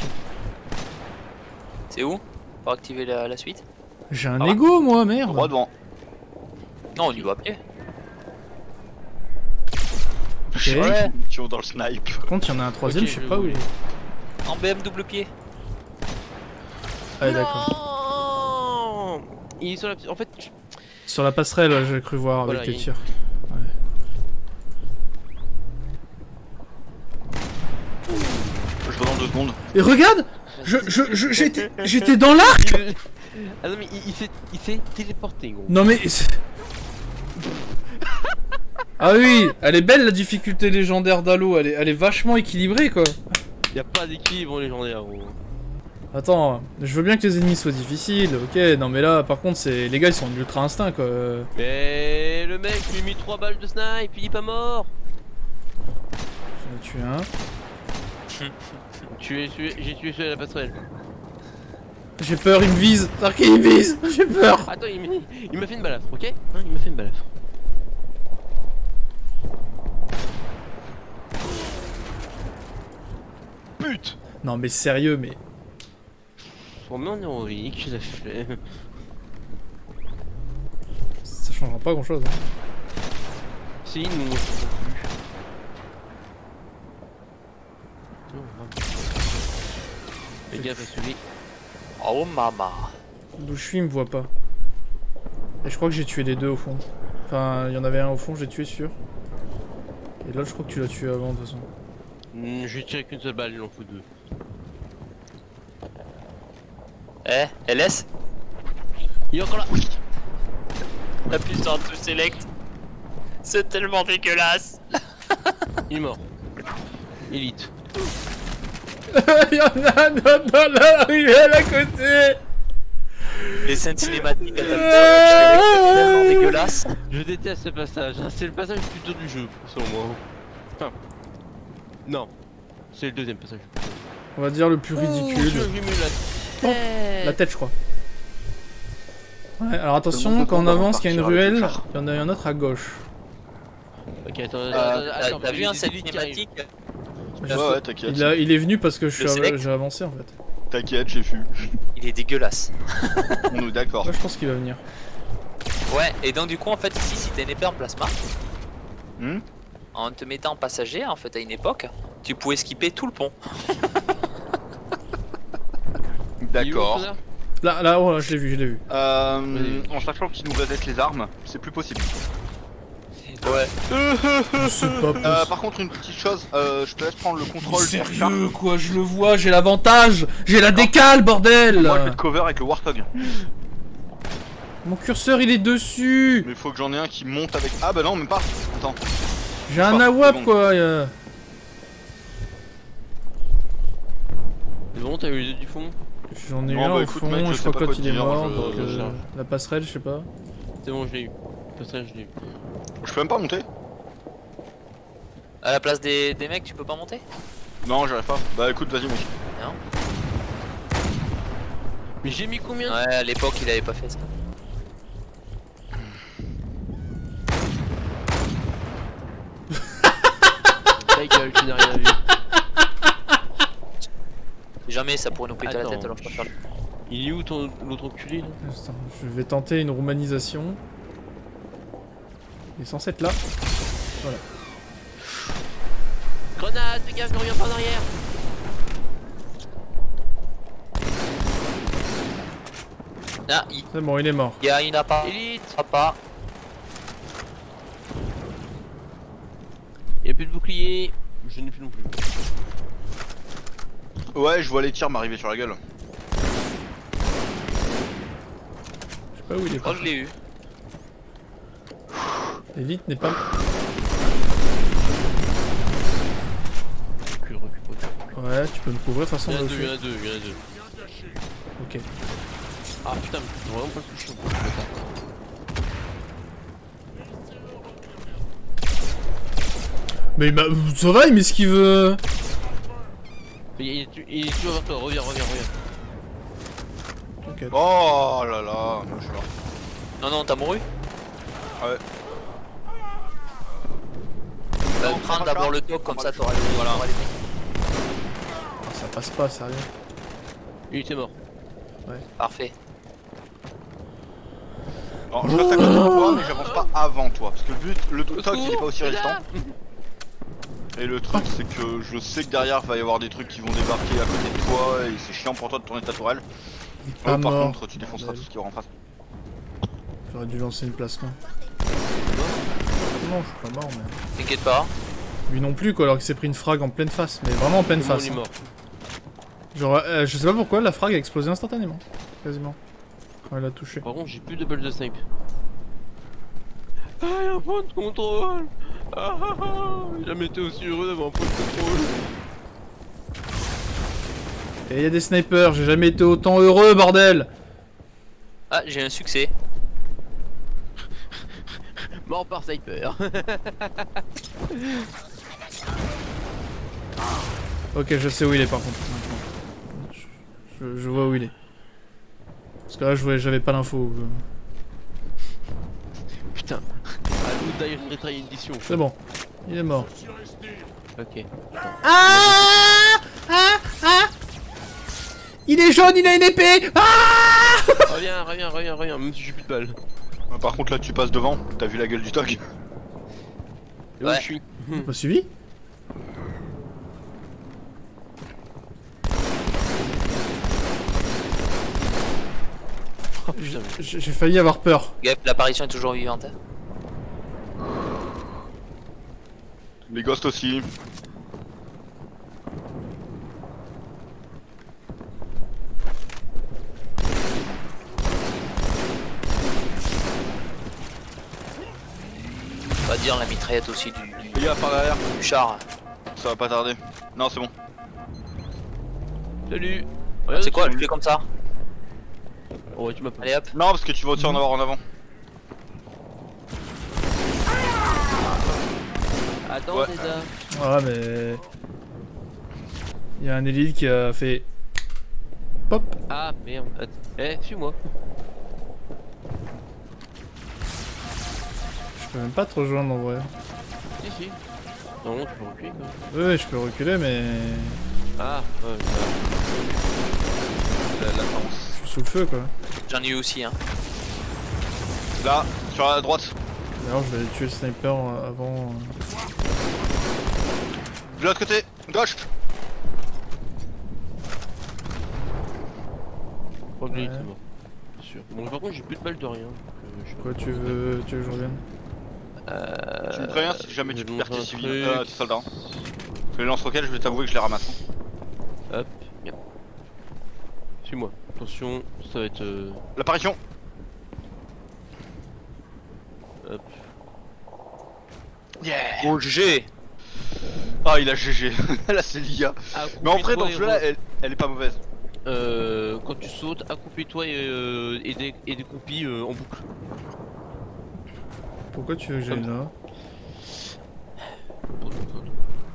C'est où? Pour activer la, la suite? J'ai un Ah ouais. ego moi merde. Droit devant. Non, on y va à pied. Ouais. Dans le snipe. Par contre il y en a un troisième je sais je pas où il est. En BM double pied. Ah d'accord. Il est sur la. En fait, tu- Sur la passerelle j'ai cru voir avec Voilà, a tirs. Je reviens dans deux secondes. Et regarde je, je, je- j'étais, j'étais dans l'arc il- *laughs* Ah non, mais il, il s'est il s'est téléporté, gros. Non mais... c'est- Ah oui, elle est belle la difficulté légendaire d'Halo, elle est, elle est vachement équilibrée quoi. Y a pas d'équilibre légendaire, gros. Attends, je veux bien que les ennemis soient difficiles, ok, non mais là par contre c'est les gars ils sont en ultra instinct quoi. Mais le mec lui a mis 3 balles de snipe, il est pas mort. J'en ai tué un. *laughs* J'ai tué celui à la passerelle. J'ai peur, il me vise Tarky il me vise *laughs* J'ai peur Attends, il m'a- il m'a fait une balafre, ok? Hein, Il m'a fait une balafre. Pute Non mais sérieux mais... On met en héroïque, j'ai la flemme. Ça changera pas grand chose. Hein. Si, nous, on plus. Vraiment. Fais gaffe à celui. Oh mama. D'où je suis il me voit pas. Et je crois que j'ai tué les deux au fond. Enfin il y en avait un au fond j'ai tué sûr. Et là je crois que tu l'as tué avant de toute façon. Hmm, je vais tirer qu'une seule balle, il en faut deux. Eh, LS Il est encore là Appuie sur select. C'est tellement dégueulasse. *laughs* Il est mort. Elite. il *laughs* y en a un autre dans la ruelle à côté Les scènes cinématiques, *laughs* sont tellement dégueulasses. Je déteste ce passage, hein, c'est le passage plutôt du jeu, selon moi. Enfin. Non. C'est le deuxième passage. On va dire le plus Oh, ridicule. la Oh, tête. la tête je crois. Ouais, alors attention, quand on avance, qu'il y a une le ruelle, il y en a un autre à gauche. Ok, attends, Euh, attends, T'as vu un cinématique Je Ouais, ouais, t'inquiète. il, est venu parce que j'ai avancé en fait. T'inquiète, j'ai vu. Il est dégueulasse. *laughs* On est d'accord. Je pense qu'il va venir. Ouais, et donc du coup, en fait, ici, si t'as une épée en plasma, Hmm en te mettant en passager, en fait, à une époque, tu pouvais skipper tout le pont. *laughs* D'accord. Là, là, oh, je l'ai vu, je l'ai vu. Euh. En sachant qu'ils nous baissent les armes, c'est plus possible. Ouais. *laughs* Euh, par contre, une petite chose, euh, je te laisse prendre le contrôle. Sérieux quoi, je le vois, j'ai l'avantage, j'ai la décale, bordel. Moi, le cover avec le Warthog. Mon curseur, il est dessus. Mais faut que j'en ai un qui monte avec. Ah bah non, même pas. Attends. J'ai un AWAP quoi. Euh. C'est bon, t'as eu les deux du fond? J'en ai eu un bah, au écoute, fond, mec, je je sais crois pas que il est dire, mort, je- donc je euh, la passerelle, je sais pas. C'est bon, je l'ai eu. Ça, je l'ai eu. Je peux même pas monter À la place des, des mecs, tu peux pas monter? Non, j'arrive pas. Bah écoute, vas-y, mec. Non. Mais j'ai mis combien Ouais, à l'époque, il avait pas fait ça. Ta gueule, tu n'as rien vu. *laughs* Jamais ça pourrait nous péter la tête alors je préfère. Il est où ton l'autre enculé là Attends, je vais tenter une romanisation. Il est censé être là. Voilà. Grenade, fais gaffe, ne reviens pas en arrière Ah, il C'est bon, il est mort. y a une appart. Élite Papa. Y'a plus de bouclier. Je n'ai plus non plus. Ouais, je vois les tirs m'arriver sur la gueule. Je sais pas où il est. Je crois que je l'ai eu. L'élite n'est pas. Recule, recule, recule. Ouais, tu peux me couvrir de toute façon. Il y en a deux, il y en a deux, il y en a deux. Ok. Ah putain, mais vraiment pas le toucher. Mais il m'a. Ça va, il met ce qu'il veut. Il est, il est- il est toujours vers toi, reviens, reviens, reviens. Oh là là, je suis là. Non, non, t'as mouru Ouais. Bah, prends d'abord le top, comme ça t'auras les, Voilà. Ah, ça passe pas, sérieux. Il était mort. Parfait. Alors, je reste à côté de toi, mais j'avance pas avant toi. Parce que le but, le toc, il est pas aussi résistant. Et le truc, c'est que je sais que derrière, va y avoir des trucs qui vont débarquer à côté de toi, et c'est chiant pour toi de tourner ta tourelle. Euh, par mort. contre, tu défonceras tout ce qui va en face. J'aurais dû lancer une plasma. Non, je suis pas mort, mais. T'inquiète pas. Lui non plus, quoi, alors qu'il s'est pris une frag en pleine face. Mais vraiment en pleine Tout face. est hein. mort. Genre, euh, je sais pas pourquoi, la frag a explosé instantanément. Quasiment. Quand elle a touché. Par contre, j'ai plus de balles de snipe. Ah, y'a un point de contrôle Ah ah ah J'ai jamais été aussi heureux d'avoir un point de contrôle. Et il y a des snipers, j'ai jamais été autant heureux, bordel Ah, j'ai un succès. *laughs* Mort par sniper. *laughs* Ok, je sais où il est par contre. Je, je vois où il est. Parce que là, je voyais- j'avais pas l'info. Putain. C'est bon, il est mort. Ok. Ah Ah Ah Il est jaune, il a une épée Ah reviens, reviens, reviens, reviens, même si j'ai plus de balles. Ah, Par contre, là, tu passes devant, t'as vu la gueule du toc. Et où Ouais. je suis? T'as pas suivi? Oh J'ai j'ai failli avoir peur. Gap, l'apparition est toujours vivante. hein. Les ghosts aussi. On va dire la mitraillette aussi du, du, Les gars, par derrière, du char. ça va pas tarder. Non, c'est bon. Salut Ah, C'est quoi, je fais comme ça? Oh ouais, tu m'as pas. Allez hop. Non, parce que tu vas aussi en avoir en avant. Attends, Ouais. Zeda. Ah, mais. Il y a un élite qui a fait. Pop Ah merde. Eh, suis-moi. Je peux même pas te rejoindre en vrai. Si, si. Non, non, tu peux reculer quoi. Oui, oui, je peux reculer, mais. Ah, ouais, La, la France. Je suis sous le feu quoi. J'en ai eu aussi, hein. Là, sur la droite. D'ailleurs, je vais aller tuer le sniper euh, avant. euh. De l'autre côté, gauche. Pas de Ouais. c'est mort. C'est sûr. Bon, par contre, j'ai plus de balles de rien. donc, euh. Quoi, tu veux, tu veux que je revienne Euh... Tu me préviens si jamais tu perds tes civils, euh, tes soldats. Parce que les lance-roquettes, je vais t'avouer que je les ramasse. hein. Hop, bien. Suis-moi. Attention, ça va être. euh, L'apparition Hop. Yeah Oh, GG Ah, il a GG. *laughs* là, c'est l'IA. Ah, Mais en vrai, dans ce jeu-là, les elle, Elle est pas mauvaise. Euh, quand tu sautes, accroupis-toi et, euh, et, dé- et découpis euh, en boucle. Pourquoi tu veux que j'aille là?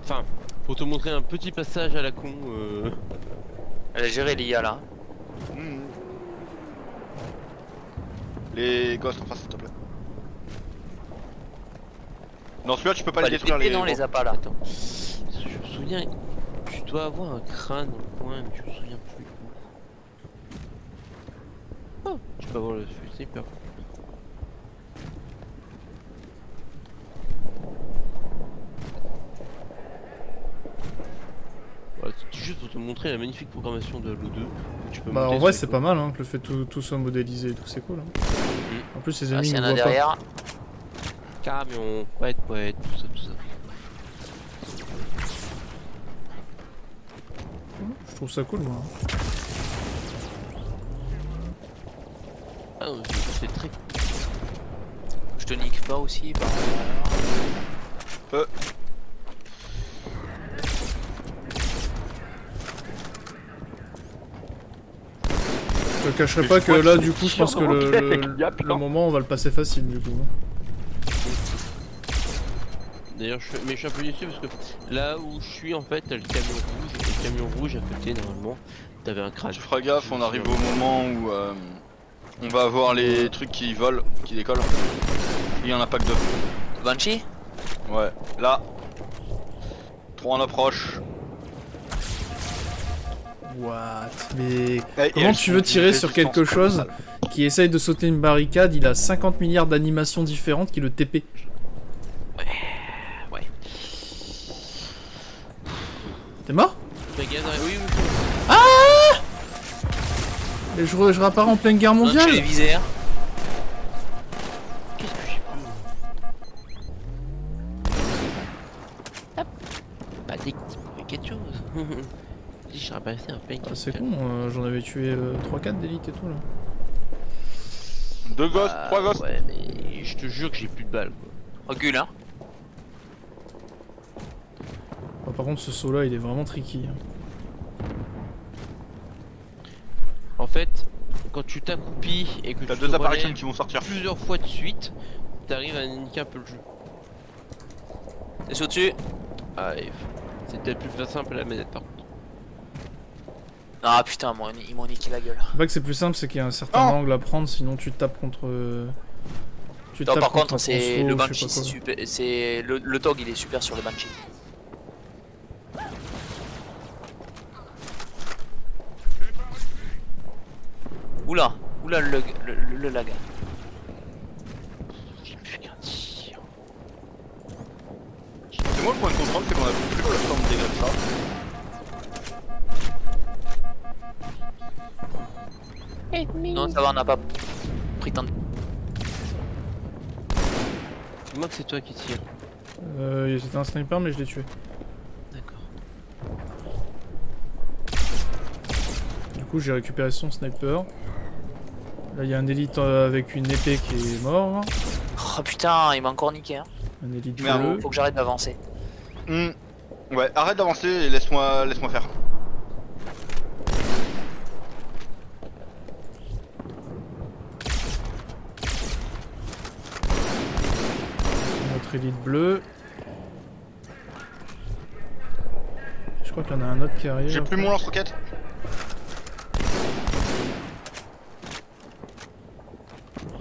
Enfin, pour te montrer un petit passage à la con. Euh... Elle a géré l'IA là. Mhm. Les ghosts en face, s'il te plaît. Non, celui-là, tu peux pas Pas les détruire. Les... non, les appâts là. Attends, je me souviens, tu dois avoir un crâne dans le coin, mais je me souviens plus. Oh, tu peux avoir le. Voilà, c'est juste pour te montrer la magnifique programmation de Halo 2. où Tu peux Bah monter en vrai c'est pas mal hein, que le fait que tout, tout soit modélisé et tout c'est cool. hein. En plus les Ah, ennemis ne en a voient pas. derrière. Camion, ouais, ouais, tout ça, tout ça. Je trouve ça cool moi. Ah c'est- très cool. Je te nique pas aussi. Bah... Euh. Je te cacherai Mais pas je que là que du coup je pense que le, le- moment on va le passer facile du coup. hein. D'ailleurs, je, mais je suis un peu déçu parce que là où je suis en fait, t'as le camion rouge et le camion rouge à côté normalement, t'avais un crâne. Tu feras gaffe, on arrive au moment où euh, on va avoir les trucs qui volent, qui décollent. Il y en a pas que deux. Banshee Ouais, là. Trop en approche. What? Mais Et- et comment tu veux tirer sur quelque chose qui essaye de sauter une barricade, il a 50 milliards d'animations différentes qui le TP Ouais. T'es mort hein. oui, oui. Ah Et je, re- je réapparais en pleine guerre mondiale hein. Qu'est-ce que j'ai Hop. Fais quelque chose. *laughs* Je un pain. Ah, C'est con, euh, j'en avais tué 3-4 d'élite et tout là. Deux gosses, Ah, trois gosses. Ouais, mais je te jure que j'ai plus de balles quoi. Recule hein. Ah, par contre ce saut là il est vraiment tricky. hein. En fait, quand tu t'accroupis et que T'as tu deux te apparitions qui vont sortir. plusieurs fois de suite, t'arrives à niquer un peu le jeu. Laisse au-dessus. Ah, et c'est peut-être plus simple à la manette par contre. Ah putain, moi, ils m'ont niqué la gueule. C'est pas que c'est plus simple, c'est qu'il y a un certain Oh. angle à prendre, sinon tu tapes contre. Tu Non, tapes par contre, c'est le Banshee, super. C'est le, le Tog, il est super sur le Banshee. Oula, oula le, le, le, le lag. J'ai plus qu'un tir. C'est moi le point de contrôle, c'est qu'on a plus le temps de dégrer ça. Non, ça va, on n'a pas pris tant de. Dis-moi que c'est toi qui tire. Euh, C'était un sniper, mais je l'ai tué. Du coup, j'ai récupéré son sniper. Là, il y a un élite euh, avec une épée qui est mort. Oh putain, il m'a encore niqué. Hein. Un élite Merde. bleu. Faut que j'arrête d'avancer. Hmm. Ouais, arrête d'avancer et laisse-moi laisse-moi faire. Notre élite bleue. Crois qu'il y en a un autre qui arrive. J'ai plus mon lance-roquette.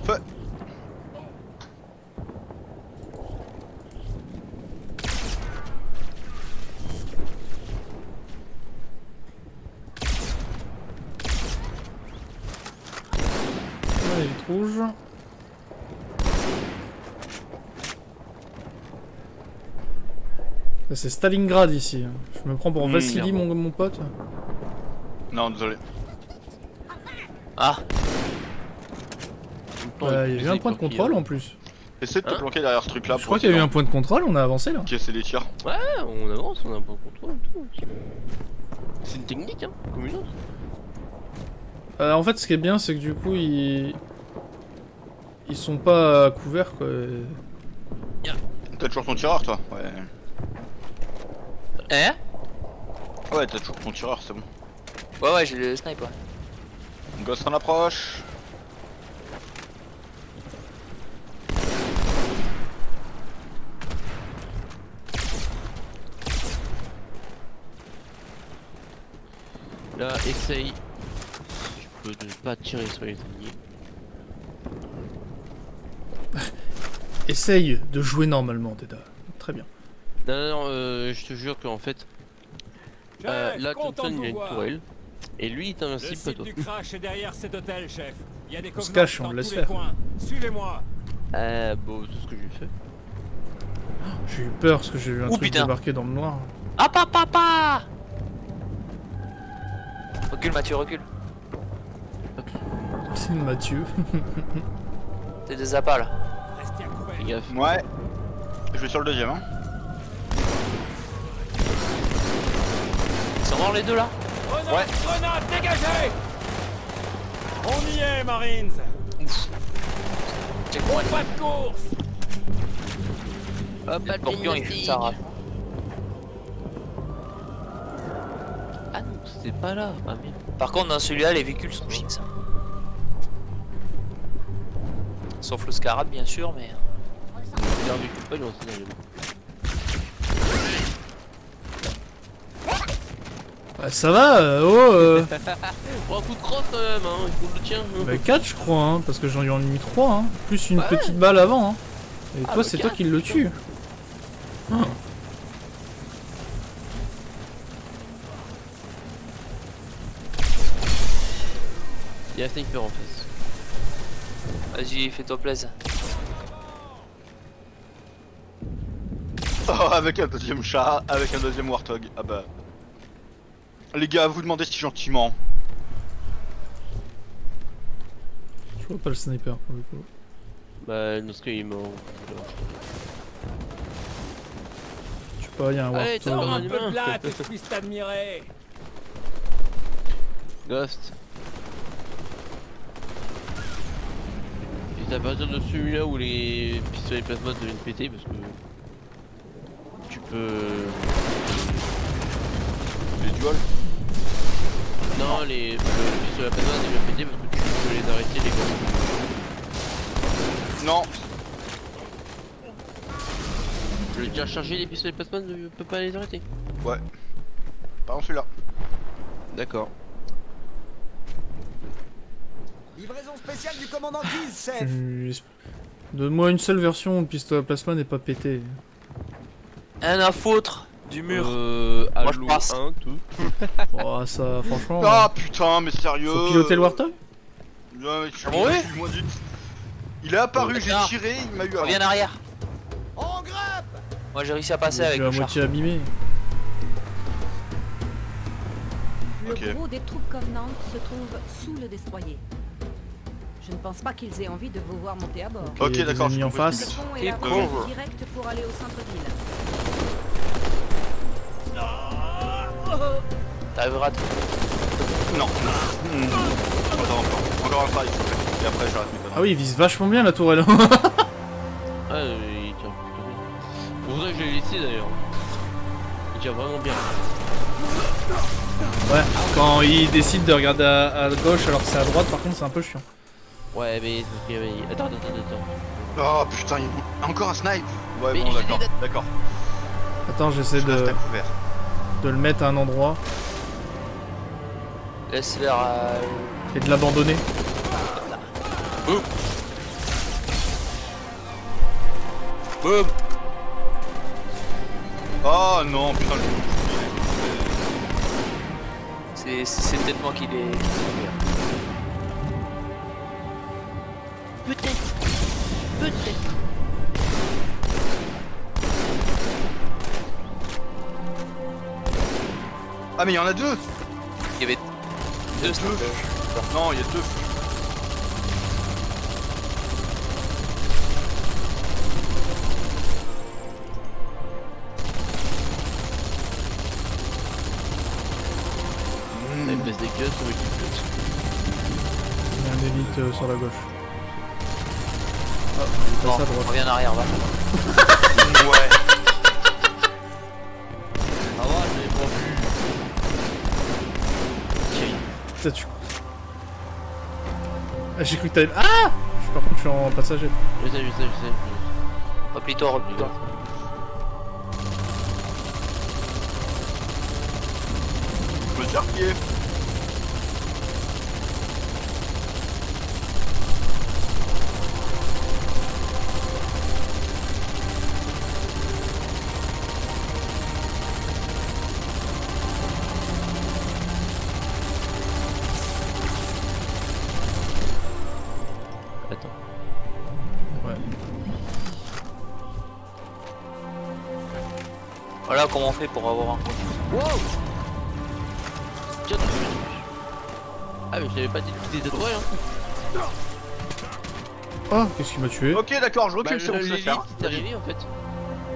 Feu. Élite rouge. C'est Stalingrad ici. Hein. Je me prends pour Mmh, Vassili, mon, mon pote. Non, désolé. Ah, il y a eu un point de contrôle en plus. Essaie de te Hein planquer derrière ce truc là. Je crois qu'il y a eu un point de contrôle, on a avancé là. Qui c'est des tirs. Ouais, on avance, on a un bon contrôle et tout. C'est une technique, hein, comme une autre. Euh, en fait, ce qui est bien, c'est que du coup, ils. Ils sont pas à couvert quoi. T'as toujours ton tireur toi? Ouais. hein Ouais, t'as toujours ton tireur, c'est bon. Ouais, ouais, j'ai le snipe, ouais. Ghost en approche. Là, essaye. Tu peux ne pas tirer sur les ennemis. *laughs* Essaye de jouer normalement, Deda. Très bien. Non, non, non, euh, je te jure qu'en fait. Euh, là, Thompson il a une tourelle. Et lui il est Le invincible, pas site toi. du crash est derrière cet hôtel, chef. Il y a des On se cache, on le laisse faire. Suivez-moi. Euh, bon, c'est ce que j'ai fait. *gasps* J'ai eu peur parce que j'ai vu un Oh, truc putain. débarquer dans le noir. Ah, papa, papa Recule, Mathieu, recule. C'est Mathieu. T'es des appâts là. Restez à couvert. Ouais. Je vais sur le deuxième. Hein. Sont morts les deux là Grenade, Ouais. grenade, dégagez On y est, Marines. Checkpoint. Pas de course. Hop, Le Scorpion il fait ça rate. Ah non, c'était pas là. Ah. Par contre, dans celui-là, les véhicules sont chics. Sauf le Scarab, bien sûr, mais. Il a un véhicule pas, il est en scénario. Ah, ça va, euh, oh euh... *laughs* Prends un coup de crosse quand même, hein, il faut le tien. bah, 4 je crois, hein, parce que j'en ai mis 3, hein. Plus une Ouais. petite balle avant. Hein. Et Ah, toi, bah, c'est toi qui le tue. Ah. Il y a un sniper en face. Vas-y, fais-toi plaisir. Oh, avec un deuxième chat, avec un deuxième Warthog. Ah bah. Les gars, vous demandez si gentiment. Je vois pas le sniper pour le coup. Bah, est mort. Je sais pas, il y a un Allez, Warthog. Sors un peu de là, que je puisse t'admirer. Ghost. Et c'est à partir de celui-là où les pistolets plasma deviennent pétés parce que tu peux. Les duels Non, les, le pistolet plasma devient pété parce que tu peux les arrêter les gars. Non. Le tir chargé des pistolets plasma ne peut pas les arrêter. Ouais. Pas dans celui-là. D'accord. Livraison spéciale du commandant Keys, chef Je- Donne-moi une seule version où le pistolet à plasma n'est pas pété. Un à foutre du mur. Euh. Moi, je passe. 1, tout. *laughs* Oh, ça, franchement. Ah putain, mais sérieux. Faut piloter le Warthog Ouais, mais suis Ah bon, ouais suis Il est apparu, j'ai Non. tiré, il m'a eu. Reviens en arrière. On grappe Moi, j'ai réussi à passer Je avec suis à le char. moitié abîmé. Le Ok. gros des troupes Covenant se trouve sous le destroyer. Je ne pense pas qu'ils aient envie de vous voir monter à bord. Ok, Il y a des d'accord, je en comprends ce face. que Le pont est Et la directe pour aller au centre-ville. T'arriveras à te- Non. Hmm. Attends, encore. Encore un try, s'il te plaît. Et après, j'arrête mes conneries. Ah oui, il vise vachement bien la tourelle. Ah, euh, il tire plutôt bien. C'est pour ça que je l'ai laissé d'ailleurs. Il tire vraiment bien. ouais, quand il décide de regarder à, à gauche alors que c'est à droite, par contre, c'est un peu chiant. Ouais, mais. parce qu'il y avait- Attends, attends, attends. Oh putain, il y a encore un snipe. Ouais, Mais bon, d'accord. D'accord. Attends, j'essaie Je de, reste à couvert. De le mettre à un endroit Laisse faire. euh, et de l'abandonner. Boum Oh non, putain, le C'est c'est peut-être moi qui l'ai. Peut-être. Peut-être. Ah, mais il y en a deux Il y avait deux snipers. Non, il y a deux. Ça me baisse des gueules sur l'équipe. Il y a un élite euh, sur la gauche. Il est Bon, à droite. reviens en arrière, va. *laughs* Ouais. Putain, tu... Ah, j'ai cru que t'allais... Ah Je- Par contre, je suis en passager. Je sais, je sais, je sais. Replie-toi, replie-toi. Je me Voilà comment on fait pour avoir un Wow Tiens, Ah, mais je t'avais pas dit de quitter tatouage, hein. Oh, qu'est-ce qui m'a tué Ok, d'accord, je recule, Bah, c'est bon, le arrivé en fait.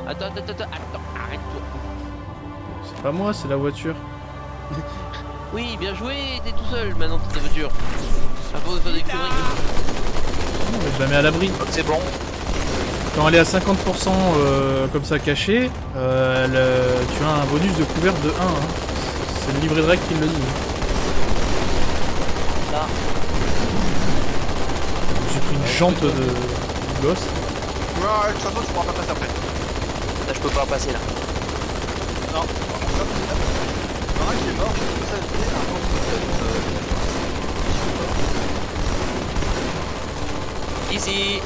Attends, attends, attends, attends, arrête-toi. C'est pas moi, c'est la voiture. *laughs* Oui, bien joué, t'es tout seul maintenant dans ta voiture. Force de faire des conneries. Non, mais je la mets à l'abri. C'est bon. Quand elle est à 50% euh, comme ça cachée, euh, elle, euh, tu as un bonus de couvert de 1. hein. C'est le livret de règle qui le dit. Là. J'ai pris une jante de, de gosse. Ouais, de toute façon, tu pourras pas passer après. Là, je peux pas passer là. Non, est mort, je peux ça Easy.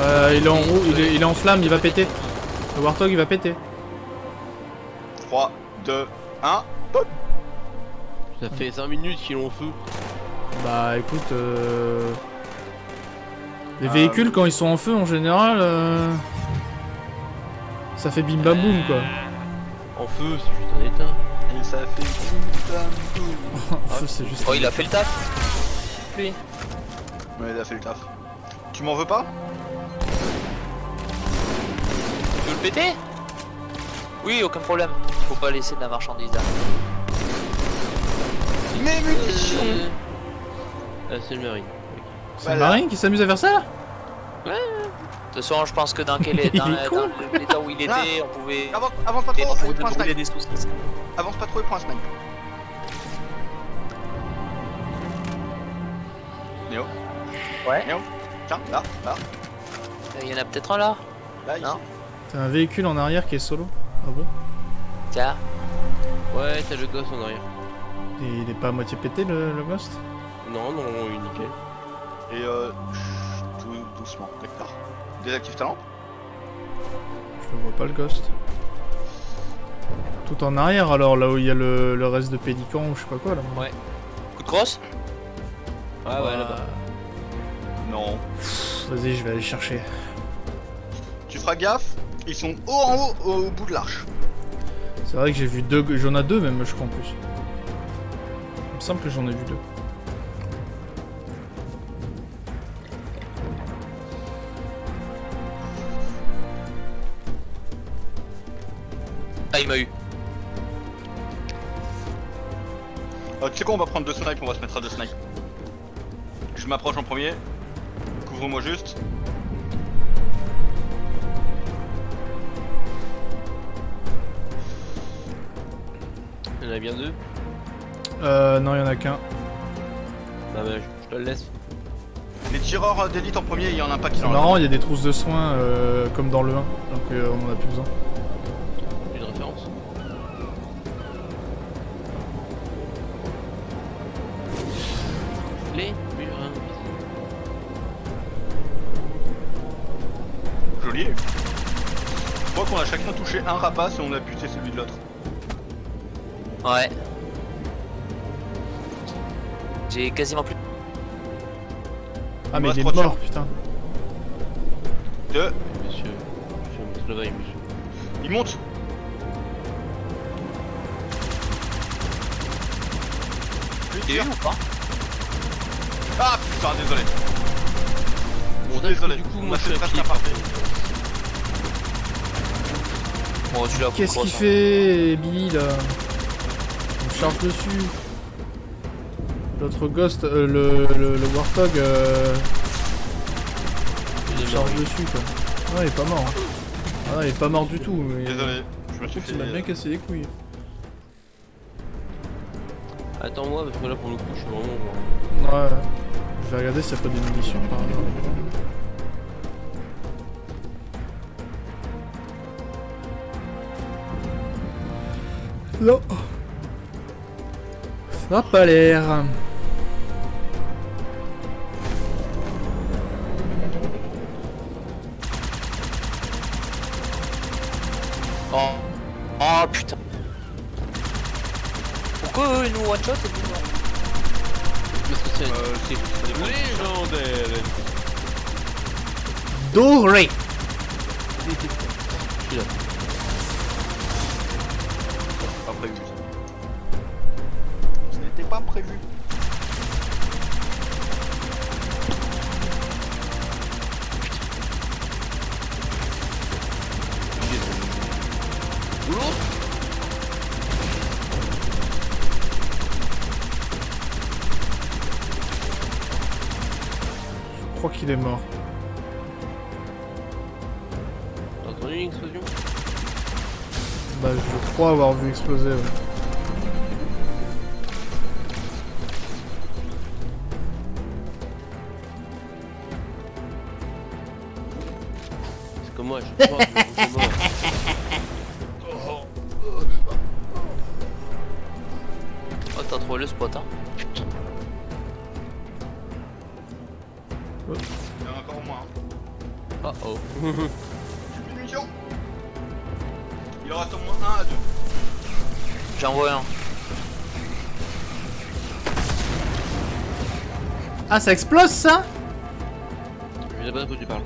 Euh, il est en roue, il est, il est en flamme, il va péter. Le Warthog il va péter. 3, 2, 1. Ça fait 5 minutes qu'ils ont feu. Bah écoute, euh... les Euh, véhicules quand ils sont en feu en général, euh, ça fait bim bam boum quoi. En feu, c'est juste un état. Et ça fait bim bam boum. *laughs* En feu c'est juste. Oh, il a fait le taf. Lui. Ouais, il a fait le taf. Tu m'en veux pas Tu veux le péter Oui, aucun problème. Faut pas laisser de la marchandise là. Mes munitions Ah, c'est le marine. C'est le marine qui s'amuse à faire ça là De toute façon, je pense que dans quel *laughs* est- dans, Il est con. dans l'état où il était, Ah. on pouvait. Avance, avance pas trop, on brûler snipe. Avance pas trop et prends un snipe. Néo Ouais. Néo Tiens, là, là, Il y en a peut-être un là là. Non T'as un véhicule en arrière qui est solo. Ah bon? Tiens. Ouais, t'as le gosse en arrière. Et il est pas à moitié pété le, le ghost? Non, non, il est nickel. Et euh. Tout doucement, d'accord. Désactive ta lampe Je le vois pas le ghost. Tout en arrière alors, là où il y a le, le reste de pélican ou je sais pas quoi là. Ouais. Coup de crosse? Ouais, ouais, là-bas. Non. Vas-y, je vais aller chercher. Tu feras gaffe, ils sont haut en haut au bout de l'arche. C'est vrai que j'ai vu deux, j'en ai deux même je crois en plus. Il me semble que j'en ai vu deux. Ah, il m'a eu. Euh, tu sais quoi, on va prendre deux snipes, on va se mettre à deux snipes. Je m'approche en premier. Couvre-moi juste. Il y en a bien deux. Euh, non, il y en a qu'un. Bah, bah, je, je te le laisse. Les tireurs d'élite en premier, il y en a pas qui C'est marrant, il y a des trousses de soins euh, comme dans le 1, donc euh, on en a plus besoin. Rapace et on a buté celui de l'autre. Ouais. J'ai quasiment plus. Ah, mais il est mort, tirs. putain. Deux. Monsieur, monsieur monsieur. Il monte. T'es eu ou pas Ah putain, désolé. Bon, Désolé. du coup, moi je suis un parfait. Bon, tu l'as Qu'est-ce de qu'il fait, Billy là On charge dessus. L'autre ghost, euh, le, le, le Warthog, euh, Il mort. charge dessus quoi. Non, il est pas mort. hein. Ah, non, il est pas mort du tout. Mais... Désolé, je me suis fait. Il m'a bien cassé les couilles. Attends-moi, parce que là pour le coup, je suis vraiment. Ouais. Je vais regarder s'il n'y a pas des munitions par hasard. Non. Ça n'a pas l'air. Oh. Oh putain. Pourquoi eux ils nous one shot et nous non Parce que c'est légendaire. Doré. Pas prévu. Je crois qu'il est mort. T'as entendu une explosion? Bah, je crois avoir vu exploser. ouais. Ça explose ça Je sais pas de quoi tu parles.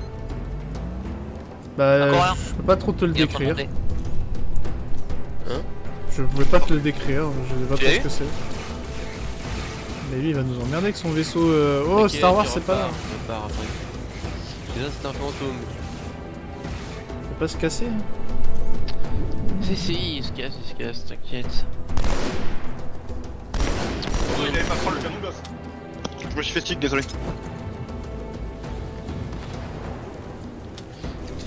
Bah, je peux pas trop te le décrire. monter. Je pouvais pas te le décrire, je sais pas trop ce que c'est. Mais lui, il va nous emmerder avec son vaisseau. euh, Oh, Star Wars, c'est pas. après. Déjà, c'est un fantôme. Faut pas se casser. hein. Si, si, il se casse, il se casse, t'inquiète. Je me suis fait stick, désolé.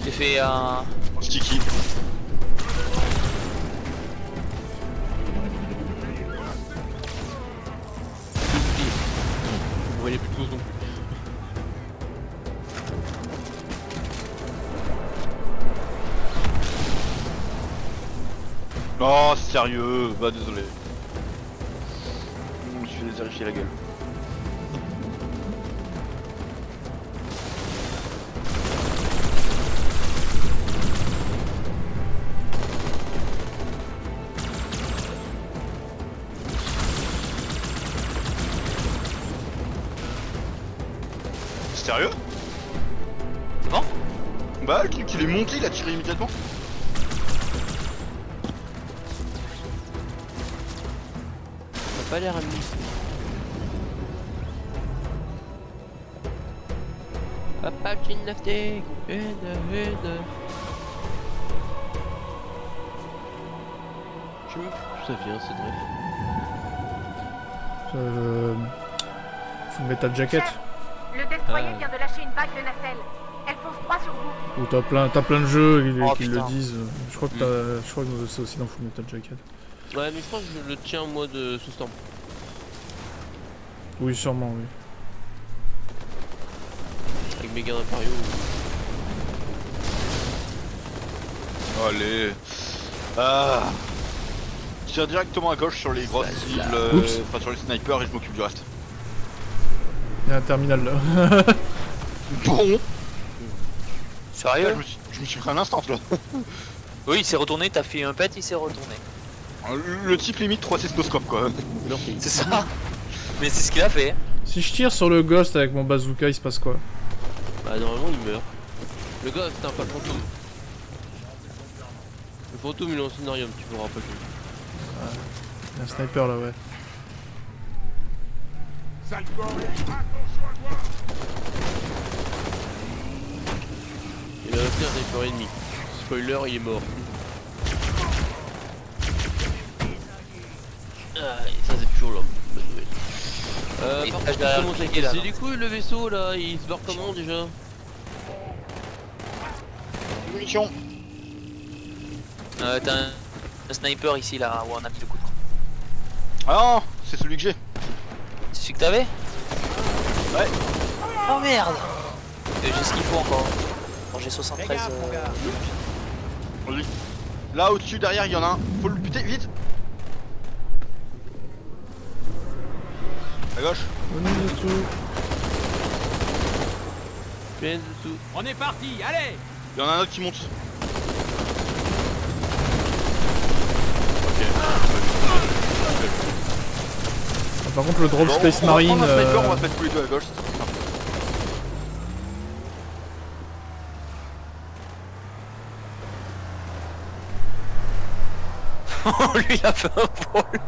J'ai fait un. Sticky. Vous voyez plus tous non plus. Oh, sérieux, bah désolé. Est monté, il a tiré immédiatement. Ça a pas l'air ami. Papa gymnastique, une, une. Je sais même plus d'où ça vient cette ref. Euh... Full Metal Jacket. Le destroyer Ah. vient de lâcher une vague de nacelles. Sur vous. Ou t'as plein, t'as plein de jeux qui, Oh, qui le disent. Je crois que je crois que c'est aussi dans Full Metal Jacket. Ouais, mais je pense que je le tiens moi de sous stand. Oui, sûrement, oui. Avec mes gains Impario. Allez. Ah. Tire directement à gauche sur les grosses cibles, euh, enfin sur les snipers et je m'occupe du reste. Il y a un terminal là. *laughs* Bon. Sérieux je, me suis, je me suis pris un instant là. *laughs* Oui, il s'est retourné, t'as fait un pet, il s'est retourné. Le type limite 3 cystoscopes quoi. C'est ça Mais c'est ce qu'il a fait. si je tire sur le Ghost avec mon bazooka, il se passe quoi Bah normalement il meurt. Le c'est un pas le fantôme. Le fantôme il est en scénarium, tu pourras pas le Il y a un sniper là, ouais. Il a resté un sniper ennemi. Spoiler, il est mort. Ah, et ça c'est toujours l'homme. Bonne nouvelle. Euh, par contre, comment ça C'est du coup le vaisseau là, il se barre comment déjà? Munitions. Euh, t'as un, un sniper ici là où on a mis le coup de Ah non c'est celui que j'ai. C'est celui que t'avais? Ouais. Oh merde Et J'ai ce qu'il faut encore. Bon, j'ai 73. euh, Vas-y. Là au-dessus, derrière, il y en a un. Faut le buter vite. À gauche. Rien du tout. On est parti, allez Il y en a un autre qui monte. Ah, Par contre, le drop Bon, Space on va Marine. prendre un sniper, on va euh, se mettre tous les deux à gauche. ça sera plus simple. *laughs* Lui il a fait un vol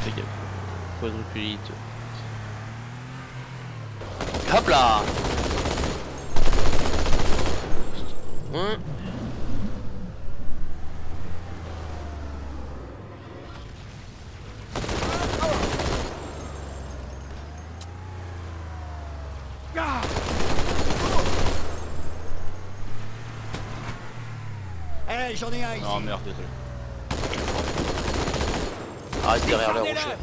Fais gaffe. Quadrupulite. Hop là Hein? Eh, j'en ai un ici. Non merde, désolé. Reste derrière le rocher.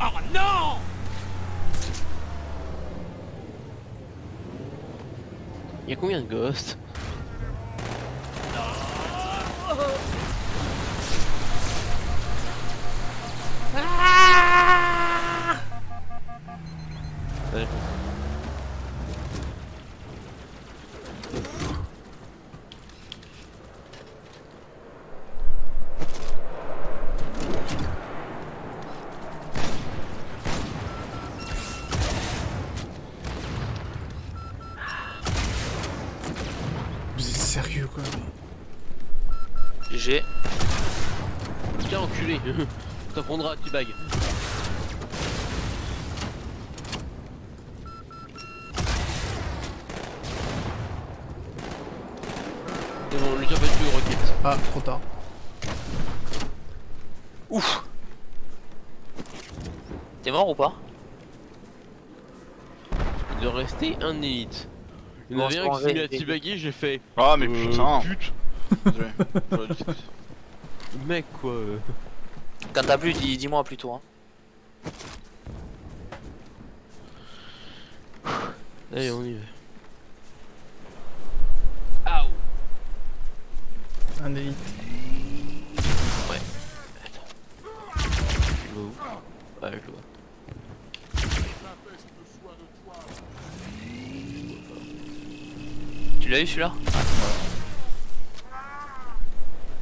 Oh non Y'a combien de ghosts mort ou pas Il doit rester un élite. Il y en avait un qui s'est mis à teabaguer, j'ai fait. Ah mais euh, putain. pute. *laughs* Mec, quoi. euh. Quand t'as plus, dis- dis-moi plutôt. Hein. Allez, on y va. Un élite. Ouais. Attends. Je vois où Ouais, je vois. Tu l'as eu celui-là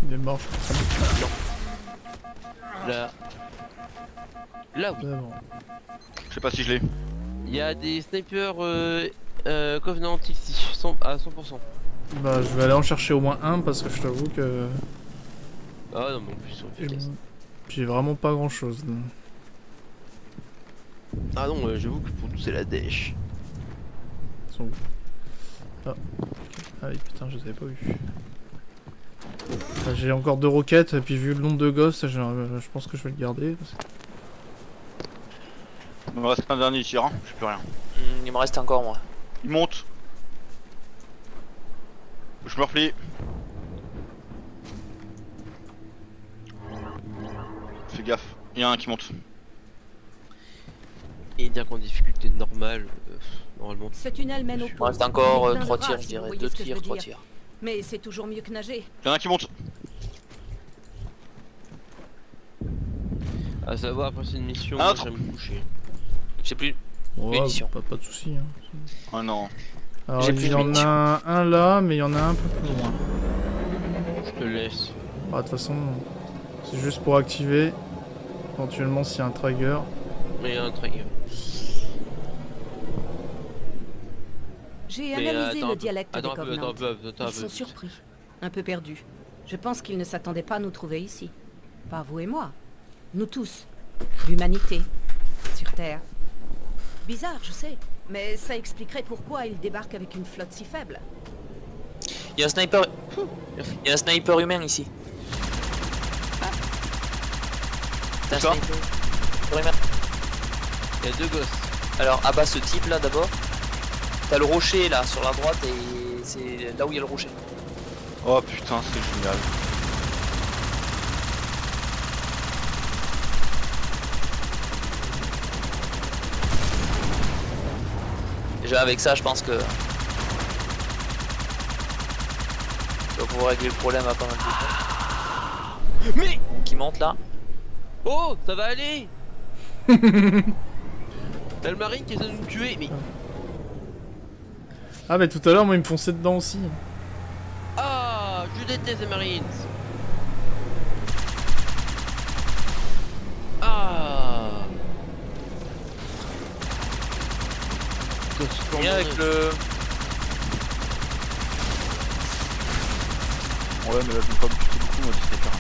Il est mort, je crois. Là. Là, oui. C'est bon. Je sais pas si je l'ai. Il y a des snipers euh, euh, Covenant ici, 100 à 100%. Bah, je vais aller en chercher au moins un parce que je t'avoue que Ah non, mais en plus, sur j'ai- vitesse. j'ai vraiment pas grand chose. Ah non, euh, j'avoue que pour nous, c'est la dèche. Ils sont où? Ah. Ah oui, putain, je les avais pas vus. Bah, j'ai encore deux roquettes, et puis vu le nombre de gosses, je pense que je vais le garder. Il me reste un dernier tir, hein. j'ai plus rien. Hmm, Il me reste encore moi. Il monte. Je me replie. Fais gaffe, il y a un qui monte. Et dire qu'en difficulté normale, euh, normalement. Ce tunnel mène au Il me pont. reste encore Il est euh, plein de 3 rats, tirs, je dirais. voyez 2 ce que je tirs, veux 3 dire. tirs. Mais c'est toujours mieux que nager. Il y en a un qui monte. À savoir, après cette mission, Un moi, autre. j'aime me coucher. J'ai plus. Ouais, pas, pas de soucis. Hein. Oh non. Alors, il y en a un là, mais il y en a un peu plus loin. Je te laisse. Ah, de toute façon, c'est juste pour activer. Éventuellement, s'il y a un trigger. Mais il y a un trigger. J'ai euh, analysé le dialecte des Covenants. Ils sont surpris, un peu perdus. Je pense qu'ils ne s'attendaient pas à nous trouver ici. Pas vous et moi. Nous tous. L'humanité. Sur Terre. Bizarre, je sais. Mais ça expliquerait pourquoi ils débarquent avec une flotte si faible. Il y a un sniper. Il y a un sniper humain ici. T'as un sniper. Il y a deux gosses. Alors abat ce type là d'abord. T'as le rocher là sur la droite et c'est là où il y a le rocher. Oh putain, c'est génial. Déjà avec ça je pense que tu vas pouvoir régler le problème à pas mal de temps. Mais Qui monte là. Oh, ça va aller *laughs* T'as le marine qui essaie de nous tuer, mais... Ah, mais tout à l'heure, moi, il me fonçait dedans aussi. Ah, je déteste les marines Ah Viens avec le. Ouais, mais là, je vais pas me buter beaucoup, moi, du sniper.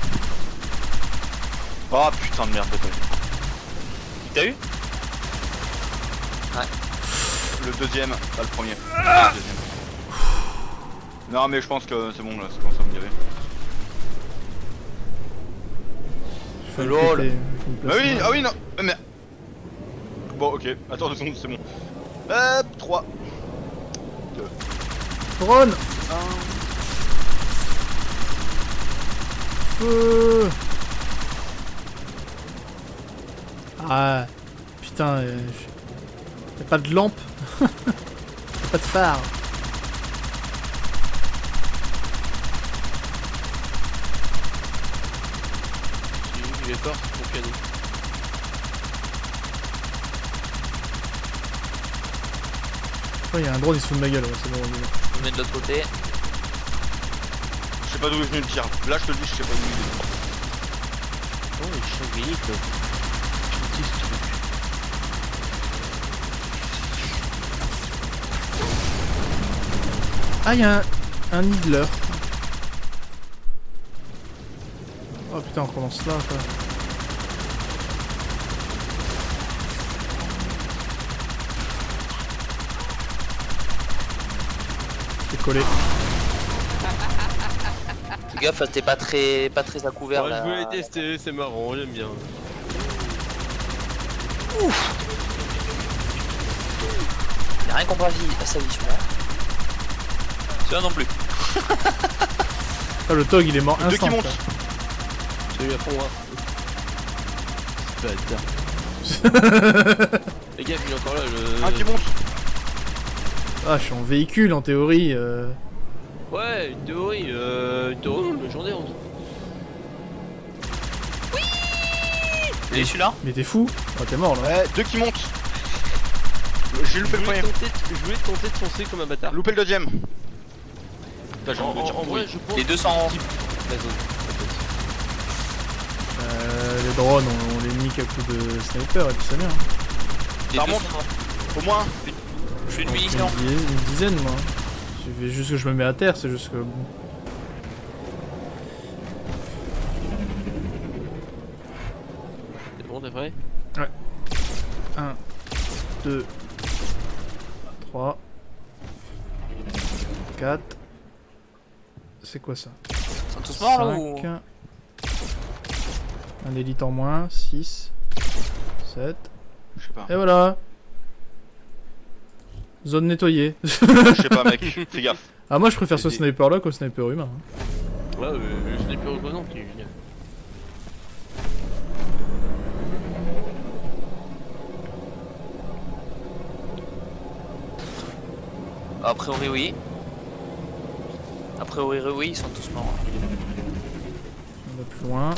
Oh putain de merde, désolé. T'as eu? Ouais. Le deuxième, pas le premier. Le deuxième. Non, mais je pense que c'est bon là, c'est commence à me. Faut le LOL. Bah oui, ah oui, non, mais. Bon, ok, attends deux secondes, c'est bon. Hop, 3. Drone Feu Ah, putain, euh, je- y'a pas de lampe *laughs* pas de phare Il est fort, mon cadeau. Oh, y'a un drone, il se fout de ma gueule, ouais, c'est bon, on y mets de l'autre côté. Je sais pas d'où est venu le tir. Là, je te le dis, je sais pas d'où il est venu. Oh, les chiens gagniques, là. Petit, ce truc. Ah, y'a un, un Needler. Oh putain, on commence là, quoi. C'est collé. Fais gaffe, t'es pas très, pas très à couvert Ouais, là. je voulais tester, c'est marrant, j'aime bien. Il a rien compris à sa vie celui-là. Celui-là non plus. Ah, le Tog, il est mort Deux qui instant. montent. quoi. Salut à fond, hein. Bâtard. Les gars, il est encore là, le... Un qui monte. Ah, je suis en véhicule, en théorie. euh. Ouais, une théorie, euh... Une théorie, le légendaire. Et celui-là? Mais t'es fou Ah, t'es mort, là. Ouais, deux qui montent. J'ai loupé le premier. je voulais tenter de foncer comme un bâtard. Loupé le deuxième. Putain, j'ai En, envie de en- dire en vrai, je pense... Les deux sont en. Euh, les drones, on, on les nique à coups de sniper et puis ça vient. Les Ça remonte. Au moins. Je fais une Une, munition. di- une dizaine, moi. Juste que je me mets à terre, c'est juste que. bon. C'est bon, t'es prêt? 1, 2, 3, 4. C'est quoi ça Ils sont tous morts là ou 5, Un élite en moins, 6, 7. Je sais pas. Et voilà Zone nettoyée. *laughs* Je sais pas, mec. Fais gaffe. ah, moi je préfère ce sniper là qu'au sniper humain. hein. Ouais, euh, le sniper reconnaissant qui est génial. A priori oui. A priori oui, ils sont tous morts. On va plus loin.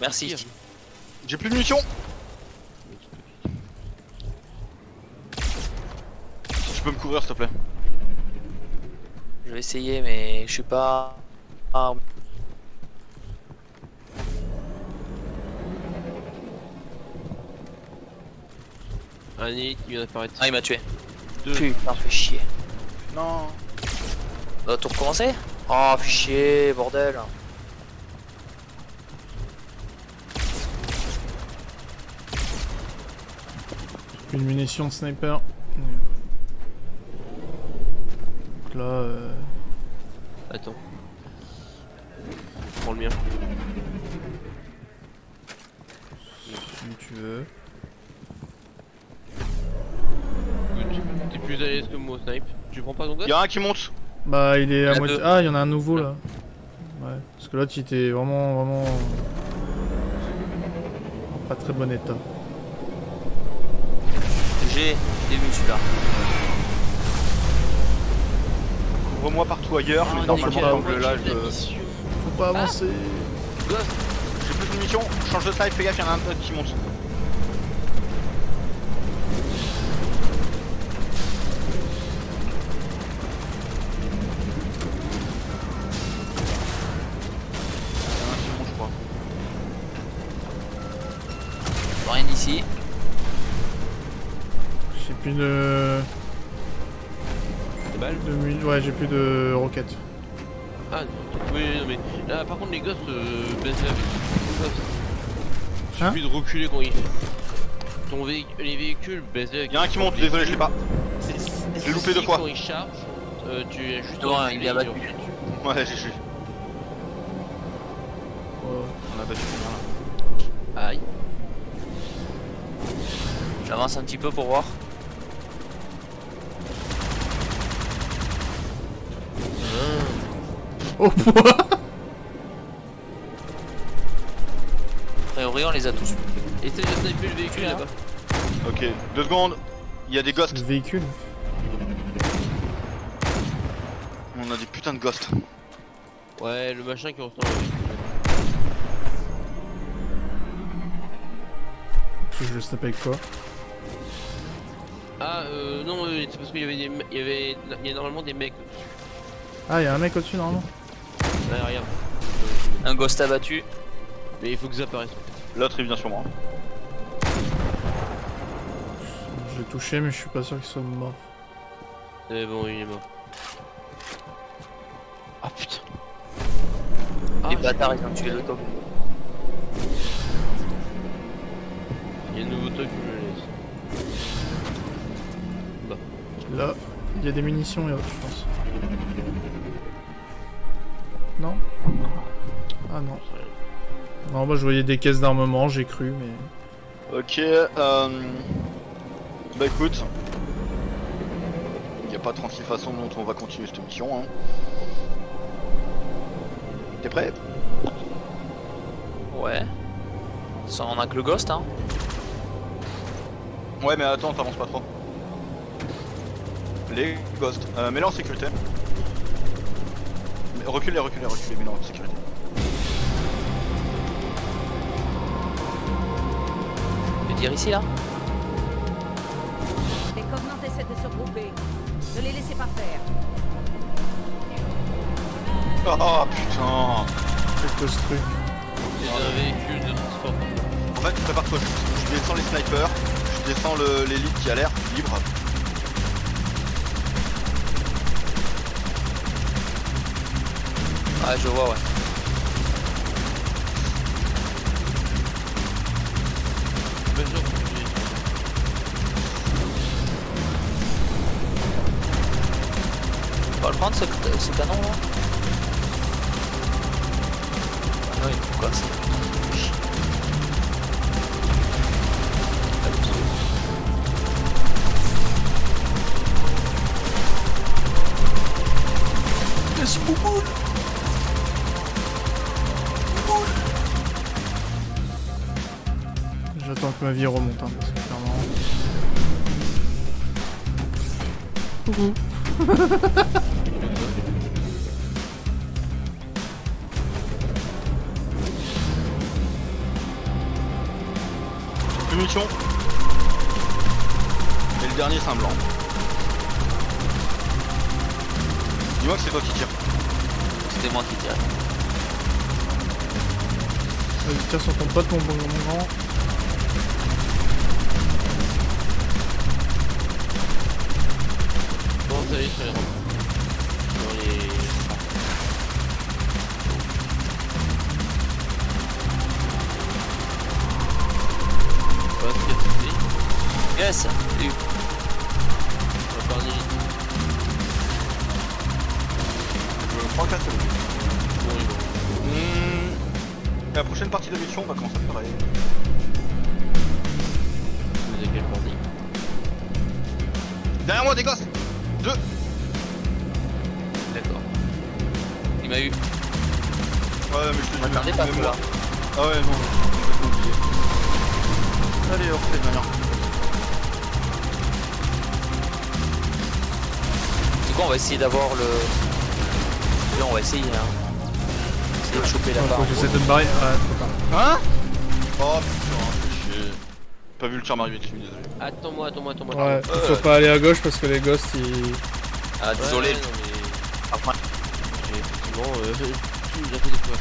Merci. J'ai plus de munitions. Si tu peux me couvrir, s'il te plaît. Je vais essayer mais je suis pas... Ah, Un élite qui vient d'apparaître. ah il m'a tué. Deux. Putain, fais chier. Non. On va tout recommencer Oh, fais chier, bordel. Une munition de sniper. Donc là, euh, Attends. Je prends le mien. Comme tu veux. Plus à l'aise que moi au snipe. Tu prends pas ton gosse Y'a un qui monte. Bah, il est à moitié. Ah, il y en a un nouveau là. Ouais. Parce que l'autre, il était vraiment, vraiment. en Pas très bon état. J'ai j'ai vu celui-là. Couvre-moi partout ailleurs, mais normalement comme là je. Faut pas avancer. J'ai plus de munitions, change de snipe, fais gaffe, y'en a un autre qui monte. Plus de. Des balles de Ouais, j'ai plus de roquettes. Ah non, oui, non mais là par contre les gosses euh, baissent la Hein Suffit de reculer quand il Ton véhicule, les véhicules baissent la Y'en a un qui monte, désolé, je l'ai pas. L'ai loupé deux fois. Quand il charge, euh, tu as juste reculé, il est abattu. Ouais, j'ai j'ai. On a battu combien là Aïe. J'avance un petit peu pour voir. Oh quoi A priori, on les a tous. Essaye de sniper le véhicule là-bas. Ok, deux secondes. Il y a des ghosts. Le véhicule On a des putains de ghosts. Ouais, le machin qui ressemble à Parce que je le snap avec quoi Ah euh, non, euh, c'est parce qu'il y avait des, il y avait, il y a normalement des mecs. Ah, y'a un mec au-dessus normalement. Là, regarde. Un ghost abattu. Mais il faut que ça apparaisse. L'autre il vient sur moi. Je l'ai touché, mais je suis pas sûr qu'il soit mort. C'est bon, il est mort. Ah putain. Les Ah, bâtards, ils ont tué le top. Il y a un nouveau que je le laisse. Bah. Là, il y a des munitions et autres, je pense. Non Ah non. Non, bah je voyais des caisses d'armement, j'ai cru, mais. Ok, euh... Bah écoute. Il n'y a pas 36 façons dont on va continuer cette mission. Hein. T'es prêt? Ouais. Ça, on a que le ghost, hein. Ouais mais attends, t'avances pas trop. Les ghosts. Euh, mets-les en sécurité. Mais reculez, reculez, reculez, mets-les en sécurité. Je veux dire ici, là Les Covenants essaient de se regrouper. Ne les laissez pas faire. Oh putain C'est que ce truc C'est un véhicule de transport. En fait, prépare-toi, je, je descends les snipers, je descends le- l'élite qui a l'air libre. Ouais, je vois, ouais. On va le prendre ce, ce canon là? Ah oui, pourquoi ça ma vie remonte, hein, parce que clairement. *laughs* Coucou. Plus munitions. Et le dernier c'est un blanc. Dis-moi que c'est toi qui tire. C'était moi qui tire. Vas-y, tire sur ton pote, mon, bon- mon grand. Pas aller à gauche parce que les ghosts ils. Ah, désolé. Ouais, non, mais Après. j'ai effectivement euh, tout déjà fait des fois.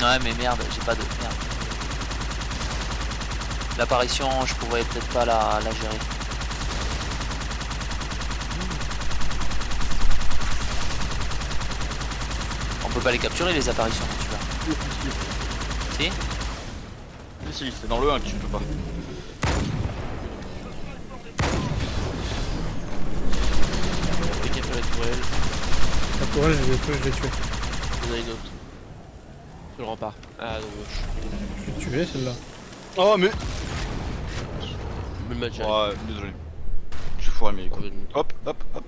Ouais, mais merde, j'ai pas de. Merde. L'apparition, je pourrais peut-être pas la, la gérer. On peut pas les capturer les apparitions quand tu vas. Si Si, si, c'est dans le 1 que tu peux pas. La tourelle, La tourelle, je l'ai je l'ai tué. il y en a une autre. Sur le rempart. Ah, gauche. Je l'ai tué celle-là. Oh, mais. Match. Ouais, désolé. J'ai foiré mes coups. Hop, hop, hop.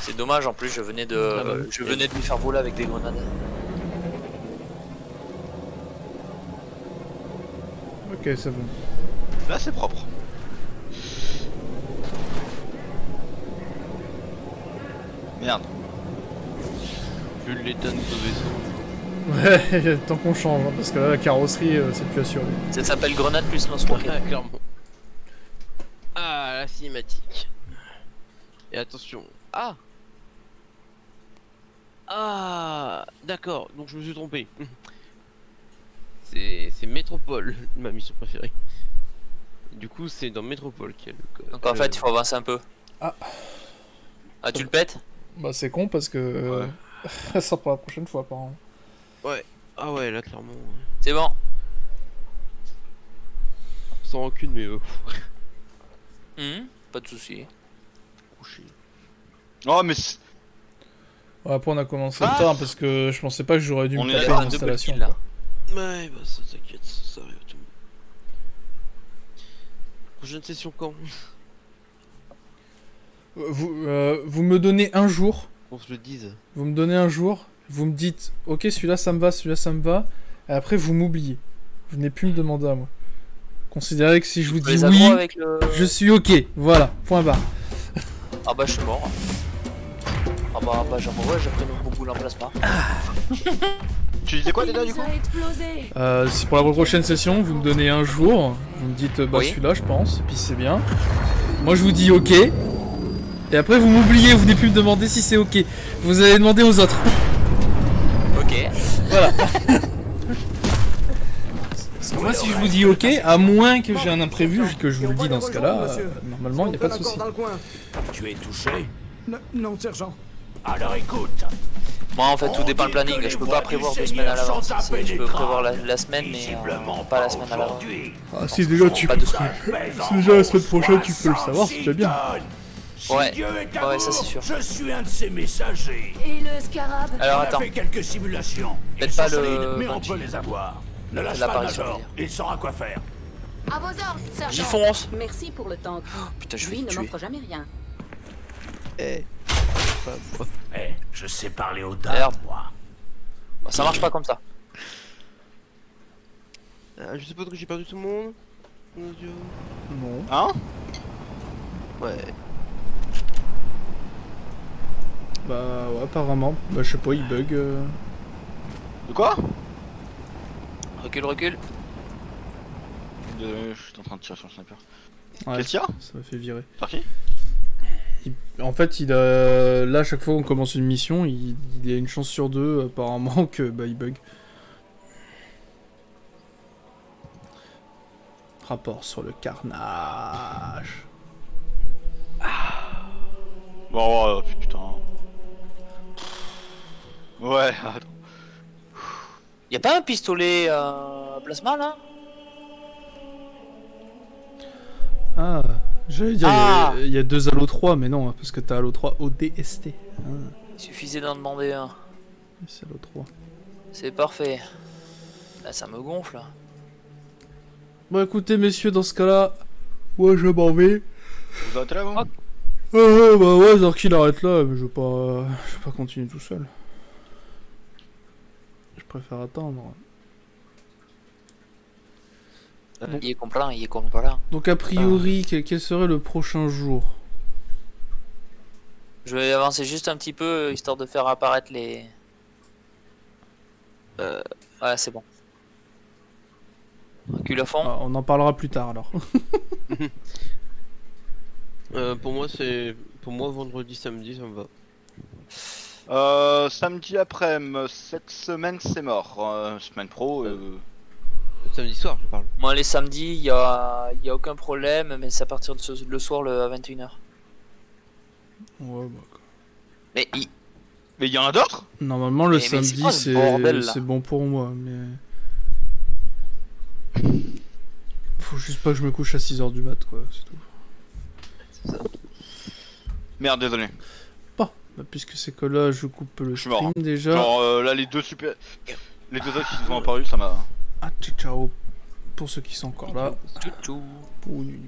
C'est dommage en plus, je venais de, Ah bah, je venais de lui faire voler avec des grenades. Ok, c'est bon. Là, c'est propre. Merde. Vu l'état de nos vaisseaux. Ouais, *laughs* tant qu'on change, hein, parce que là la carrosserie euh, c'est plus assuré. Ça s'appelle grenade plus lance-roquette. Ah, clairement. Ah, la cinématique. Et attention. Ah Ah D'accord, donc je me suis trompé. *laughs* C'est c'est Métropole, *laughs* ma mission préférée. Du coup, c'est dans Métropole qu'il y a le code. Donc en fait, il faut avancer un peu. Ah. Ah, tu le pètes? Bah c'est con parce que euh, ça sera pour la prochaine fois apparemment. Ouais. Ah ouais, là, clairement. ouais. C'est bon. Sans rancune, mais euh, Hum, pas de soucis. couché. Oh, mais. c'est- Ouais, après on a commencé Ah tard parce que je pensais pas que j'aurais dû On me taper double kill, là. Ouais, bah ça t'inquiète, ça arrive tout le monde. Prochaine session quand? Vous, euh, vous me donnez un jour, On se le dise. vous me donnez un jour, vous me dites ok celui-là ça me va, celui-là ça me va, et après vous m'oubliez. Vous venez plus me demander à moi. Considérez que si je vous dis oui, avec le- je suis ok. Voilà, point barre. Ah bah je suis mort. Ah bah, bah genre ouais, j'ai pris beaucoup l'emplacement. Tu disais quoi déjà du coup? Euh, si pour la prochaine session, vous me donnez un jour, vous me dites euh, bah Oui. celui-là je pense, et puis c'est bien. Moi je vous dis ok, et après vous m'oubliez, vous venez plus me demander si c'est ok. Vous allez demander aux autres. Ok. Voilà. Parce que moi si je vous dis ok, à moins que j'ai un imprévu, que je vous le dis dans ce cas-là, euh, normalement il n'y a pas de souci. Tu es touché Non, non, sergent. Alors écoute. Moi en fait tout dépend le planning, je peux pas prévoir deux semaines à l'avance. Je peux prévoir la, semaine mais euh, pas la semaine à l'avance. Ah si déjà tu peux. Si déjà la semaine prochaine tu peux le savoir, c'est déjà bien. Si Ouais. Dieu est Ouais, ça, c'est sûr. Je suis un de ses messagers. Et le scarab Alors attends, fait quelques simulations. Peut-être pas le mais on peut les avoir. Ne lâche pas Il saura quoi faire. À vos ordres, sergent. j'y fonce Merci pour le tank. Putain je vais Lui ne m'offre jamais rien. Eh. Eh, je sais parler aux dames, Merde. moi. Ça marche pas comme ça. Ah, je sais pas trop que j'ai perdu tout le monde. Mon dieu. Non. Hein? Ouais. Bah ouais apparemment. Bah je sais pas, il bug. euh. De quoi? Recule, recule. Euh, Je suis en train de tirer sur le sniper. Ouais, Qu'est-ce qu'il y a? Ça m'a fait virer. Par qui? Il- En fait, il a... là, à chaque fois qu'on commence une mission, il... il y a une chance sur deux, apparemment, *laughs* que bah, il bug. Rapport sur le carnage. Bon, oh, putain. Ouais, attends. Y a pas un pistolet euh, plasma là? Ah, j'allais dire, il Ah. il y, a deux Halo 3, mais non, parce que t'as Halo 3 ODST. Ah, Il suffisait d'en demander un. c'est Halo 3. C'est parfait. Là, ça me gonfle. Bon, écoutez, messieurs, dans ce cas-là, moi je m'en vais. Vous êtes là, vous? Ah, ouais, bah ouais, Zarkil arrête là, mais je vais pas, je vais pas continuer tout seul. Je préfère attendre. Il est complet, il est complet. Donc a priori, quel, quel serait le prochain jour? Je vais avancer juste un petit peu histoire de faire apparaître les. Euh, ouais, c'est bon. Recule à fond. Ah, On en parlera plus tard alors. *laughs* *laughs* Euh, pour moi, c'est. Pour moi, vendredi, samedi, ça me va. Euh, samedi après-midi, cette semaine c'est mort. Euh, semaine pro, euh... Samedi soir, je parle. Moi, les samedis, il y a... y a aucun problème, mais c'est à partir de ce- le soir le... à 21h. Ouais, bah, Mais il... Mais il y en a d'autres? Normalement, le Mais- mais c'est samedi, ce c'est c'est bon pour moi, mais. *laughs* Faut juste pas que je me couche à 6h du mat, quoi, c'est tout. Merde, désolé. Bah, puisque c'est que là, je coupe le Je mort. stream hein. déjà. Genre euh, là, les deux super. Les deux autres qui sont apparus, ça m'a. Ah, ciao, ciao. Pour ceux qui sont encore là. Tchou, tchou. Bonne nuit.